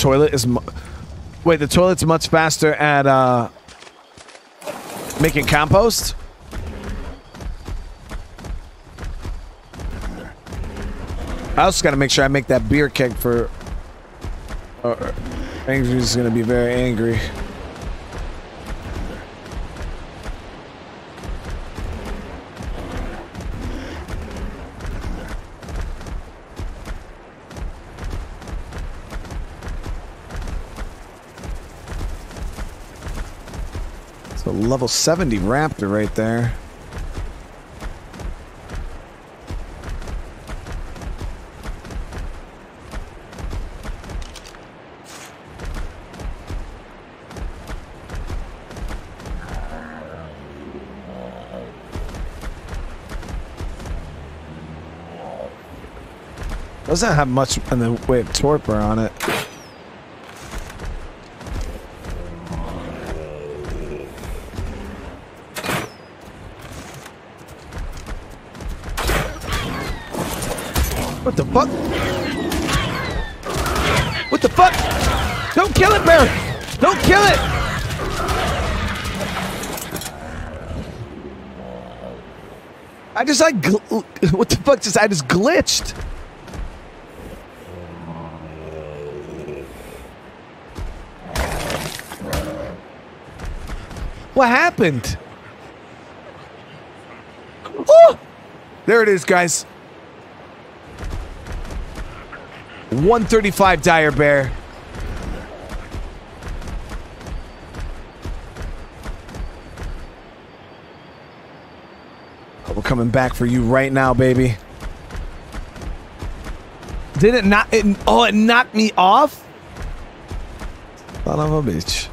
Toilet is. Wait, the toilet's much faster at uh, making compost. I also got to make sure I make that beer keg for. Uh, Angry is gonna be very angry. It's a level 70 raptor right there. Doesn't have much in the way of torpor on it. What the fuck? What the fuck? Don't kill it, Bear! Don't kill it! I just like what the fuck? Just I just glitched. What happened? Oh! There it is, guys. 135 Dire Bear. We're coming back for you right now, baby. Did it not? It, oh, it knocked me off? Son of a bitch.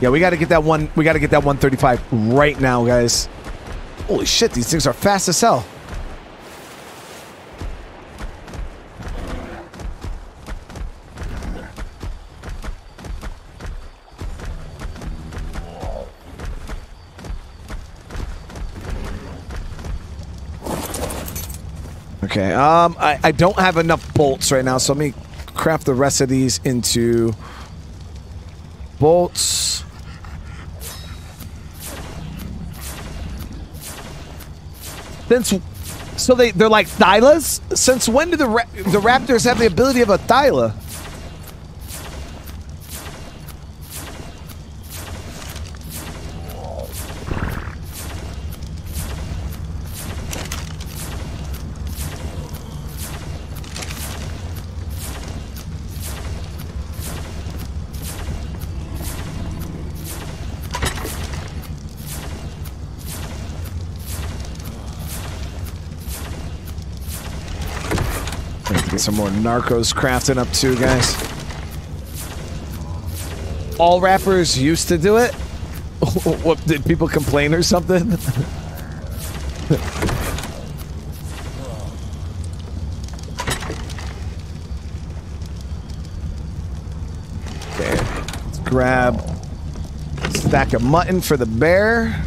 Yeah, we got to get that one. We got to get that 135 right now, guys. Holy shit, these things are fast as hell. Okay, um, I, I don't have enough bolts right now, so let me craft the rest of these into bolts. Since, so they, they're like Thylas? Since when do the, ra the Raptors have the ability of a Thyla? Get some more narcos crafting up too, guys. All raptors used to do it. what did people complain or something? okay, let's grab stack of mutton for the bear.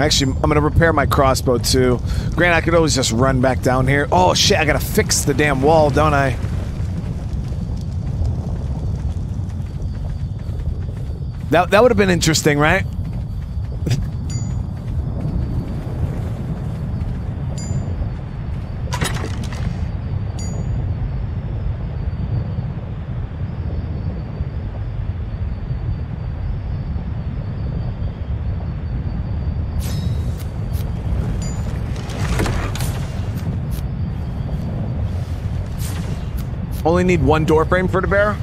Actually, I'm gonna repair my crossbow too. Grant, I could always just run back down here. Oh shit, I gotta fix the damn wall, don't I? That, that would have been interesting, right? Only need one door frame for the bear?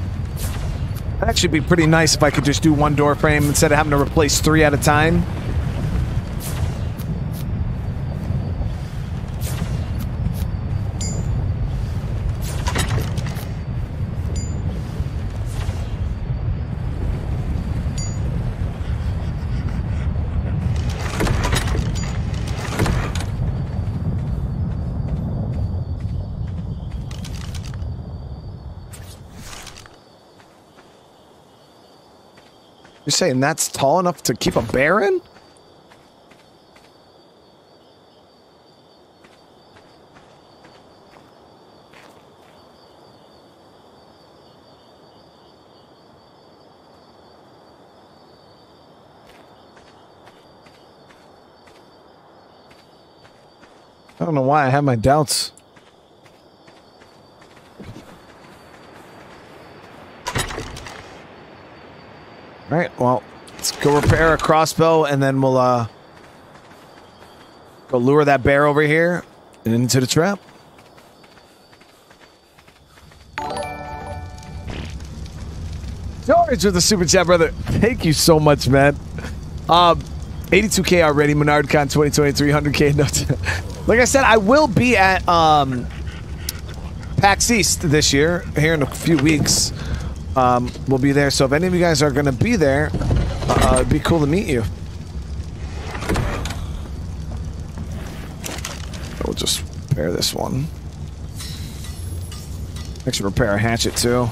That should be pretty nice if I could just do one door frame instead of having to replace three at a time. You're saying that's tall enough to keep a bear in? I don't know why I have my doubts. All right, well, let's go repair a crossbow and then we'll uh go lure that bear over here and into the trap. George with the super chat, brother. Thank you so much, man. Um, 82k already. MenardCon 2023, 100k. No, like I said, I will be at um, PAX East this year. Here in a few weeks, um, we'll be there. So if any of you guys are going to be there, uh, it'd be cool to meet you. We'll just repair this one. Actually, repair a hatchet too.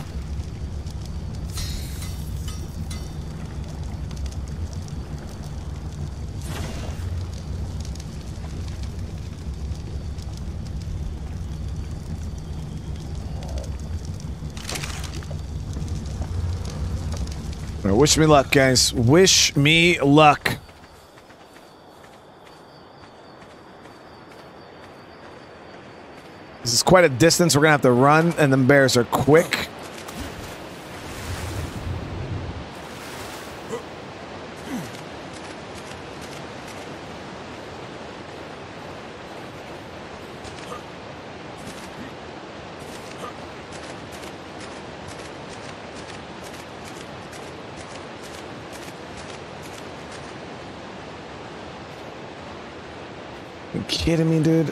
Wish me luck, guys. Wish me luck. This is quite a distance we're going to have to run, and the bears are quick. You kidding me, dude?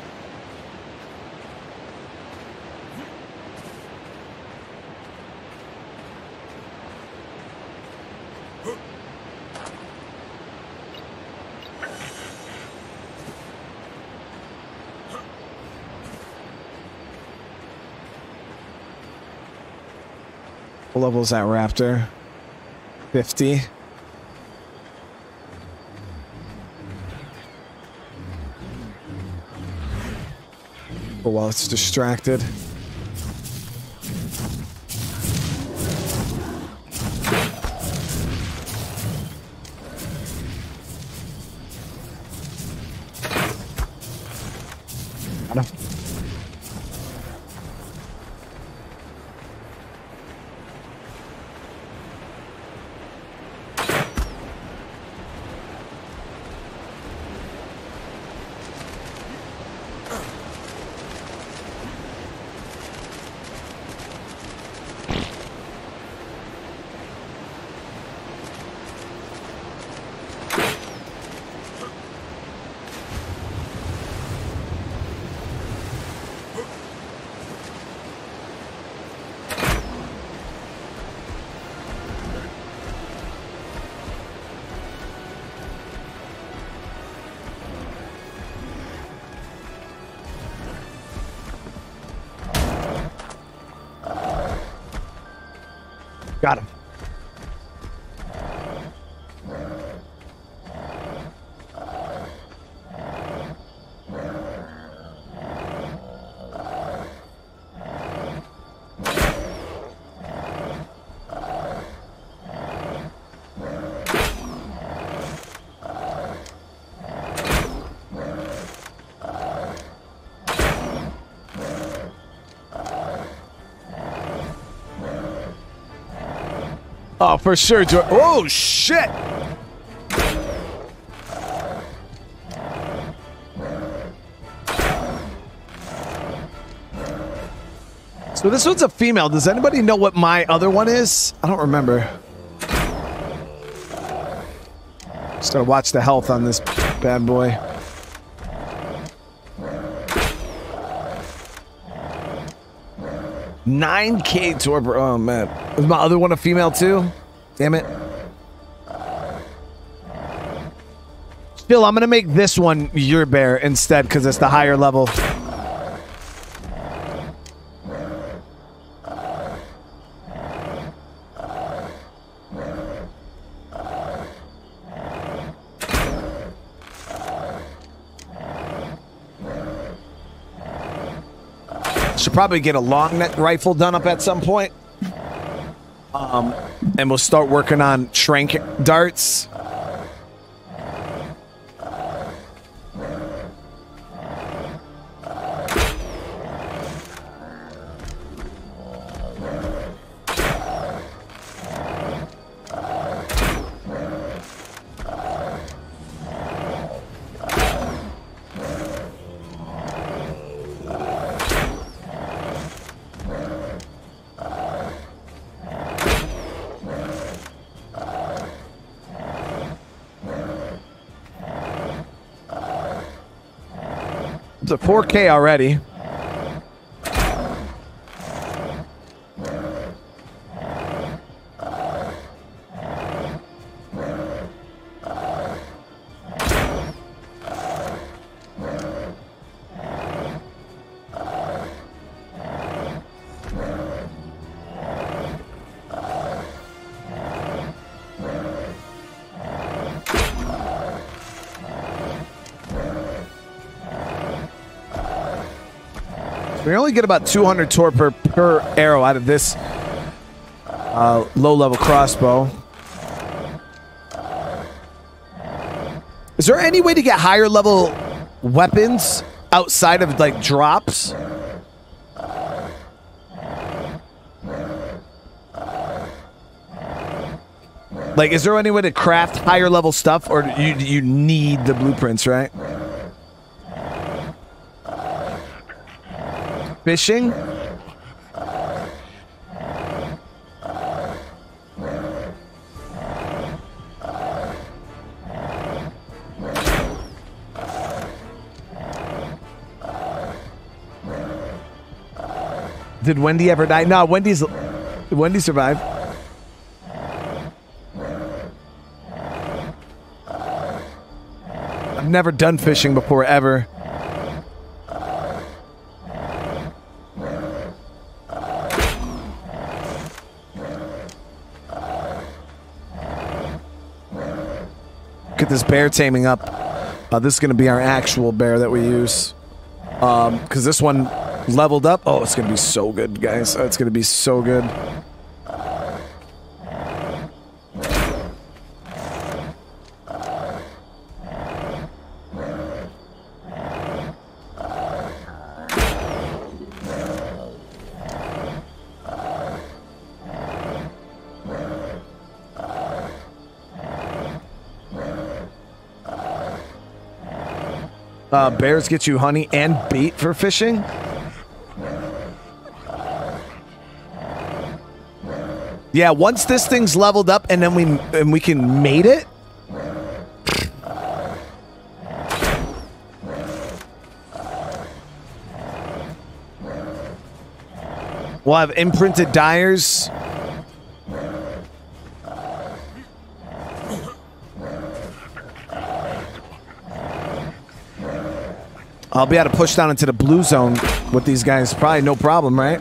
What level is that raptor? 50. But while it's distracted. Oh, for sure. Oh, shit. So this one's a female. Does anybody know what my other one is? I don't remember. Just gotta watch the health on this bad boy. Nine K Torpor. Oh man, is my other one a female too? Damn it. Phil, I'm gonna make this one your bear instead because it's the higher level. Should probably get a long neck rifle done up at some point. Um, and we'll start working on tranq darts. It's a 4K already. We only get about 200 torp per, per arrow out of this uh, low-level crossbow. Is there any way to get higher level weapons outside of like drops? Like, is there any way to craft higher level stuff, or you you need the blueprints, right? Fishing? Did Wendy ever die? No, Wendy's Wendy survived. I've never done fishing before ever. Get this bear taming up. Uh, this is going to be our actual bear that we use. Um, because this one leveled up. Oh, it's going to be so good, guys. It's going to be so good. Uh, bears get you honey and bait for fishing. Yeah, once this thing's leveled up and then we and we can mate it. We'll have imprinted Dires. I'll be able to push down into the blue zone with these guys. Probably no problem, right?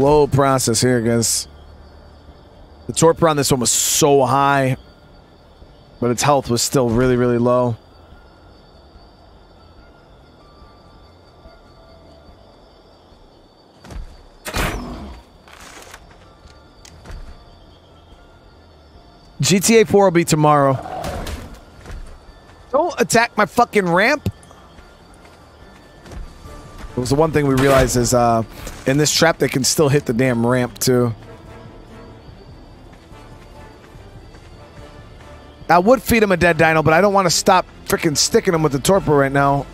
Slow process here, guys. The torpor on this one was so high, but its health was still really, really low. GTA 4 will be tomorrow. Don't attack my fucking ramp. Was the one thing we realized is uh, in this trap they can still hit the damn ramp too. I would feed him a dead dino, but I don't want to stop freaking sticking him with the torpor right now.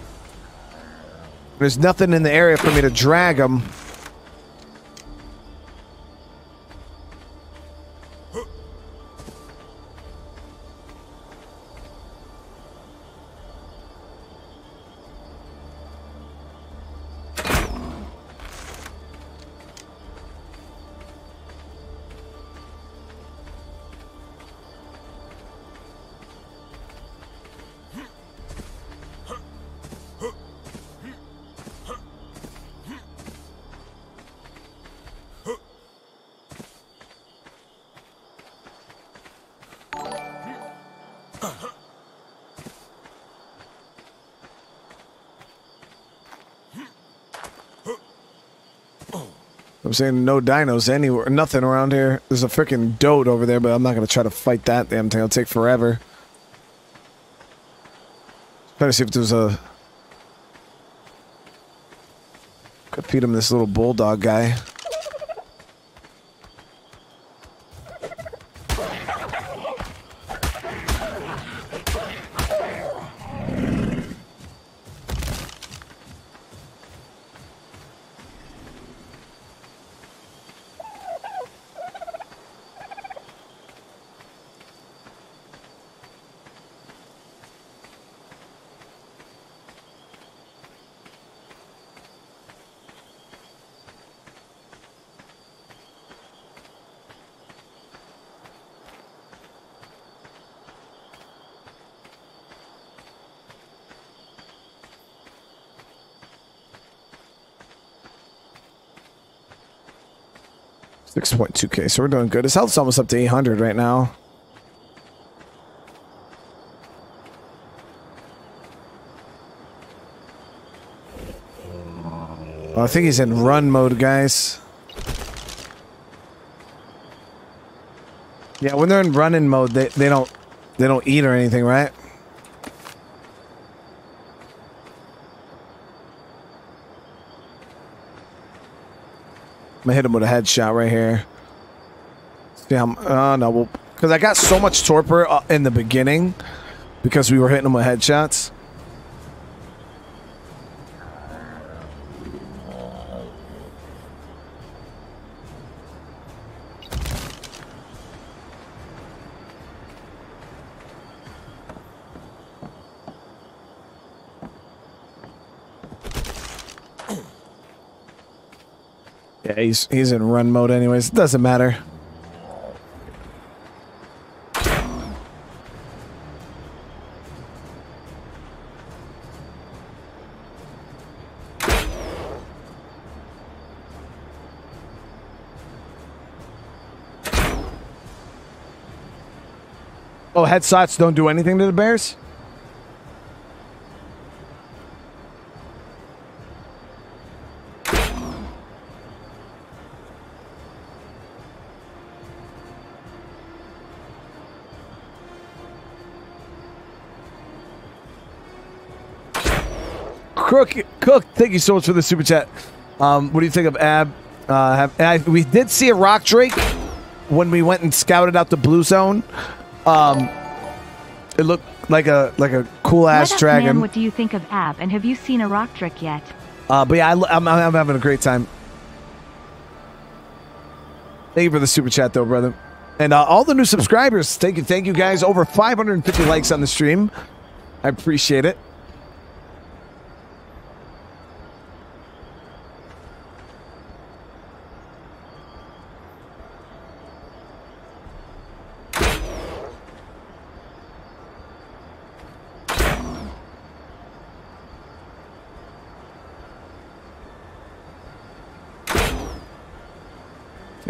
There's nothing in the area for me to drag him. Saying no dinos anywhere, nothing around here. There's a freaking dote over there, but I'm not gonna try to fight that damn thing. It'll take forever. Trying to see if there's a. Could feed him this little bulldog guy. Six point two K, so we're doing good. His health's almost up to eight hundred right now. Well, I think he's in run mode, guys. Yeah, when they're in running mode, they, they don't they don't eat or anything, right? I'm gonna hit him with a headshot right here. How? Oh no, well, because I got so much torpor uh, in the beginning because we were hitting him with headshots. Yeah, he's he's in run mode anyways. It doesn't matter. Headshots don't do anything to the bears? Crook, Cook, thank you so much for the super chat. Um, what do you think of Ab? Uh, have, I, we did see a rock drake when we went and scouted out the blue zone. Um, it looked like a like a cool ass dragon. Man, what do you think of Ab? And have you seen a rock drake yet? Uh, but yeah, I, am I'm having a great time. Thank you for the super chat, though, brother. And uh, all the new subscribers, thank you, thank you guys. Over 550 likes on the stream. I appreciate it.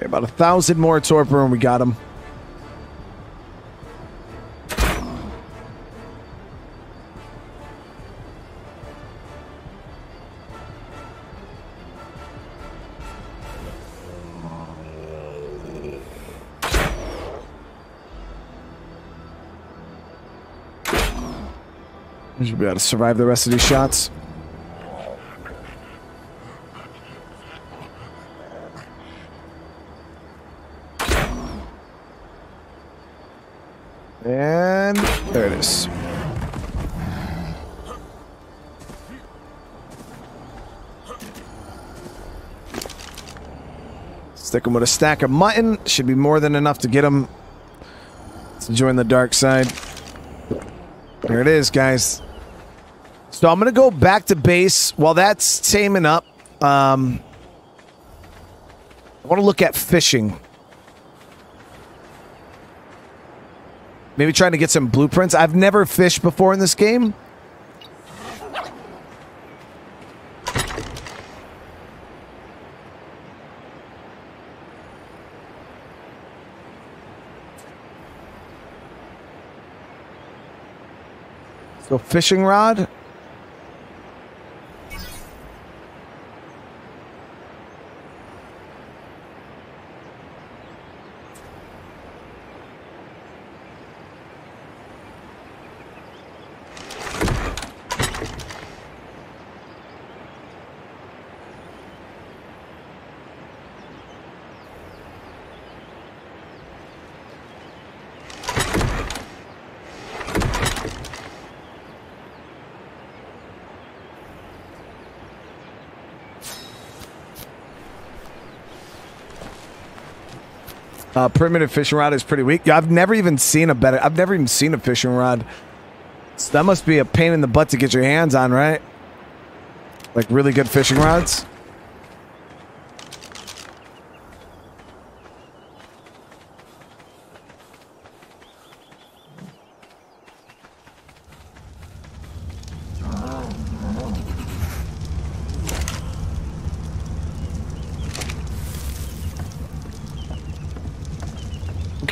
About a thousand more torpor and we got him. We should be able to survive the rest of these shots. And there it is. Stick with a stack of mutton. Should be more than enough to get him to join the dark side. There it is, guys. So I'm going to go back to base while that's taming up. Um, I want to look at fishing. Maybe trying to get some blueprints. I've never fished before in this game. Fishing rod. Uh, primitive fishing rod is pretty weak. Yeah, I've never even seen a better. I've never even seen a fishing rod. So that must be a pain in the butt to get your hands on, right? Like really good fishing rods.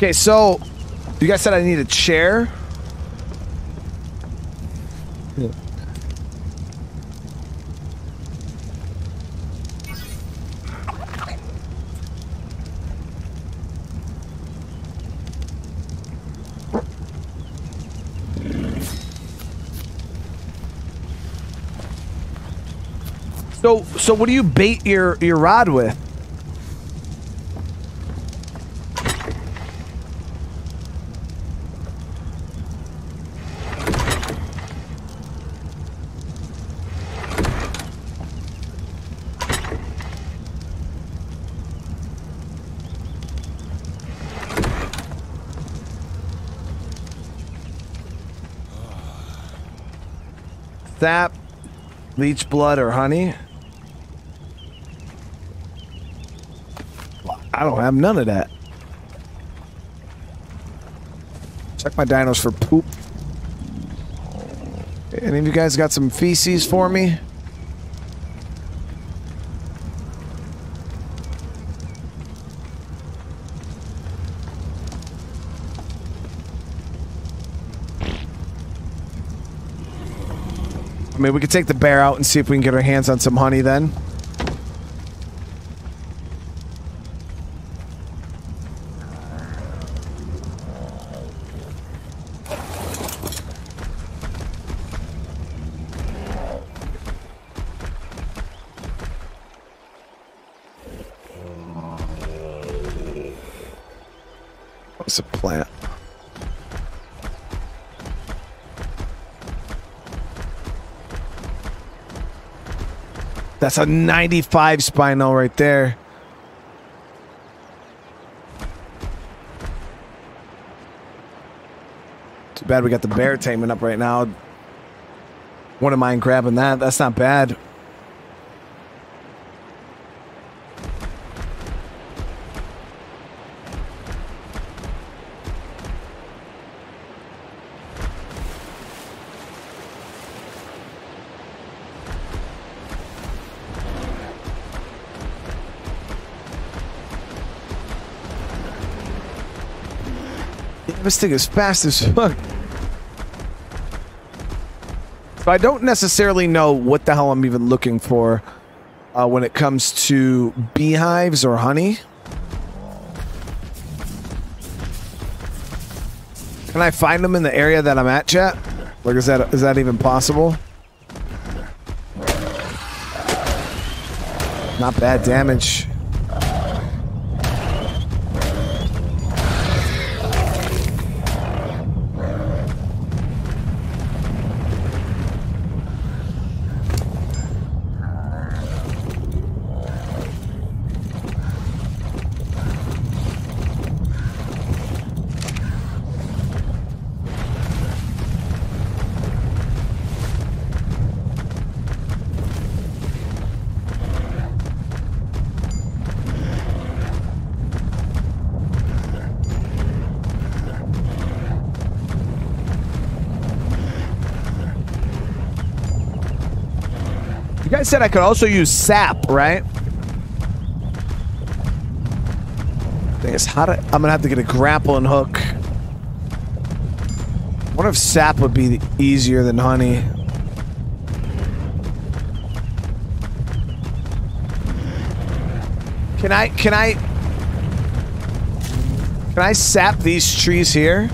Okay, so you guys said I need a chair. So, so what do you bait your your rod with? Sap, leech blood, or honey? I don't have none of that. Check my dinos for poop. Any of you guys got some feces for me? Mean, we could take the bear out and see if we can get our hands on some honey then. What's a plant? That's a 95 spinal right there. Too bad we got the bear taming up right now. Wouldn't mind grabbing that. That's not bad. This thing is fast as fuck. So I don't necessarily know what the hell I'm even looking for uh, when it comes to beehives or honey. Can I find them in the area that I'm at, chat? Like, is that is that even possible? Not bad damage. Said I could also use sap, right? Thing is, how to, I'm gonna have to get a grappling hook. What if sap would be easier than honey? Can I, can I, can I sap these trees here?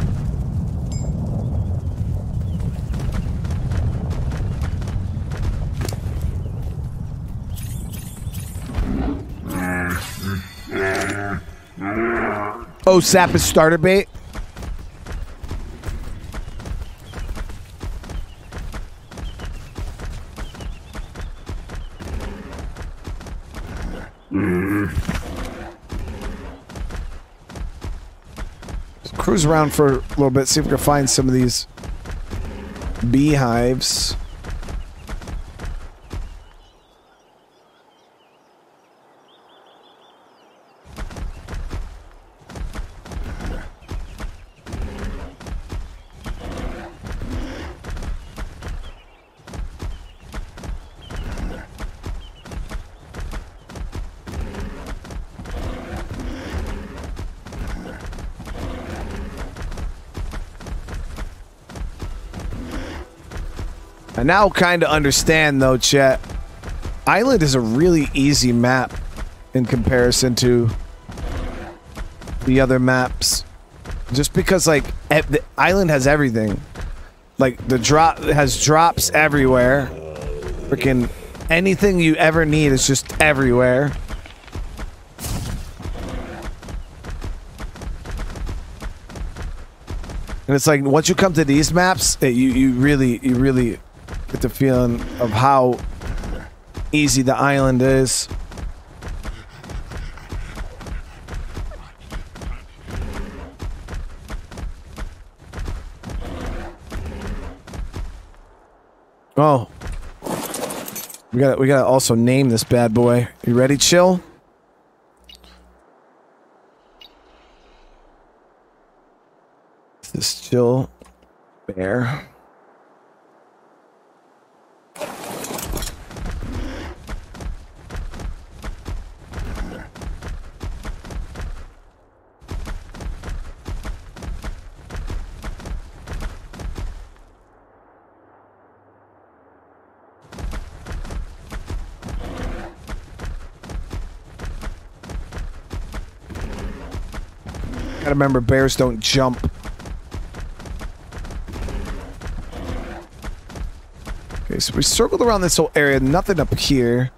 Oh, sap is starter bait? cruise around for a little bit, see if we can find some of these beehives. I now kind of understand, though, Chet. Island is a really easy map in comparison to the other maps. Just because, like, the island has everything. Like, the drop has drops everywhere. Freaking anything you ever need is just everywhere. And it's like once you come to these maps, it, you you really you really get the feeling of how easy the island is. Oh. We gotta we got to also name this bad boy. You ready, chill? This chill bear. Gotta remember bears don't jump. Okay, so we circled around this whole area, nothing up here.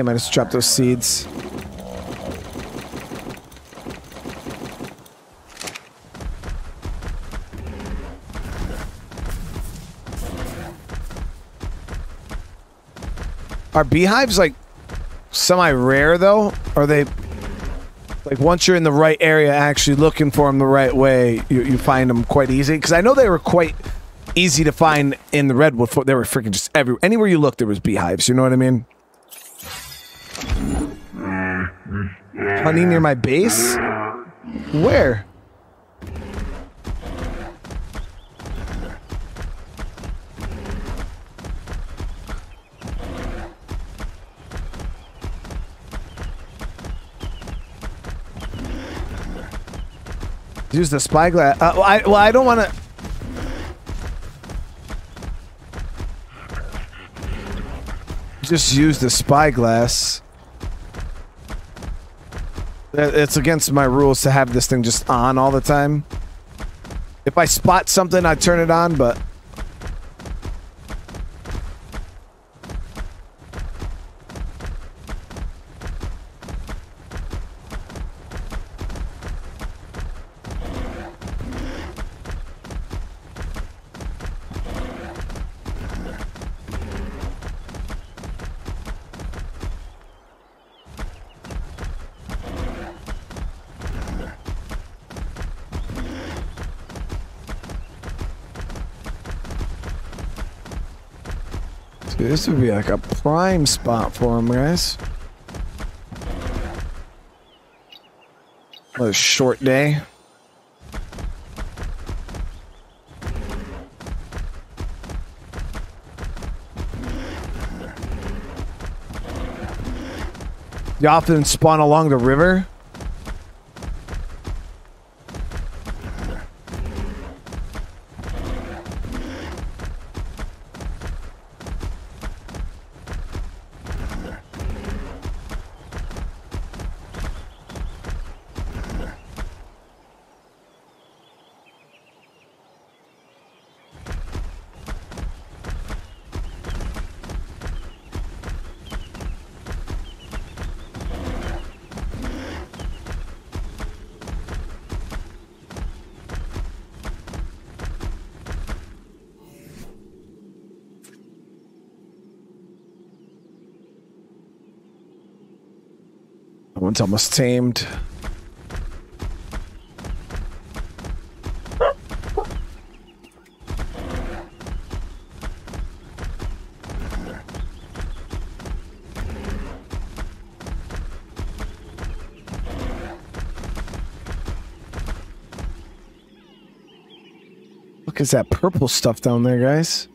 Damn, I just dropped those seeds. Are beehives like semi-rare though? Are they like once you're in the right area, actually looking for them the right way, you, you find them quite easy? Because I know they were quite easy to find in the redwood. They were freaking just everywhere. Anywhere you looked, there was beehives. You know what I mean? Honey near my base? Where? Use the spyglass. Uh, well, I, well, I don't want to. Just use the spyglass. It's against my rules to have this thing just on all the time. If I spot something, I turn it on, but Dude, this would be like a prime spot for him, guys. What a short day. You often spawn along the river. One's almost tamed. Look, at that purple stuff down there, guys?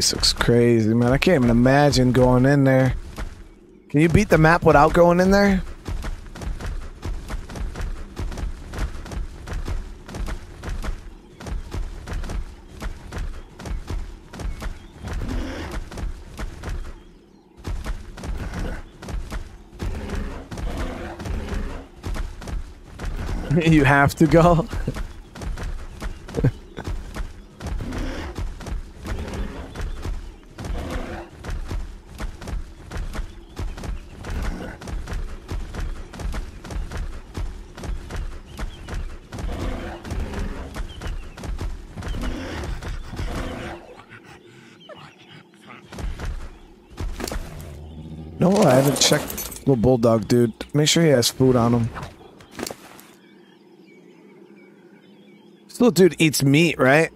This looks crazy, man. I can't even imagine going in there. Can you beat the map without going in there? you have to go. Little bulldog dude. Make sure he has food on him. This little dude eats meat, right?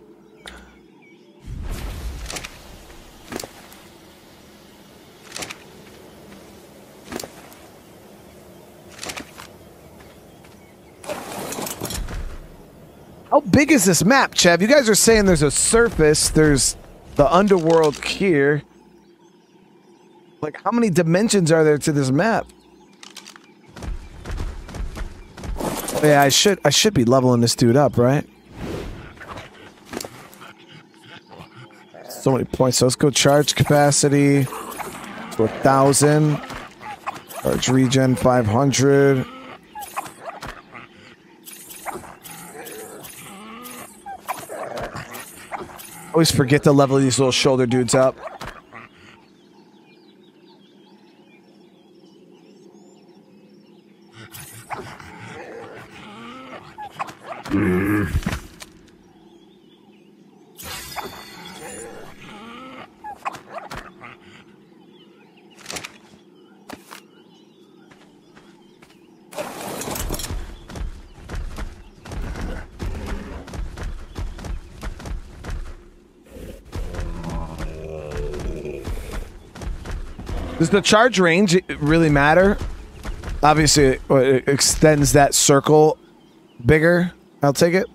How big is this map, Chev? You guys are saying there's a surface, there's the underworld here. Like, how many dimensions are there to this map? Yeah, I should I should be leveling this dude up, right? So many points. So let's go charge capacity to a thousand. Charge regen five hundred. Always forget to level these little shoulder dudes up. Does the charge range really matter? Obviously, it extends that circle bigger. I'll take it.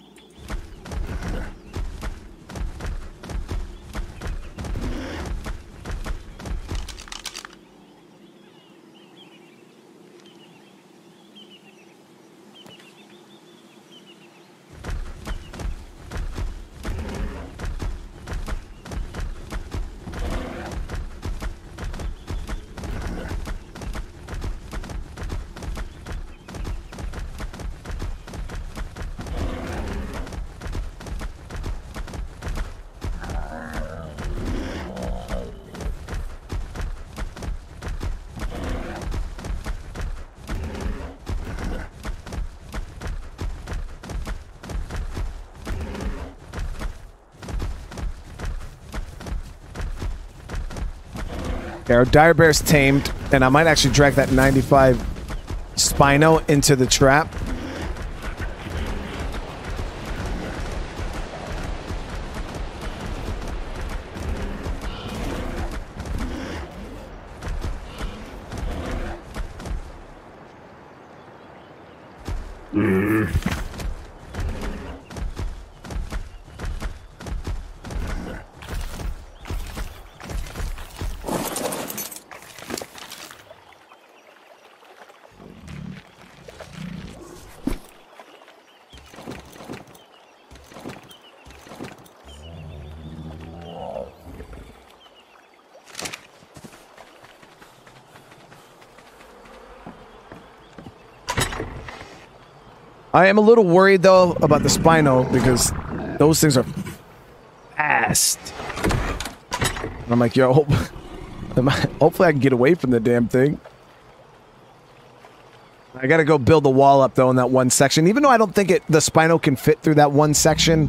Our dire bear's tamed, and I might actually drag that 95 Spino into the trap. I am a little worried though about the Spino because those things are fast. And I'm like, yo, hope, hopefully I can get away from the damn thing. I gotta go build the wall up though in that one section. Even though I don't think it the Spino can fit through that one section,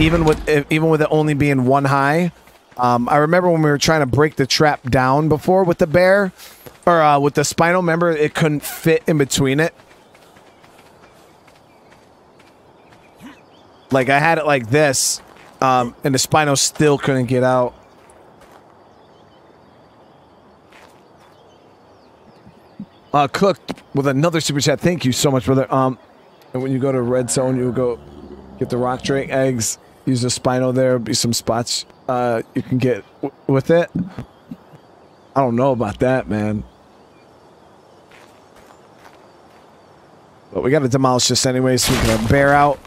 even with even with it only being one high. Um, I remember when we were trying to break the trap down before with the bear, or uh, with the Spino. Remember, it couldn't fit in between it. Like I had it like this, um, and the Spino still couldn't get out. Uh, cooked with another super chat. Thank you so much, brother. Um, and when you go to red zone, you go get the rock drake eggs. Use the Spino there. Be some spots uh, you can get with it. I don't know about that, man. But we got to demolish this anyway, so we can bear out.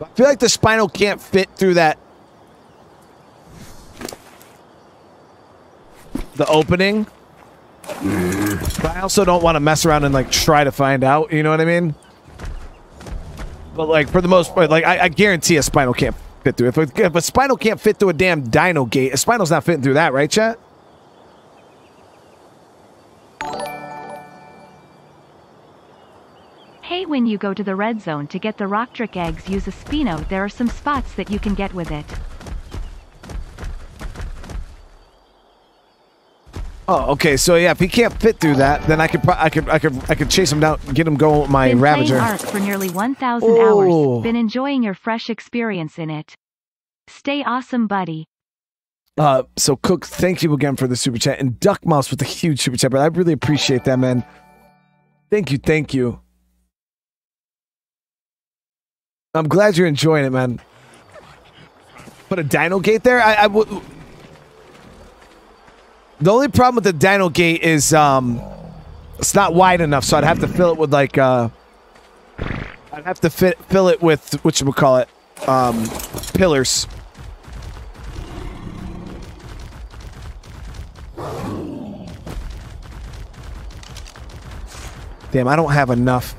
I feel like the Spino can't fit through that. The opening. But I also don't want to mess around and like try to find out. You know what I mean? But like for the most part, like I, I guarantee a Spino can't fit through. If a, if a Spino can't fit through a damn Dino gate, a Spino's not fitting through that, right, chat? Hey, when you go to the red zone to get the rock drake eggs, use a Spino. There are some spots that you can get with it. Oh, okay. So yeah, if he can't fit through that, then I could, I could, I could, I could chase him down, get him going with my Been Ravager. playing Ark for nearly 1,000 Oh. hours. Been enjoying your fresh experience in it. Stay awesome, buddy. Uh, so Cook, thank you again for the super chat, and Duck Mouse with the huge super chat. But I really appreciate that, man. Thank you, thank you. I'm glad you're enjoying it, man. Put a Dino Gate there. I, I would. The only problem with the Dino Gate is um, it's not wide enough, so I'd have to fill it with like uh, I'd have to fit fill it with what you would call it, um, pillars. Damn, I don't have enough.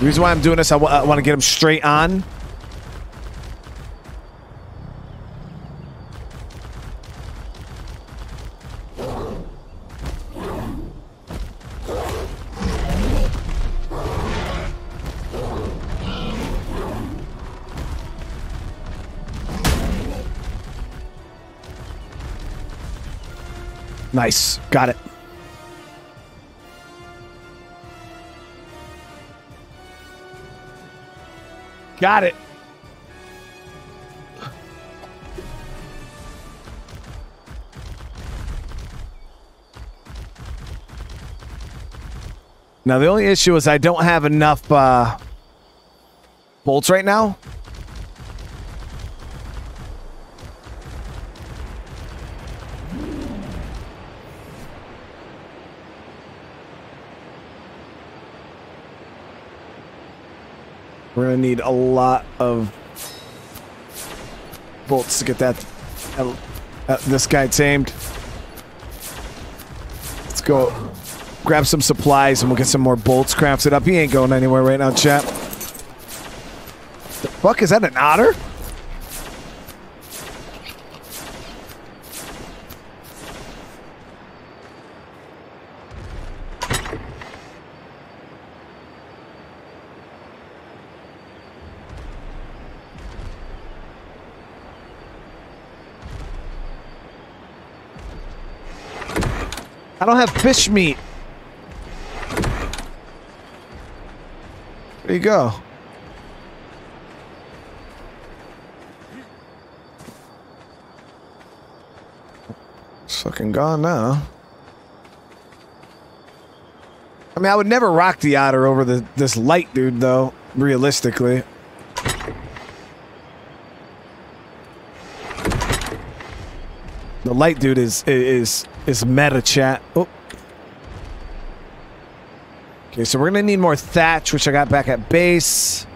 The reason why I'm doing this, I want to get him straight on. Nice. Got it. Got it. Now the only issue is I don't have enough uh, bolts right now. We're gonna need a lot of bolts to get that uh, uh, this guy tamed. Let's go grab some supplies and we'll get some more bolts crafted up. He ain't going anywhere right now, chap. The fuck is that an otter? I don't have fish meat. There you go. It's fucking gone now. I mean, I would never rock the otter over the this light dude, though. Realistically. The light dude is is is meta chat. Oh. Okay, so we're gonna need more thatch, which I got back at base.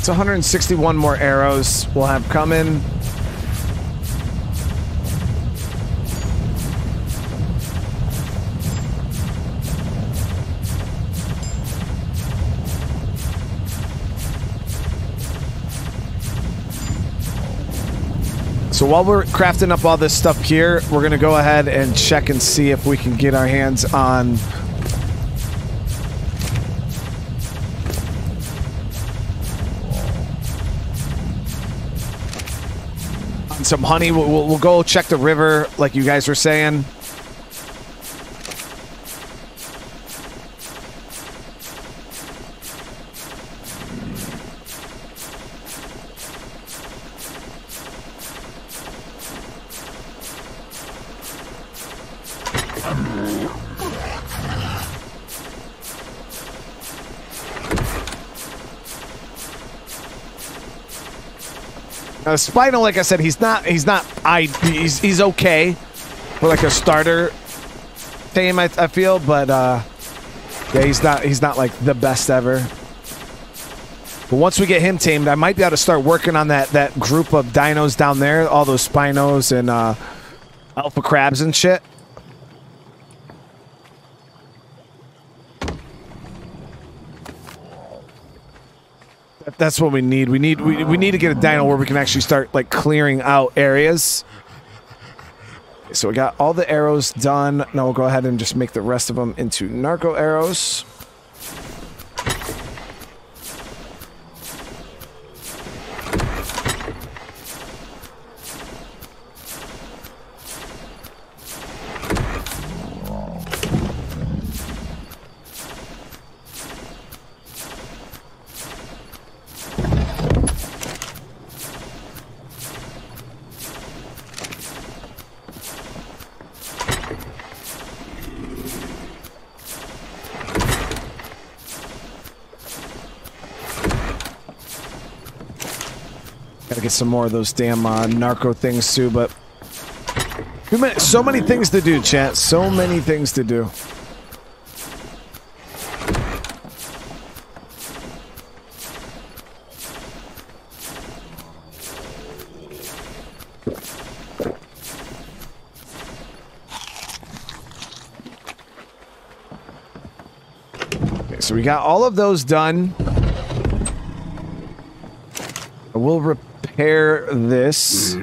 That's 161 more arrows we'll have coming. So while we're crafting up all this stuff here, we're going to go ahead and check and see if we can get our hands on some honey. We'll, we'll, we'll go check the river like you guys were saying. Uh, Spino, like I said, he's not. He's not. I. He's he's okay for like a starter tame. I, I feel, but uh, yeah, he's not. He's not like the best ever. But once we get him tamed, I might be able to start working on that that group of dinos down there, all those Spinos and uh, alpha crabs and shit. That's what we need. We need we, we need to get a dino where we can actually start like clearing out areas. So we got all the arrows done. Now we'll go ahead and just make the rest of them into narco arrows. Some more of those damn uh, narco things too, but so many things to do, chat. So many things to do. Okay, so we got all of those done. We'll repair this.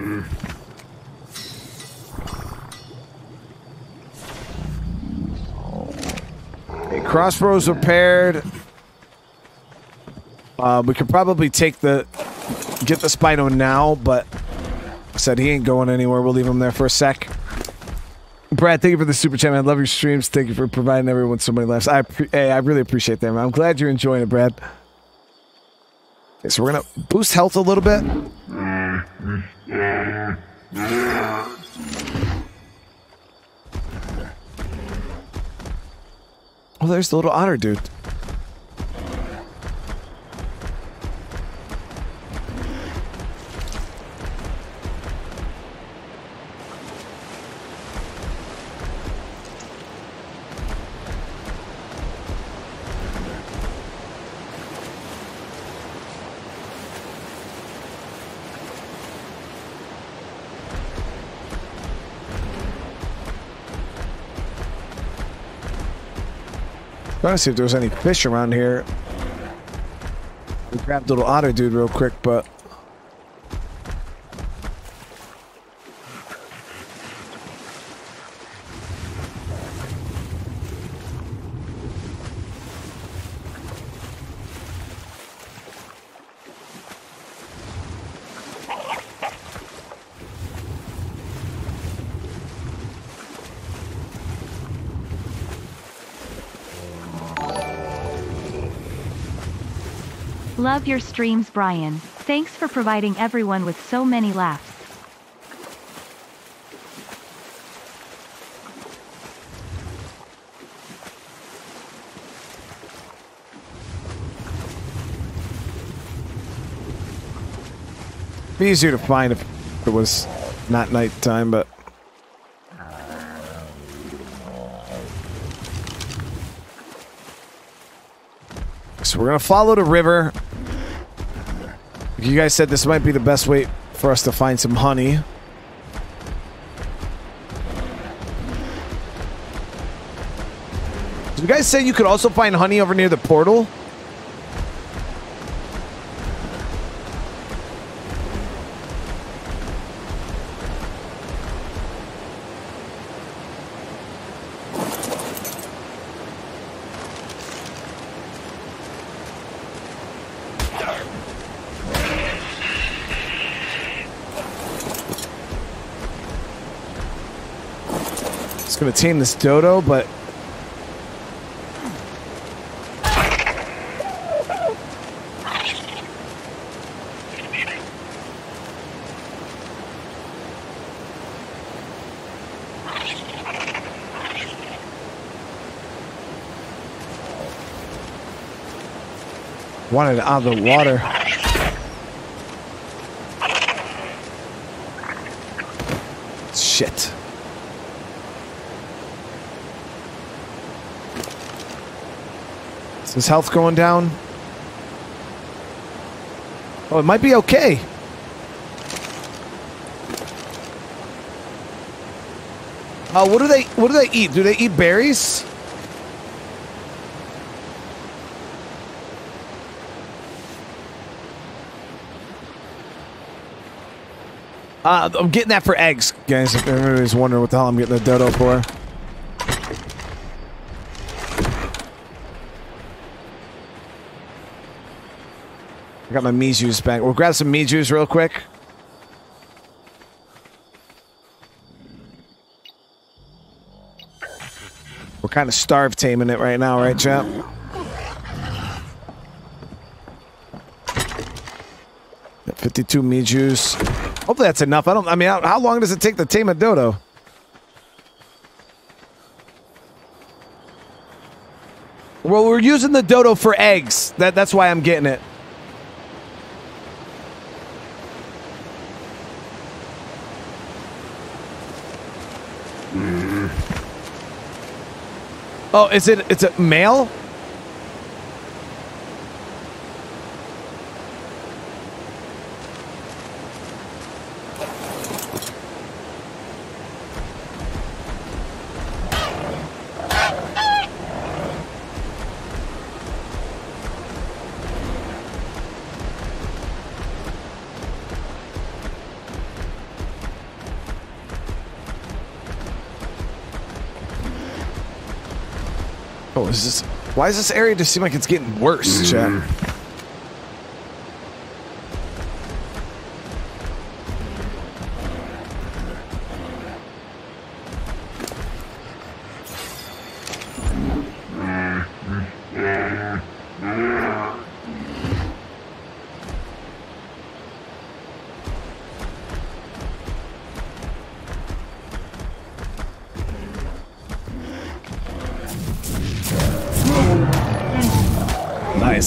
Okay, crossbows repaired. Uh, we could probably take the get the Spino now, but I said he ain't going anywhere. We'll leave him there for a sec. Brad, thank you for the super chat, man. Love your streams. Thank you for providing everyone so many laughs. I hey, I really appreciate that, man. I'm glad you're enjoying it, Brad. Okay, so we're gonna boost health a little bit. Oh, there's the little otter dude. Trying to see if there's any fish around here. We grabbed little otter dude real quick, but Your streams, Brian. Thanks for providing everyone with so many laughs. be easier to find if it was not nighttime, but So we're gonna follow the river. You guys said this might be the best way for us to find some honey. Did you guys say you could also find honey over near the portal? Gonna tame this dodo, but wanted out of the water. Shit. Is his health going down? Oh, it might be okay. Uh, what do they what do they eat? Do they eat berries? Uh, I'm getting that for eggs, guys. If everybody's wondering what the hell I'm getting the dodo for. I got my Mejos back. We'll grab some Mejos real quick. We're kind of starve taming it right now, right, chap? Got 52 Mejos. Hopefully that's enough. I don't. I mean, how, how long does it take to tame a dodo? Well, we're using the dodo for eggs. That that's why I'm getting it. Oh, is it? It's a male. Oh, is this? Why does this area just seem like it's getting worse, chat?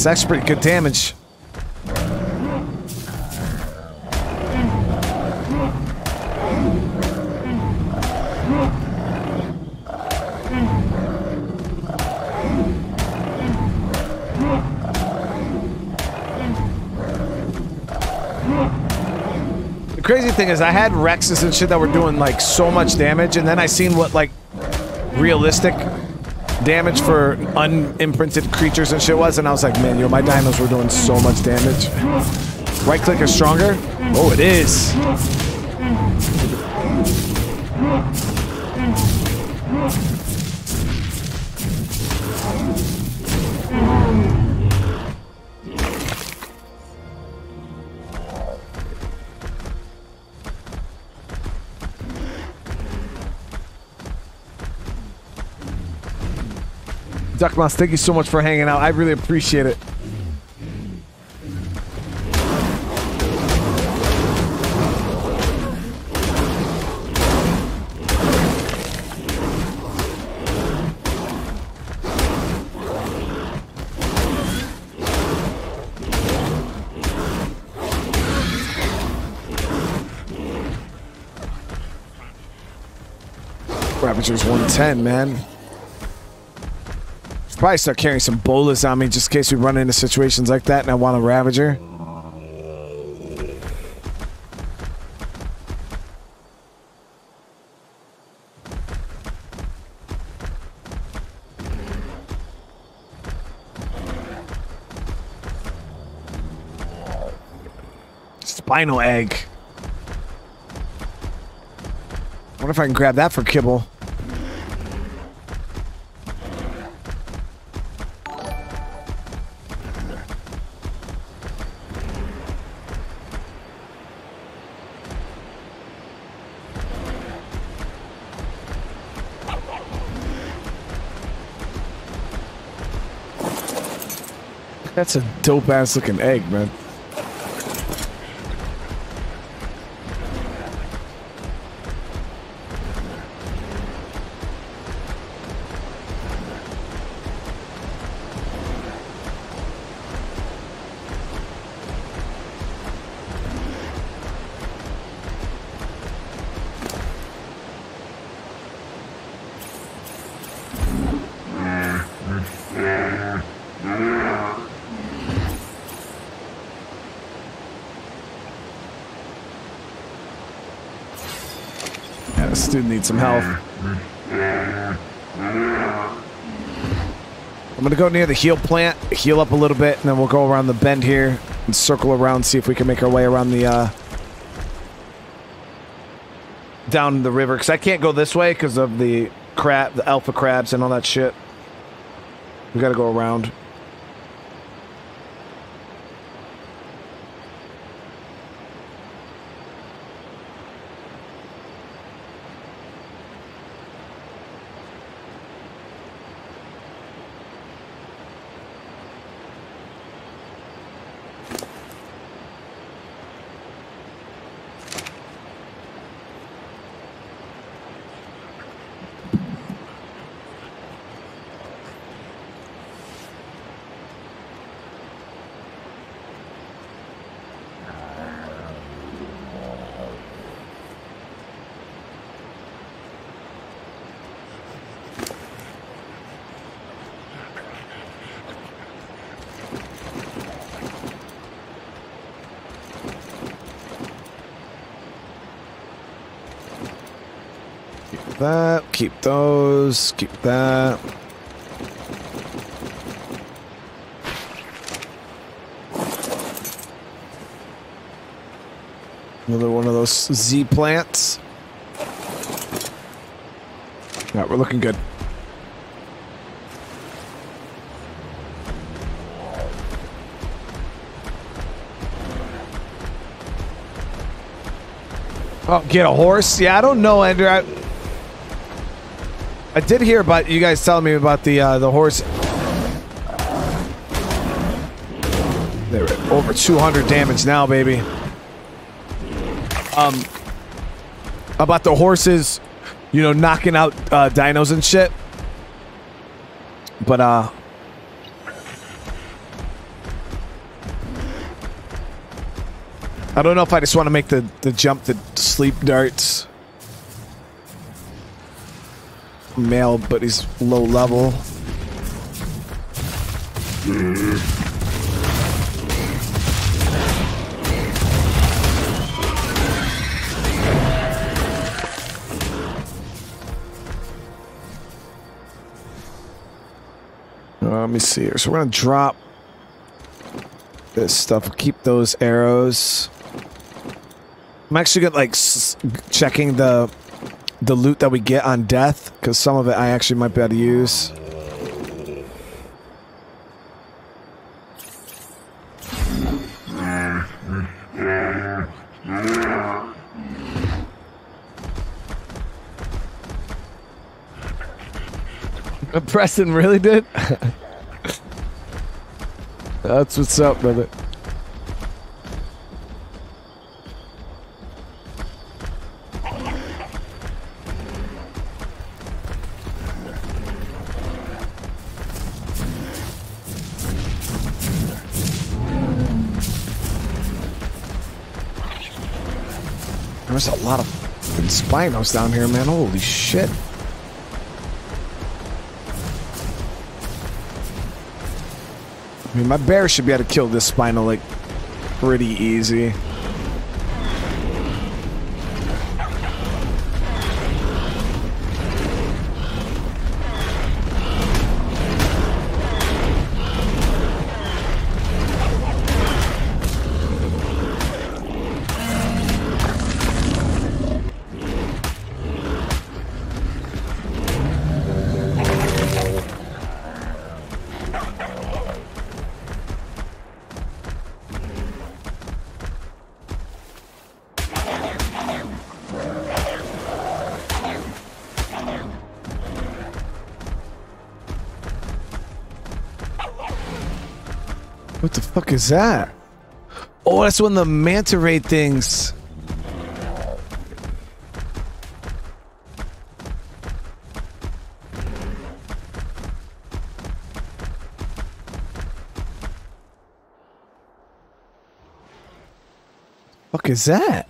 That's pretty good damage. The crazy thing is I had Rexes and shit that were doing like so much damage and then I seen what like realistic damage for unimprinted creatures and shit was and I was like, man, yo, my dinos were doing so much damage. Right click is stronger? Oh, it is. Duck Mouse, thank you so much for hanging out. I really appreciate it. Ravager's 110, man. Probably start carrying some bolas on me just in case we run into situations like that and I want a Ravager. Spino egg. wonder if I can grab that for kibble. That's a dope ass looking egg, man. Some help. I'm gonna go near the heal plant, heal up a little bit, and then we'll go around the bend here and circle around, see if we can make our way around the uh, down the river. Because I can't go this way because of the crab, the alpha crabs, and all that shit. We gotta go around. That. Keep those. Keep that. Another one of those Z plants. Yeah, we're looking good. Oh, get a horse? Yeah, I don't know, Andrew. I, I did hear about you guys telling me about the uh, the horse. They're over 200 damage now, baby. Um, about the horses, you know, knocking out uh, dinos and shit. But uh, I don't know if I just want to make the the jump to sleep darts. Male, but he's low level. Uh, let me see here. So we're gonna drop this stuff. Keep those arrows. I'm actually gonna like checking the the loot that we get on death because some of it I actually might be able to use. Preston really did. That's what's up, brother. There's a lot of fucking spinos down here, man. Holy shit. I mean, my bear should be able to kill this spino, like, pretty easy. Is that? Oh, that's one of the manta ray things. Fuck is that?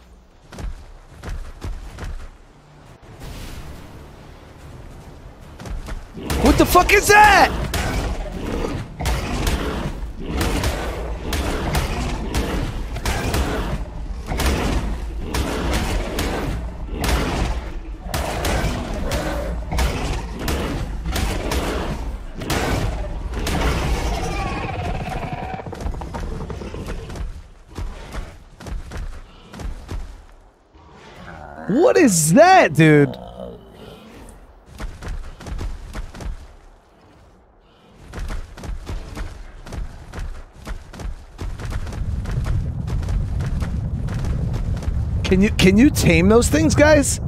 What the fuck is that? What is that, dude? Can you can you tame those things, guys?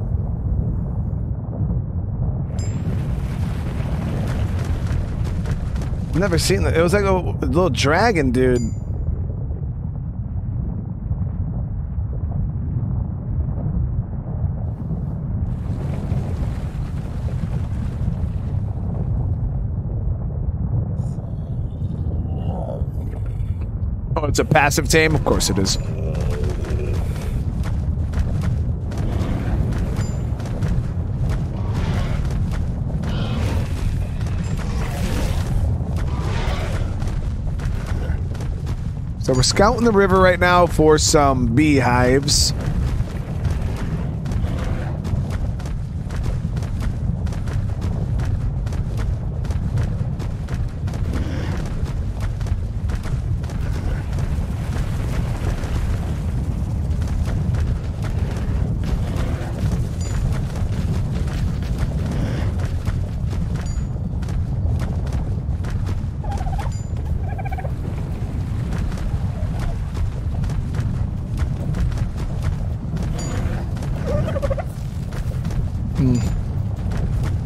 Never seen that. It was like a little dragon, dude. Oh, it's a passive tame? Of course it is. So we're scouting the river right now for some beehives.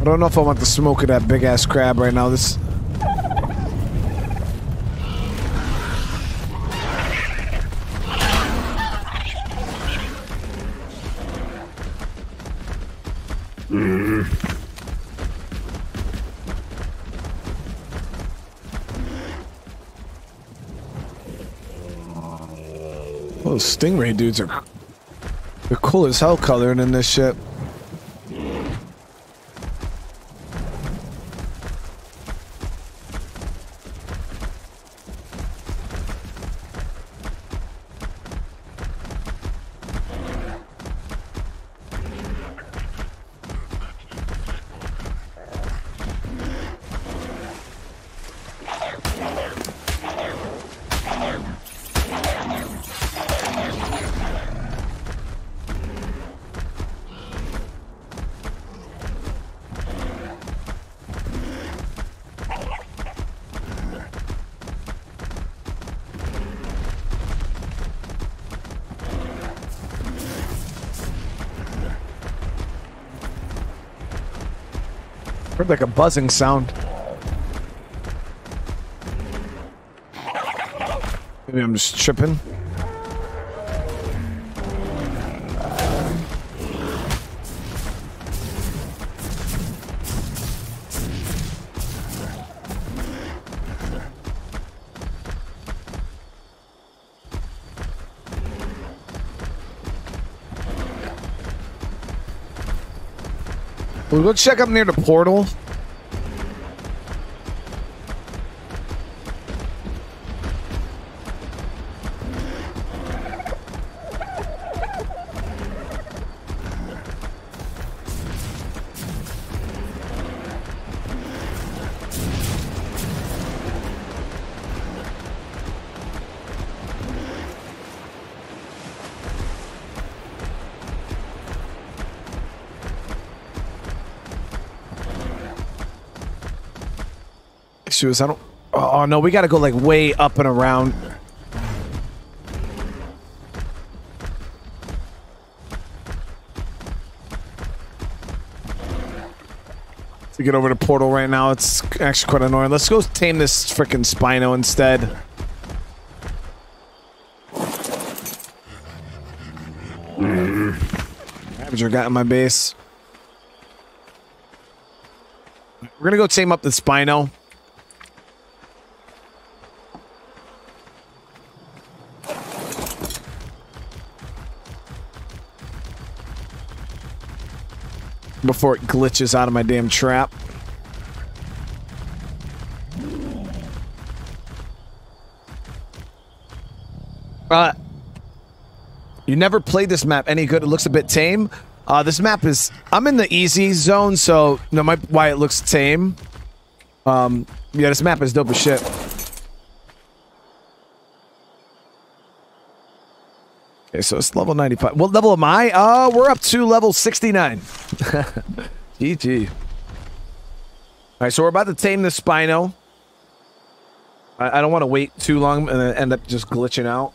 I don't know if I want the smoke of that big ass crab right now. This. Those stingray dudes are they're cool as hell coloring in this ship. Heard like a buzzing sound. Maybe I'm just tripping. We'll go check up near the portal. I don't. Oh no, we gotta go like way up and around. To get over the portal right now, it's actually quite annoying. Let's go tame this freaking Spino instead. Ravager got in my base. We're gonna go tame up the Spino. Before it glitches out of my damn trap. Uh, you never played this map any good. It looks a bit tame. Uh, this map is... I'm in the easy zone, so... No, my, why it looks tame. Um, yeah, this map is dope as shit. Okay, so it's level 95. What level am I? Uh, we're up to level 69. GG. All right, so we're about to tame the Spino. I, I don't want to wait too long and end up just glitching out.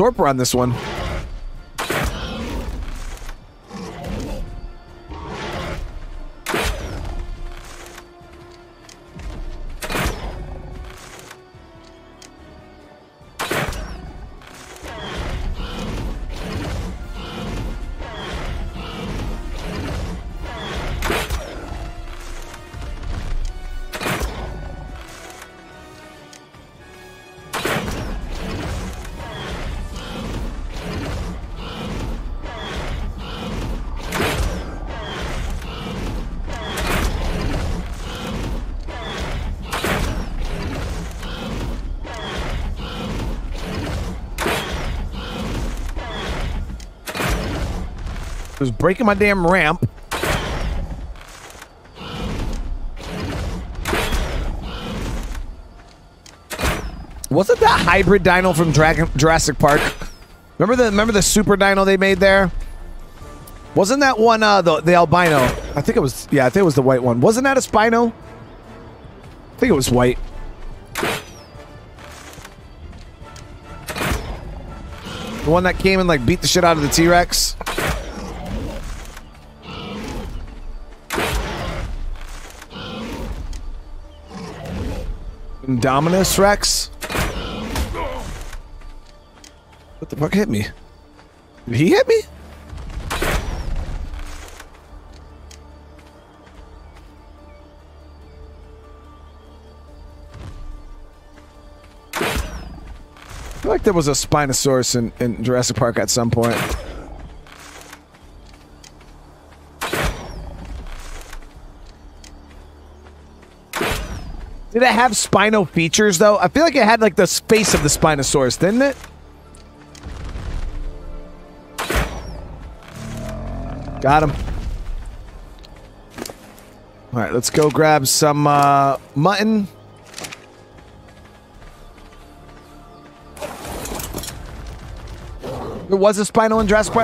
Torpor on this one. Was breaking my damn ramp. Wasn't that hybrid dino from Dragon, Jurassic Park? Remember the remember the super dino they made there? Wasn't that one uh the the albino? I think it was yeah, I think it was the white one. Wasn't that a Spino? I think it was white. The one that came and like beat the shit out of the T-Rex. Indominus Rex? What the fuck hit me? Did he hit me? I feel like there was a Spinosaurus in, in Jurassic Park at some point. Did it have spino features though? I feel like it had like the face of the Spinosaurus, didn't it? Got him. All right, let's go grab some uh, mutton. There was a spinal in Jurassic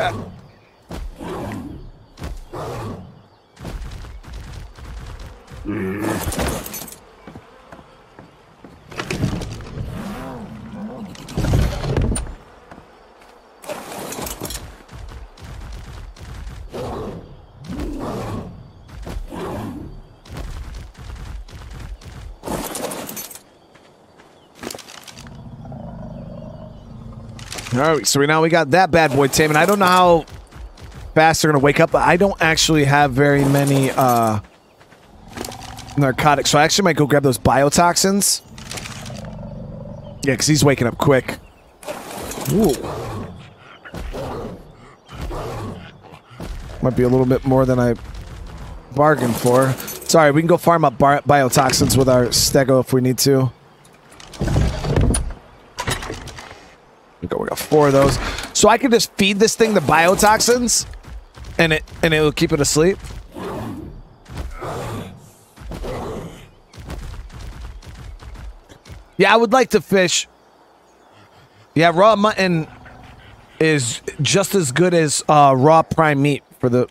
All right, so now we got that bad boy tame, and I don't know how fast they're gonna wake up. But I don't actually have very many uh, narcotics, so I actually might go grab those biotoxins. Yeah, because he's waking up quick. Ooh. Might be a little bit more than I bargained for. Sorry, we can go farm up biotoxins with our stego if we need to. We got, we got four of those. So I can just feed this thing the biotoxins and it and it will keep it asleep. Yeah, I would like to fish. Yeah, raw mutton is just as good as uh, raw prime meat for the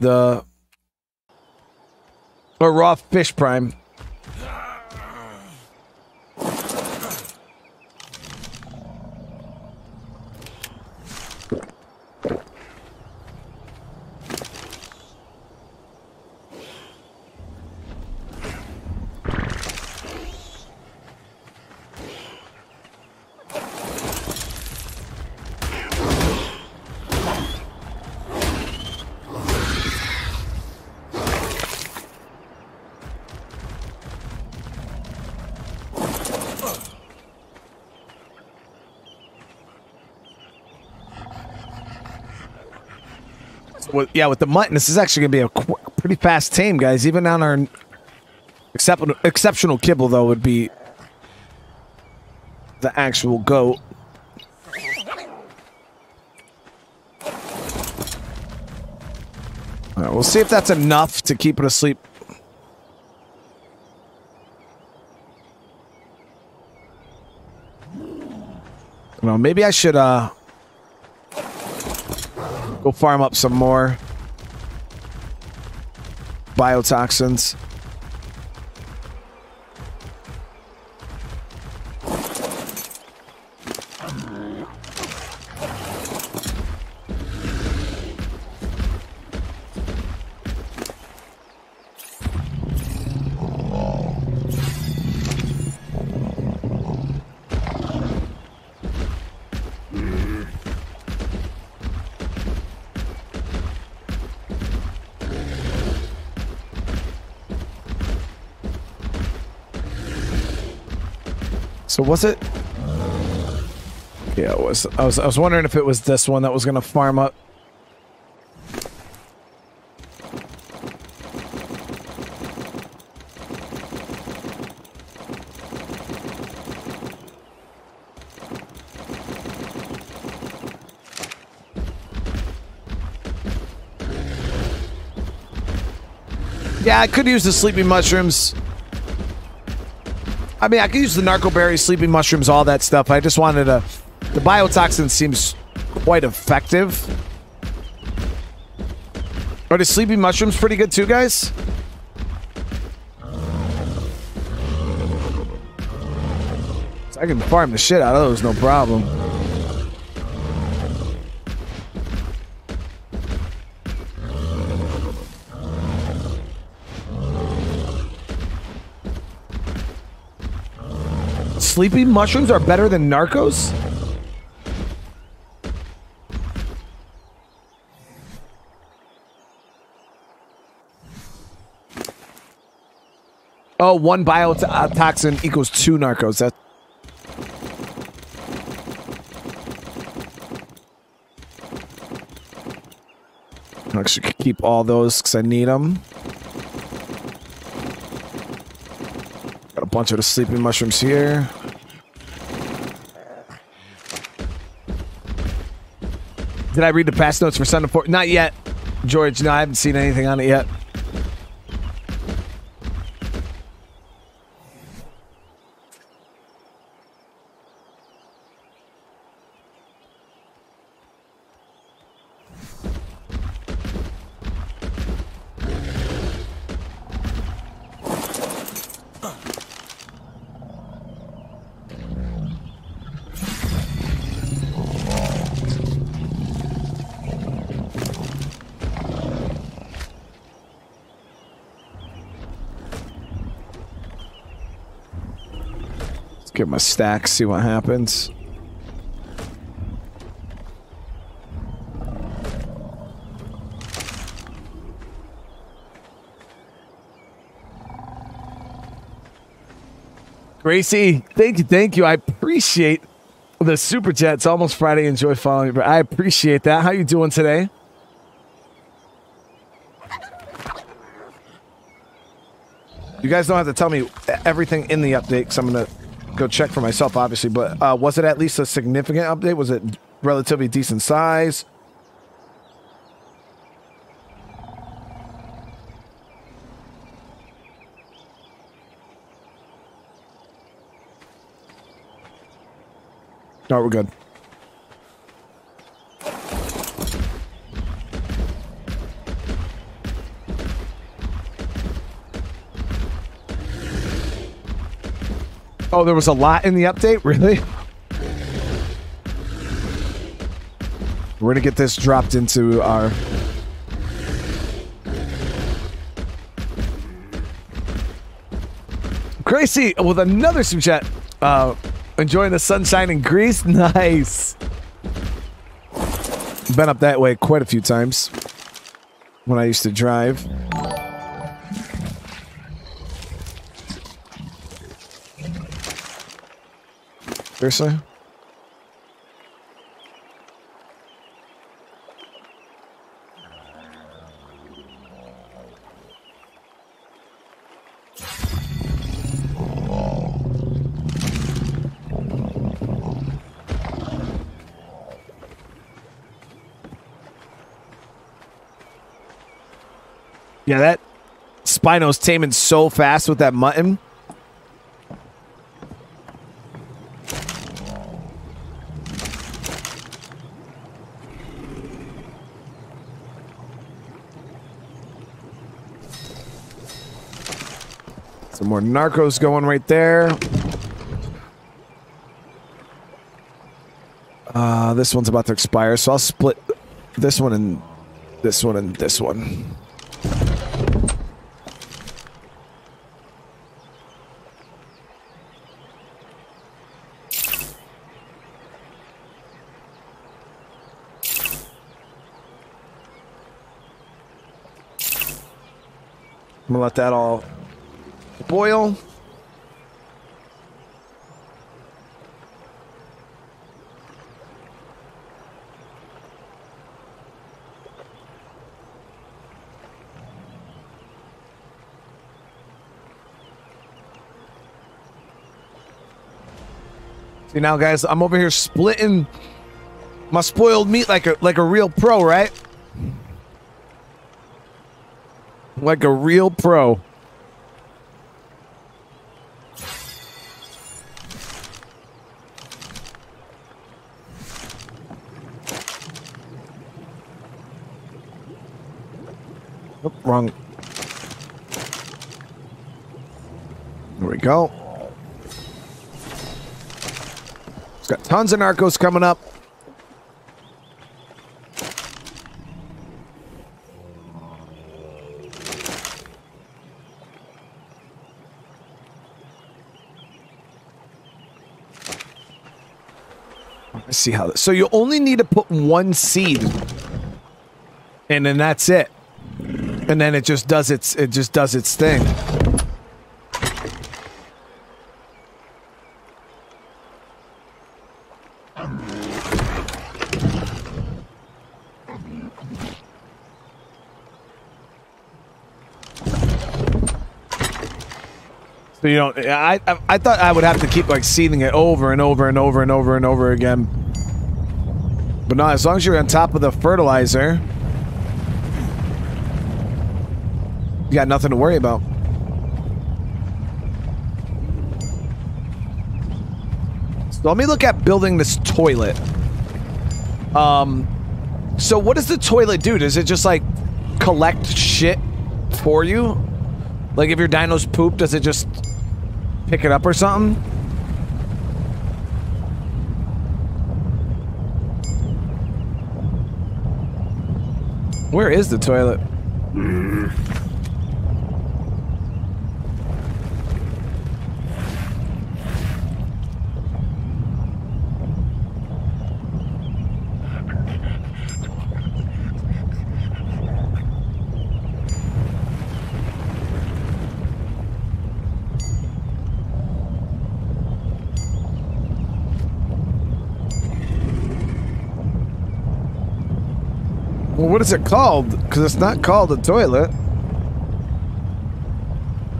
the or raw fish prime. With, yeah, with the mutton, this is actually going to be a pretty fast tame, guys. Even on our exceptional exceptional kibble, though, would be the actual goat. All right, we'll see if that's enough to keep it asleep. Well, maybe I should, uh... Go farm up some more biotoxins. Was it? Yeah, it was. I was. I was wondering if it was this one that was to farm up. Yeah, I could use the sleeping mushrooms. I mean, I could use the narco berries, sleeping mushrooms, all that stuff. I just wanted to. The biotoxin seems quite effective. Are the sleeping mushrooms pretty good too, guys? I can farm the shit out of those, no problem. Sleepy mushrooms are better than narcos? Oh, one biotoxin equals two narcos. That. Actually, keep all those because I need them. Got a bunch of the sleeping mushrooms here. Did I read the past notes for Sun of Not yet, George. No, I haven't seen anything on it yet. My stack, see what happens. Gracie, thank you, thank you. I appreciate the super chat. It's almost Friday. Enjoy following, but I appreciate that. How you doing today? You guys don't have to tell me everything in the update because I'm gonna go check for myself, obviously. But uh, was it at least a significant update? Was it relatively decent size? No, we're good. Oh, there was a lot in the update? Really? We're going to get this dropped into our... Gracie with another super chat. Uh, enjoying the sunshine in Greece? Nice. Been up that way quite a few times when I used to drive. Seriously? Yeah, that Spino's taming so fast with that mutton. Some more narcos going right there. Uh, this one's about to expire, so I'll split this one and this one and this one. I'm gonna let that all boil. See now, guys, I'm over here splitting my spoiled meat like a like a real pro, right? Like a real pro. Wrong. There we go. It's Got tons of narcos coming up. See how this. So you only need to put one seed, and then that's it. And then it just does its it just does its thing. So you don't. I, I I thought I would have to keep like seeding it over and over and over and over and over again. But no, as long as you're on top of the fertilizer, you got nothing to worry about. So let me look at building this toilet. Um, so what does the toilet do? Does it just like collect shit for you? Like if your dino's poop, does it just pick it up or something? Where is the toilet? Well, what is it called? Because it's not called a toilet.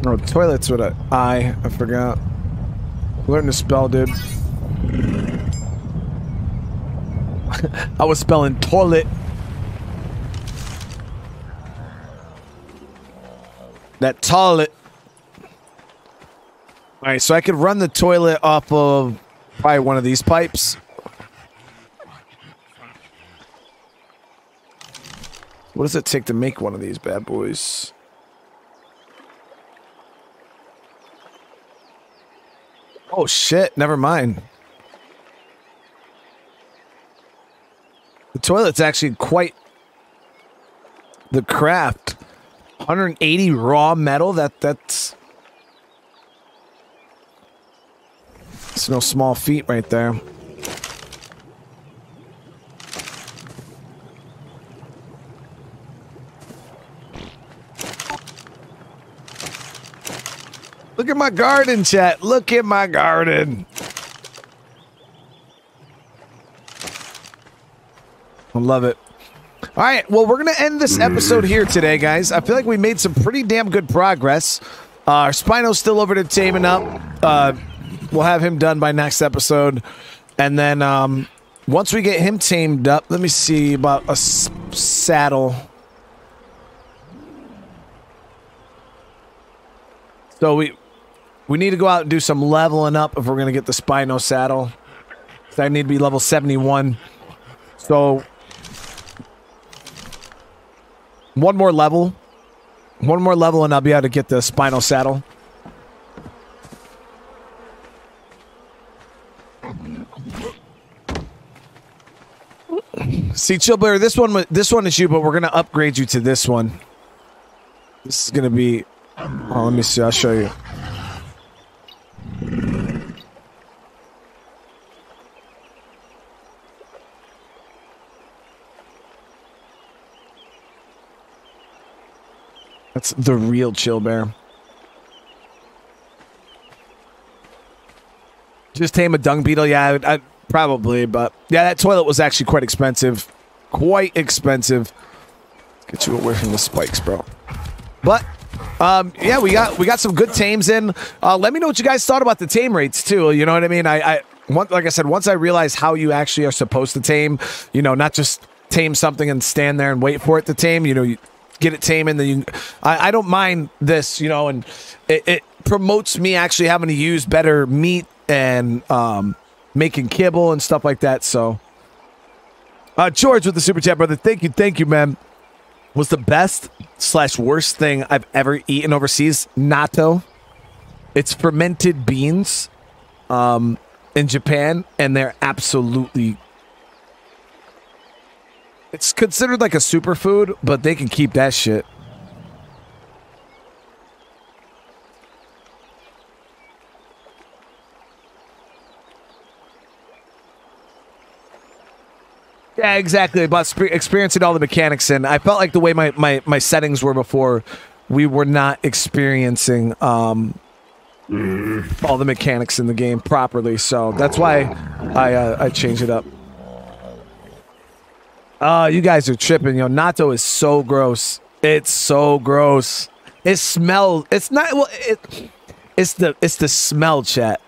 No, toilet's with a I. I forgot. Learn to spell, dude. I was spelling toilet. That toilet. All right, so I could run the toilet off of probably one of these pipes. What does it take to make one of these bad boys? Oh shit, never mind. The toilet's actually quite the craft. 180 raw metal, that that's It's no small feat right there. Look at my garden, chat. Look at my garden. I love it. All right, well, we're going to end this episode here today, guys. I feel like we made some pretty damn good progress. Uh, our Spino's still over to taming up. Uh, we'll have him done by next episode. And then um, once we get him tamed up, let me see about a saddle. So we we need to go out and do some leveling up if we're gonna get the Spino saddle. I need to be level 71. So one more level. One more level and I'll be able to get the Spino saddle. See, Chill Bear, this one this one is you, but we're gonna upgrade you to this one. This is gonna be Oh, let me see, I'll show you. That's the real chill bear. Just tame a dung beetle, yeah, I, I probably, but yeah, that toilet was actually quite expensive, quite expensive. Get you away from the spikes, bro. But um, yeah, we got we got some good tames in. Uh, let me know what you guys thought about the tame rates too. You know what I mean? I, I like I said, once I realized how you actually are supposed to tame, you know, not just tame something and stand there and wait for it to tame. You know, you get it tame and then you. I, I don't mind this, you know, and it, it promotes me actually having to use better meat and um, making kibble and stuff like that. So, uh, George with the super chat, brother. Thank you, thank you, man was the best slash worst thing I've ever eaten overseas. Natto. It's fermented beans. Um, in Japan, and they're absolutely. It's considered like a superfood, but they can keep that shit. Yeah, exactly. About spe- experiencing all the mechanics, and I felt like the way my, my, my settings were before, we were not experiencing um, all the mechanics in the game properly. So that's why I uh, I changed it up. Oh, you guys are tripping. Yo, natto is so gross. It's so gross. It smells. It's not. Well, it. It's the. It's the smell, chat.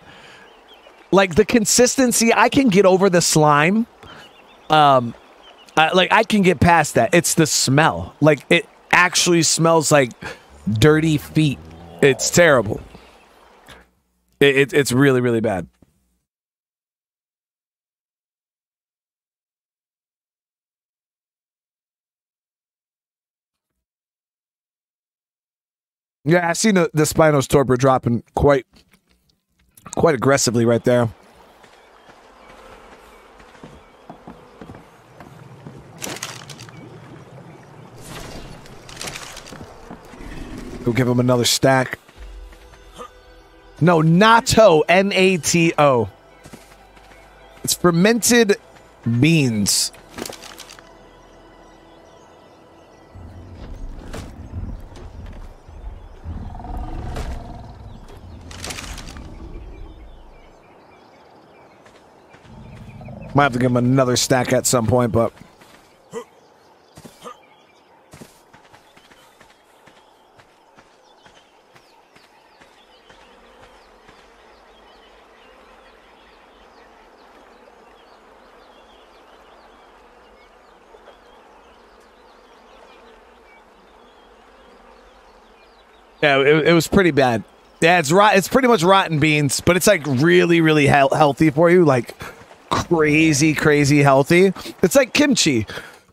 Like the consistency, I can get over the slime. Um, I, like I can get past that. It's the smell. Like it actually smells like dirty feet. It's terrible. It, it, it's really really bad. Yeah, I seen the, the Spinos torpor dropping quite quite aggressively right there. Go give him another stack. No, natto. N A T O. It's fermented beans. Might have to give him another stack at some point, but Yeah, it, it was pretty bad. Yeah, it's rot. It's pretty much rotten beans, but it's like really, really he- healthy for you. Like crazy, crazy healthy. It's like kimchi.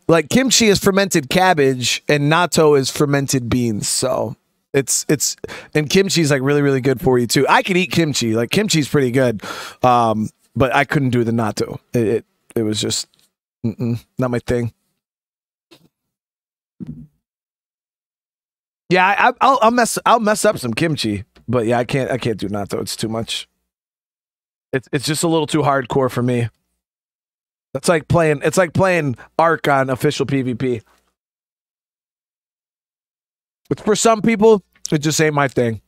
Like kimchi is fermented cabbage, and natto is fermented beans. So it's it's and kimchi is like really, really good for you too. I could eat kimchi. Like kimchi's pretty good, um, but I couldn't do the natto. It it, it was just not my thing. Yeah, I, I- I'll, mess I'll mess up some kimchi, but yeah, I can't I can't do natto. It's too much. It's it's just a little too hardcore for me. It's like playing it's like playing Ark on official PvP. But for some people, it just ain't my thing.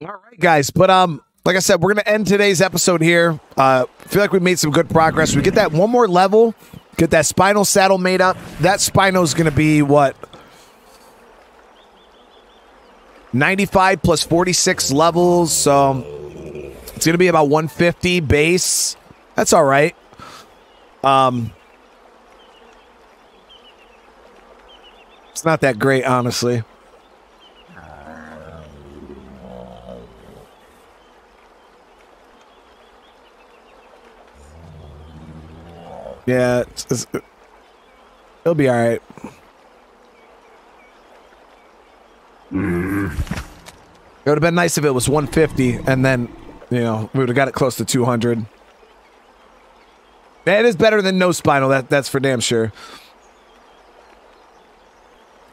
All right, guys. But um, like I said, we're gonna end today's episode here. Uh, feel like we made some good progress. We get that one more level, get that Spino saddle made up. That Spino is gonna be what 95 plus 46 levels. So it's gonna be about 150 base. That's all right. Um, it's not that great, honestly. Yeah, it's, it's, it'll be all right. It would have been nice if it was 150, and then you know we would have got it close to 200. That is better than no Spino. That that's for damn sure.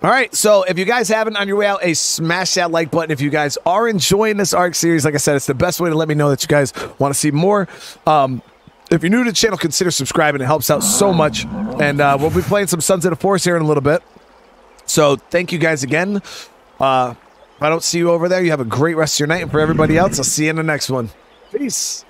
All right, so if you guys haven't on your way out, a smash that like button. If you guys are enjoying this Ark series, like I said, it's the best way to let me know that you guys want to see more. Um, if you're new to the channel, consider subscribing. It helps out so much. And uh, we'll be playing some Sons of Force here in a little bit. So thank you guys again. Uh, if I don't see you over there, you have a great rest of your night. And for everybody else, I'll see you in the next one. Peace.